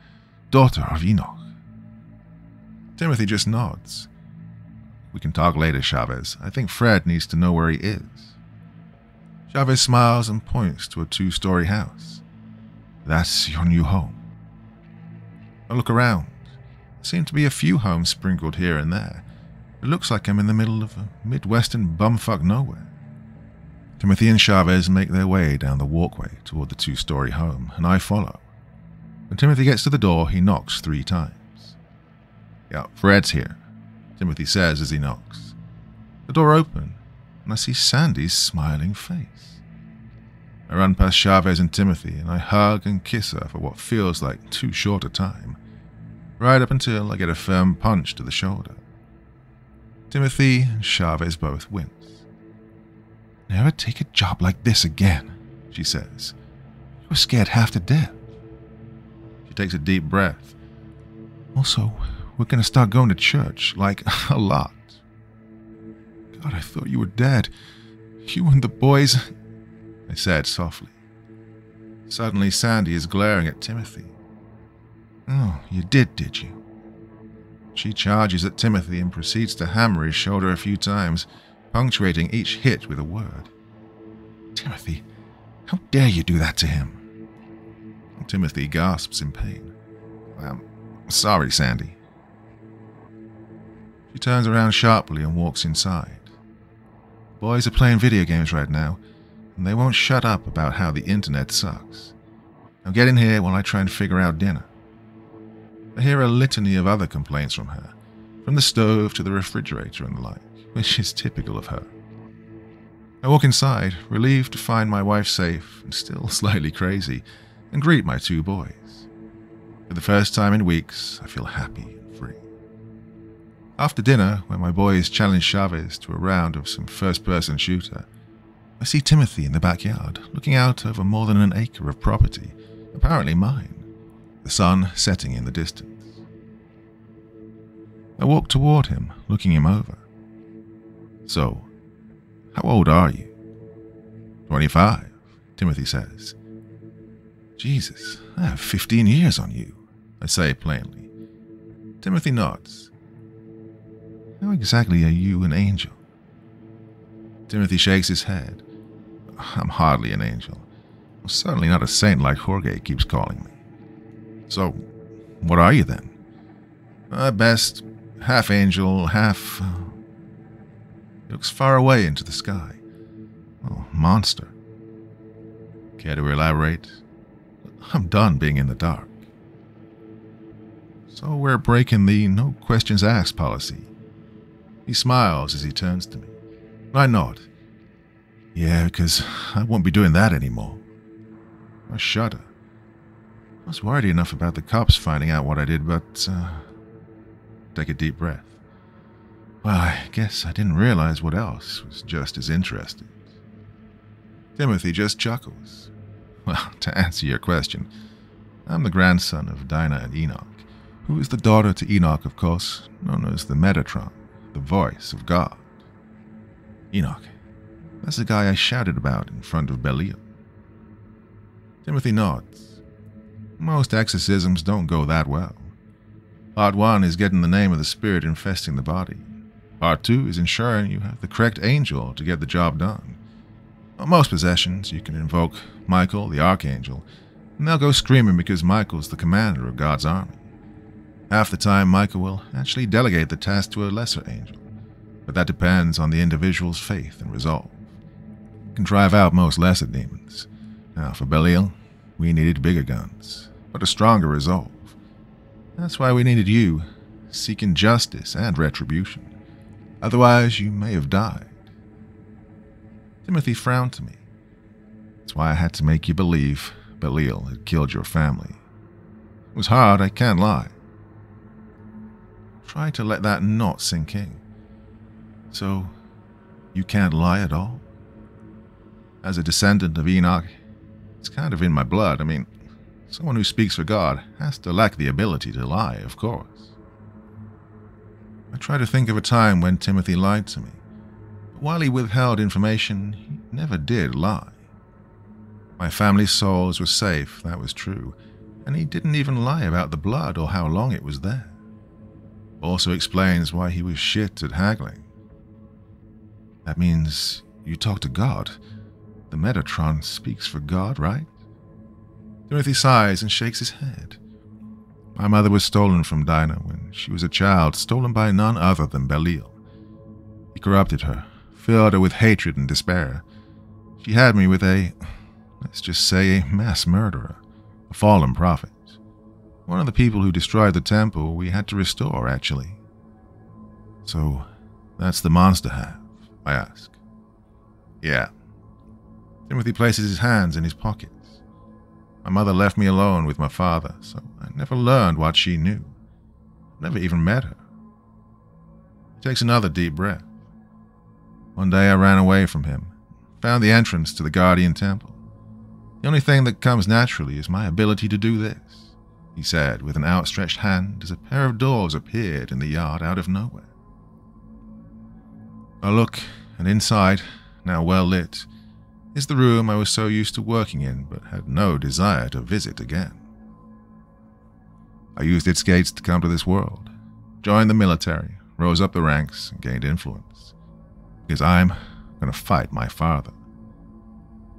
daughter of Enoch. Timothy just nods. We can talk later, Chavez. I think Fred needs to know where he is. Chavez smiles and points to a two story house. That's your new home. I look around. There seem to be a few homes sprinkled here and there. It looks like I'm in the middle of a Midwestern bumfuck nowhere. Timothy and Chavez make their way down the walkway toward the two story home, and I follow. When Timothy gets to the door, he knocks three times. Yeah, Fred's here, Timothy says as he knocks. The door opens, and I see Sandy's smiling face. I run past Chavez and Timothy, and I hug and kiss her for what feels like too short a time, right up until I get a firm punch to the shoulder. Timothy and Chavez both wince. Never take a job like this again, she says. You were scared half to death. She takes a deep breath. Also, we're going to start going to church, like a lot. God, I thought you were dead. You and the boys. I said softly. Suddenly, Sandy is glaring at Timothy. Oh, you did, did you? She charges at Timothy and proceeds to hammer his shoulder a few times, punctuating each hit with a word. Timothy, how dare you do that to him? Timothy gasps in pain. I'm sorry, Sandy. She turns around sharply and walks inside. Boys are playing video games right now, and they won't shut up about how the internet sucks. Now get in here while I try and figure out dinner. I hear a litany of other complaints from her, from the stove to the refrigerator and the like, which is typical of her. I walk inside, relieved to find my wife safe and still slightly crazy, and greet my two boys. For the first time in weeks, I feel happy and free. After dinner, when my boys challenge Chavez to a round of some first person shooter, I see Timothy in the backyard, looking out over more than an acre of property, apparently mine the sun setting in the distance. I walk toward him, looking him over. So, how old are you? 25, Timothy says. Jesus, I have 15 years on you, I say plainly. Timothy nods. How exactly are you an angel? Timothy shakes his head. I'm hardly an angel. Certainly not a saint like Jorge keeps calling me. So, what are you then? At best, half angel, half. Looks far away into the sky. Oh, monster. Care to elaborate? I'm done being in the dark. So we're breaking the no questions asked policy. He smiles as he turns to me. I nod. Yeah, because I won't be doing that anymore. I shudder. I was worried enough about the cops finding out what I did, but. Uh, take a deep breath. Well, I guess I didn't realize what else was just as interesting. Timothy just chuckles. Well, to answer your question, I'm the grandson of Dinah and Enoch, who is the daughter to Enoch, of course, known as the Metatron, the voice of God. Enoch, that's the guy I shouted about in front of Belial. Timothy nods. Most exorcisms don't go that well. Part one is getting the name of the spirit infesting the body. Part two is ensuring you have the correct angel to get the job done. On most possessions, you can invoke Michael, the archangel, and they'll go screaming because Michael's the commander of God's army. Half the time, Michael will actually delegate the task to a lesser angel, but that depends on the individual's faith and resolve. It can drive out most lesser demons. Now, for Belial, we needed bigger guns, but a stronger resolve. That's why we needed you, seeking justice and retribution. Otherwise, you may have died. Timothy frowned to me. That's why I had to make you believe Belial had killed your family. It was hard, I can't lie. Try to let that not sink in. So, you can't lie at all? As a descendant of Enoch, it's kind of in my blood. I mean, someone who speaks for God has to lack the ability to lie, of course. I try to think of a time when Timothy lied to me. But while he withheld information, he never did lie. My family's souls were safe, that was true, and he didn't even lie about the blood or how long it was there. Also explains why he was shit at haggling. That means you talk to God. The Metatron speaks for God, right? Timothy sighs and shakes his head. My mother was stolen from Dinah when she was a child, stolen by none other than Belial. He corrupted her, filled her with hatred and despair. She had me with a, let's just say, a mass murderer, a fallen prophet. One of the people who destroyed the temple we had to restore, actually. So, that's the monster have? I ask. Yeah. Timothy places his hands in his pocket. My mother left me alone with my father, so I never learned what she knew. Never even met her. He takes another deep breath. One day I ran away from him, found the entrance to the Guardian Temple. The only thing that comes naturally is my ability to do this, he said with an outstretched hand as a pair of doors appeared in the yard out of nowhere. I look, and inside, now well lit, is the room I was so used to working in but had no desire to visit again. I used its gates to come to this world, joined the military, rose up the ranks, and gained influence. Because I'm going to fight my father.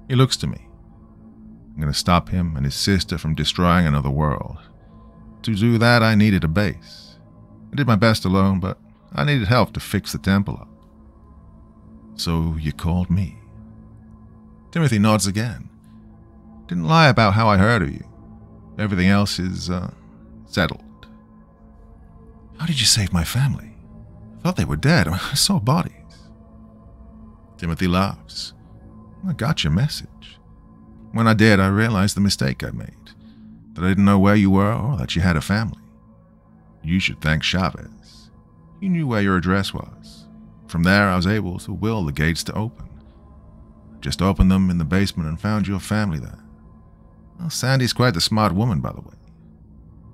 He looks to me. I'm going to stop him and his sister from destroying another world. To do that, I needed a base. I did my best alone, but I needed help to fix the temple up. So you called me. Timothy nods again. Didn't lie about how I heard of you. Everything else is, uh, settled. How did you save my family? I thought they were dead. I saw bodies. Timothy laughs. I got your message. When I did, I realized the mistake I made. That I didn't know where you were or that you had a family. You should thank Chavez. He knew where your address was. From there, I was able to will the gates to open. Just opened them in the basement and found your family there. Well, Sandy's quite the smart woman, by the way.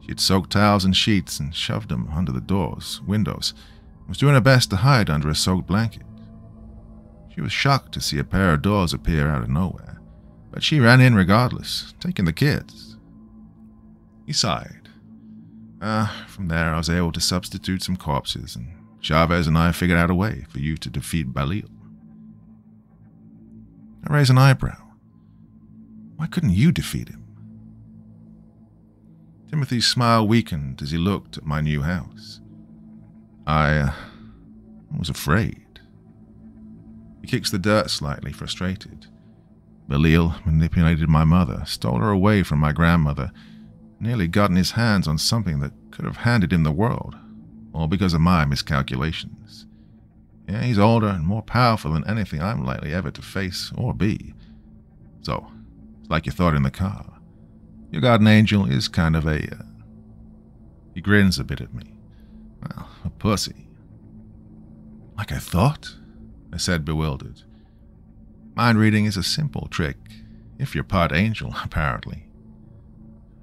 She had soaked towels and sheets and shoved them under the doors, windows, was doing her best to hide under a soaked blanket. She was shocked to see a pair of doors appear out of nowhere, but she ran in regardless, taking the kids. He sighed. Ah, from there I was able to substitute some corpses, and Chavez and I figured out a way for you to defeat Belial. I raise an eyebrow. Why couldn't you defeat him? Timothy's smile weakened as he looked at my new house. I uh, was afraid. He kicks the dirt slightly, frustrated. Belial manipulated my mother, stole her away from my grandmother, nearly gotten his hands on something that could have handed him the world, all because of my miscalculations. Yeah, he's older and more powerful than anything I'm likely ever to face or be. So, it's like you thought in the car. Your guardian angel is kind of a. Uh, he grins a bit at me. Well, a pussy. Like I thought? I said, bewildered. Mind reading is a simple trick, if you're part angel, apparently.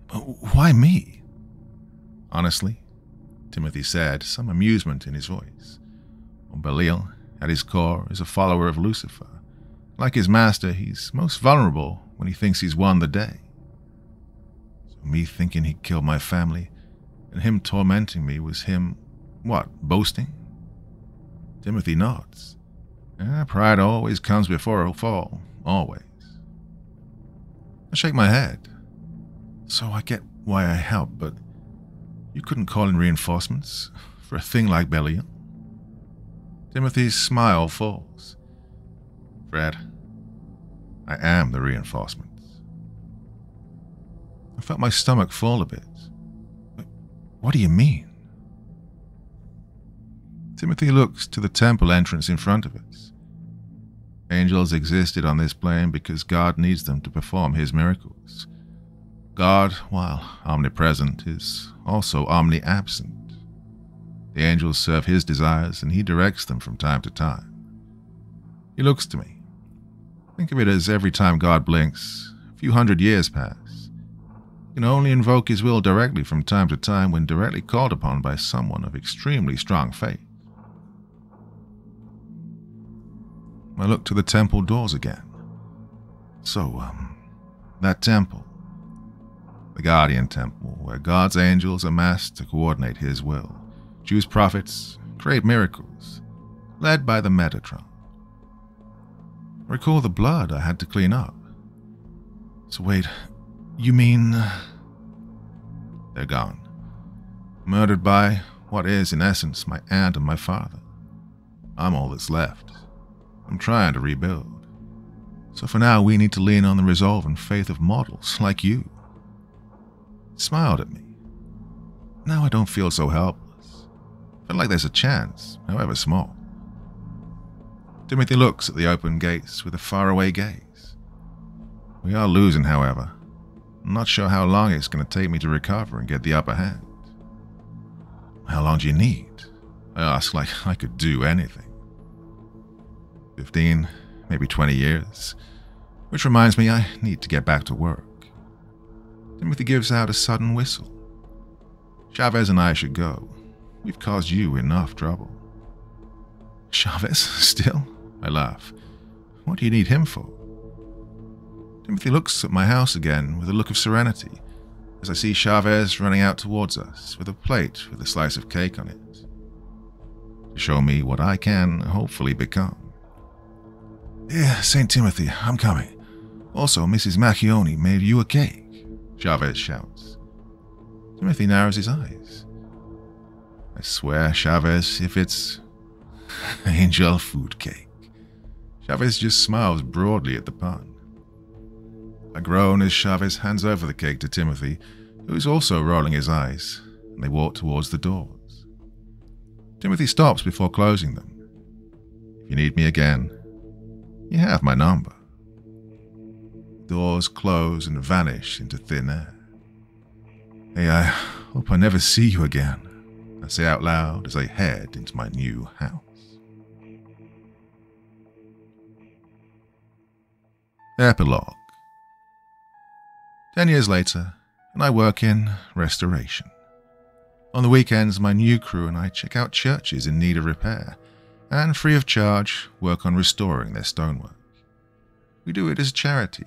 But why me? Honestly, Timothy said, some amusement in his voice. Belial, at his core, is a follower of Lucifer. Like his master, he's most vulnerable when he thinks he's won the day. So me thinking he killed my family, and him tormenting me was him, what, boasting? Timothy nods. Yeah, pride always comes before a fall. Always. I shake my head. So I get why I help, but you couldn't call in reinforcements for a thing like Belial? Timothy's smile falls. Fred, I am the reinforcements. I felt my stomach fall a bit. What do you mean? Timothy looks to the temple entrance in front of us. Angels existed on this plane because God needs them to perform his miracles. God, while omnipresent, is also omni-absent. The angels serve his desires and he directs them from time to time. He looks to me. Think of it as every time God blinks, a few hundred years pass. He can only invoke his will directly from time to time when directly called upon by someone of extremely strong faith. I look to the temple doors again. So, um, that temple, the Guardian Temple, where God's angels amass to coordinate His will, choose prophets, create miracles, led by the Metatron. Recall the blood I had to clean up. So, wait, you mean. Uh, they're gone. Murdered by what is, in essence, my aunt and my father. I'm all that's left. I'm trying to rebuild. So for now, we need to lean on the resolve and faith of mortals like you. He smiled at me. Now I don't feel so helpless. I feel like there's a chance, however small. Timothy looks at the open gates with a faraway gaze. We are losing, however. I'm not sure how long it's going to take me to recover and get the upper hand. How long do you need? I ask like I could do anything. 15, maybe 20 years. Which reminds me, I need to get back to work. Timothy gives out a sudden whistle. Chavez and I should go. We've caused you enough trouble. Chavez, still? I laugh. What do you need him for? Timothy looks at my house again with a look of serenity as I see Chavez running out towards us with a plate with a slice of cake on it. To show me what I can hopefully become. Yeah, St. Timothy, I'm coming. Also, Mrs. Macchione made you a cake, Chavez shouts. Timothy narrows his eyes. I swear, Chavez, if it's angel food cake. Chavez just smiles broadly at the pun. I groan as Chavez hands over the cake to Timothy, who is also rolling his eyes, and they walk towards the doors. Timothy stops before closing them. If you need me again, you have my number. Doors close and vanish into thin air. Hey, I hope I never see you again, I say out loud as I head into my new house. Epilogue Ten years later, and I work in restoration. On the weekends, my new crew and I check out churches in need of repair and free of charge work on restoring their stonework. We do it as charity.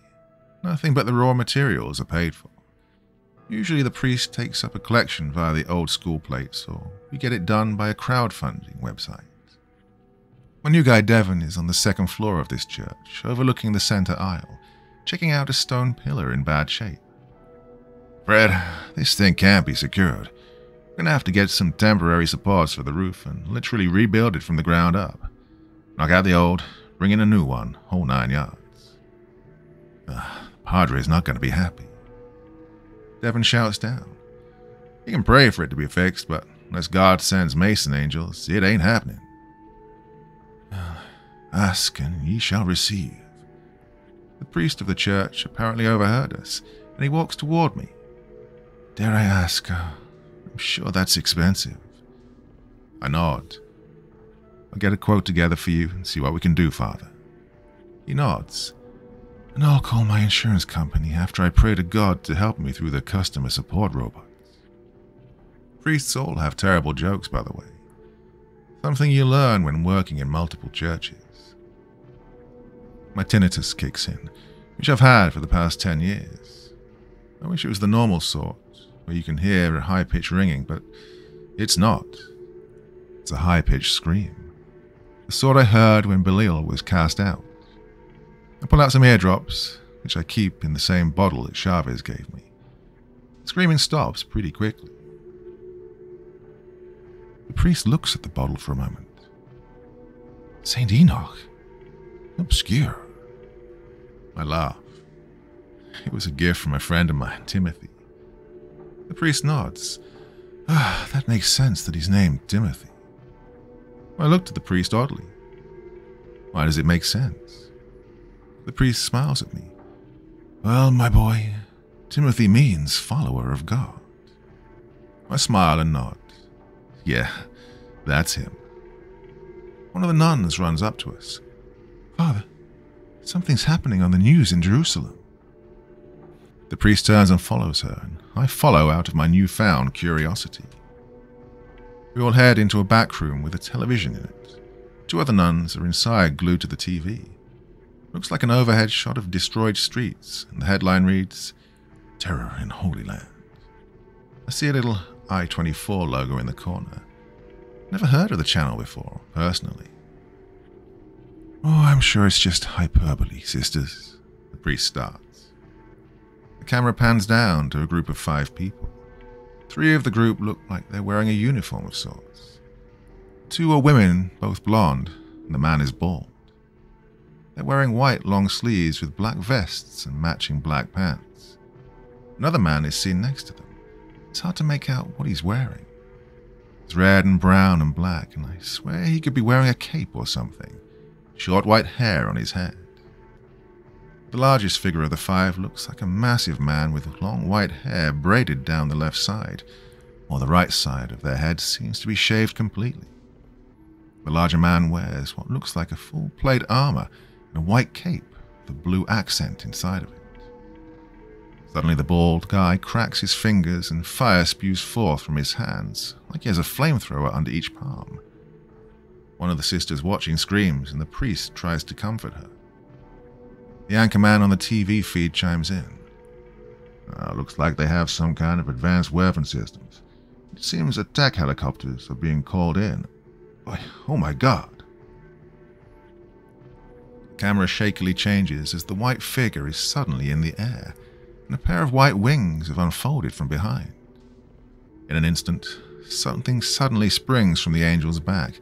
Nothing but the raw materials are paid for. Usually the priest takes up a collection via the old school plates, or we get it done by a crowdfunding website. My new guy Devon is on the second floor of this church, overlooking the center aisle, checking out a stone pillar in bad shape. Fred, this thing can't be secured. We're gonna have to get some temporary supports for the roof and literally rebuild it from the ground up. Knock out the old, bring in a new one, whole nine yards. Uh, Padre's not gonna be happy. Devon shouts down. He can pray for it to be fixed, but unless God sends mason angels, it ain't happening. Ask and ye shall receive. The priest of the church apparently overheard us, and he walks toward me. Dare I ask, I'm sure that's expensive. I nod. I'll get a quote together for you and see what we can do, Father. He nods. And I'll call my insurance company after I pray to God to help me through the customer support robots. Priests all have terrible jokes, by the way. Something you learn when working in multiple churches. My tinnitus kicks in, which I've had for the past 10 years. I wish it was the normal sort, where you can hear a high pitched ringing, but it's not. It's a high pitched scream. the sort I heard when Belial was cast out. I pull out some eardrops, which I keep in the same bottle that Chavez gave me. Screaming stops pretty quickly. The priest looks at the bottle for a moment. St. Enoch? Obscure. I laugh. It was a gift from a friend of mine, Timothy. The priest nods. Ah, that makes sense that he's named Timothy. I looked at the priest oddly. Why does it make sense? The priest smiles at me. Well, my boy, Timothy means follower of God. I smile and nod. Yeah, that's him. One of the nuns runs up to us. Father, something's happening on the news in Jerusalem. The priest turns and follows her, and I follow out of my newfound curiosity. We all head into a back room with a television in it. Two other nuns are inside, glued to the TV. Looks like an overhead shot of destroyed streets, and the headline reads, Terror in Holy Land. I see a little I 24 logo in the corner. Never heard of the channel before, personally. Oh, I'm sure it's just hyperbole, sisters, the priest starts. The camera pans down to a group of five people. Three of the group look like they're wearing a uniform of sorts. Two are women, both blonde, and the man is bald. They're wearing white long sleeves with black vests and matching black pants. Another man is seen next to them. It's hard to make out what he's wearing. It's red and brown and black, and I swear he could be wearing a cape or something. Short white hair on his head. The largest figure of the five looks like a massive man with long white hair braided down the left side, while the right side of their head seems to be shaved completely. The larger man wears what looks like a full plate armor and a white cape with a blue accent inside of it. Suddenly, the bald guy cracks his fingers and fire spews forth from his hands, like he has a flamethrower under each palm. One of the sisters watching screams, and the priest tries to comfort her. The anchor man on the TV feed chimes in. Uh, looks like they have some kind of advanced weapon systems. It seems attack helicopters are being called in. Oh my god. Camera shakily changes as the white figure is suddenly in the air and a pair of white wings have unfolded from behind. In an instant, something suddenly springs from the angel's back,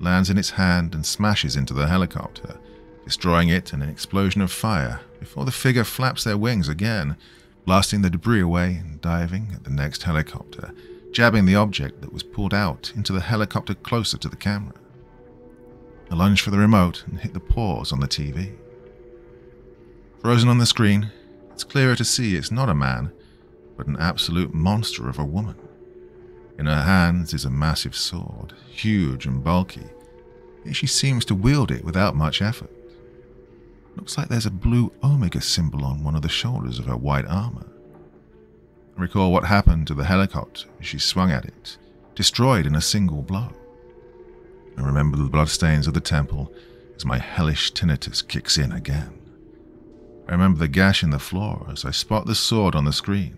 lands in its hand, and smashes into the helicopter, destroying it in an explosion of fire before the figure flaps their wings again, blasting the debris away and diving at the next helicopter, jabbing the object that was pulled out into the helicopter closer to the camera. I lunge for the remote and hit the pause on the TV. Frozen on the screen it's clearer to see it's not a man, but an absolute monster of a woman. In her hands is a massive sword, huge and bulky, yet she seems to wield it without much effort. Looks like there's a blue Omega symbol on one of the shoulders of her white armor. I recall what happened to the helicopter as she swung at it, destroyed in a single blow. I remember the bloodstains of the temple as my hellish tinnitus kicks in again. I remember the gash in the floor as I spot the sword on the screen,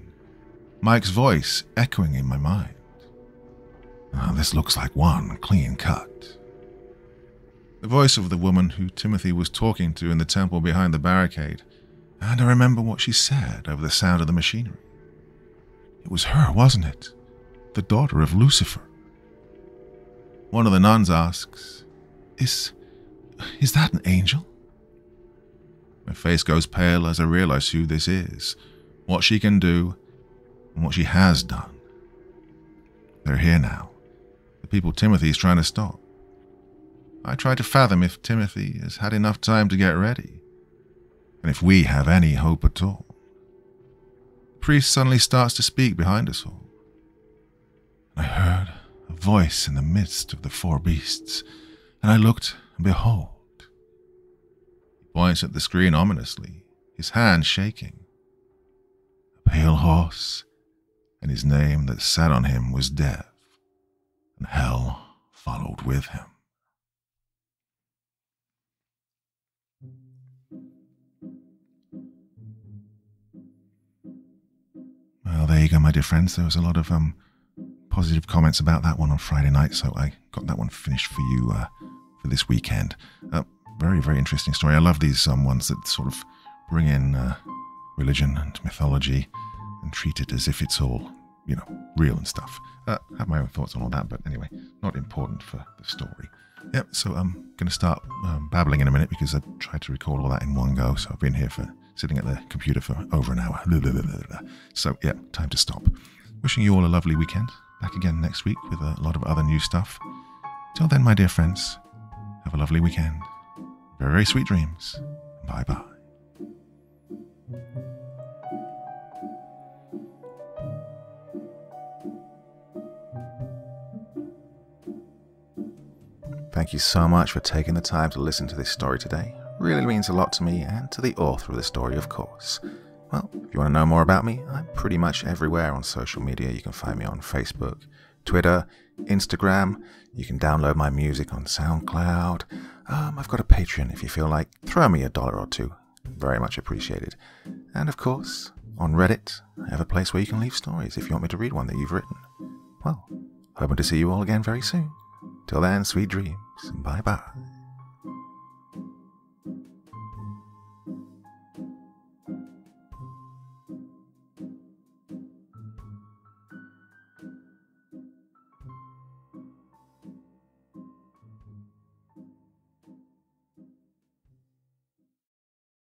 Mike's voice echoing in my mind. Oh, this looks like one clean cut. The voice of the woman who Timothy was talking to in the temple behind the barricade, and I remember what she said over the sound of the machinery. It was her, wasn't it? The daughter of Lucifer. One of the nuns asks, Is. is that an angel? My face goes pale as I realize who this is, what she can do, and what she has done. They're here now, the people Timothy's trying to stop. I try to fathom if Timothy has had enough time to get ready, and if we have any hope at all. The priest suddenly starts to speak behind us all. I heard voice in the midst of the four beasts, and I looked, and behold, he points at the screen ominously, his hand shaking. A pale horse, and his name that sat on him was Death, and hell followed with him. Well, there you go, my dear friends. There was a lot of um, positive comments about that one on Friday night, so I got that one finished for you uh, for this weekend. Uh, very, very interesting story. I love these um, ones that sort of bring in uh, religion and mythology and treat it as if it's all, you know, real and stuff. Uh, have my own thoughts on all that, but anyway, not important for the story. Yep, so I'm going to start um, babbling in a minute because I tried to record all that in one go. So I've been here for sitting at the computer for over an hour. So, yeah, time to stop. Wishing you all a lovely weekend. Back again next week with a lot of other new stuff. Till then, my dear friends, have a lovely weekend. Very, very sweet dreams. Bye bye. Thank you so much for taking the time to listen to this story today. Really means a lot to me and to the author of the story, of course. Well, if you want to know more about me, I'm pretty much everywhere on social media. You can find me on Facebook, Twitter, Instagram. You can download my music on SoundCloud. Um, I've got a Patreon if you feel like. Throw me a dollar or two. Very much appreciated. And of course, on Reddit, I have a place where you can leave stories if you want me to read one that you've written. Well, hoping to see you all again very soon. Till then, sweet dreams. And bye bye.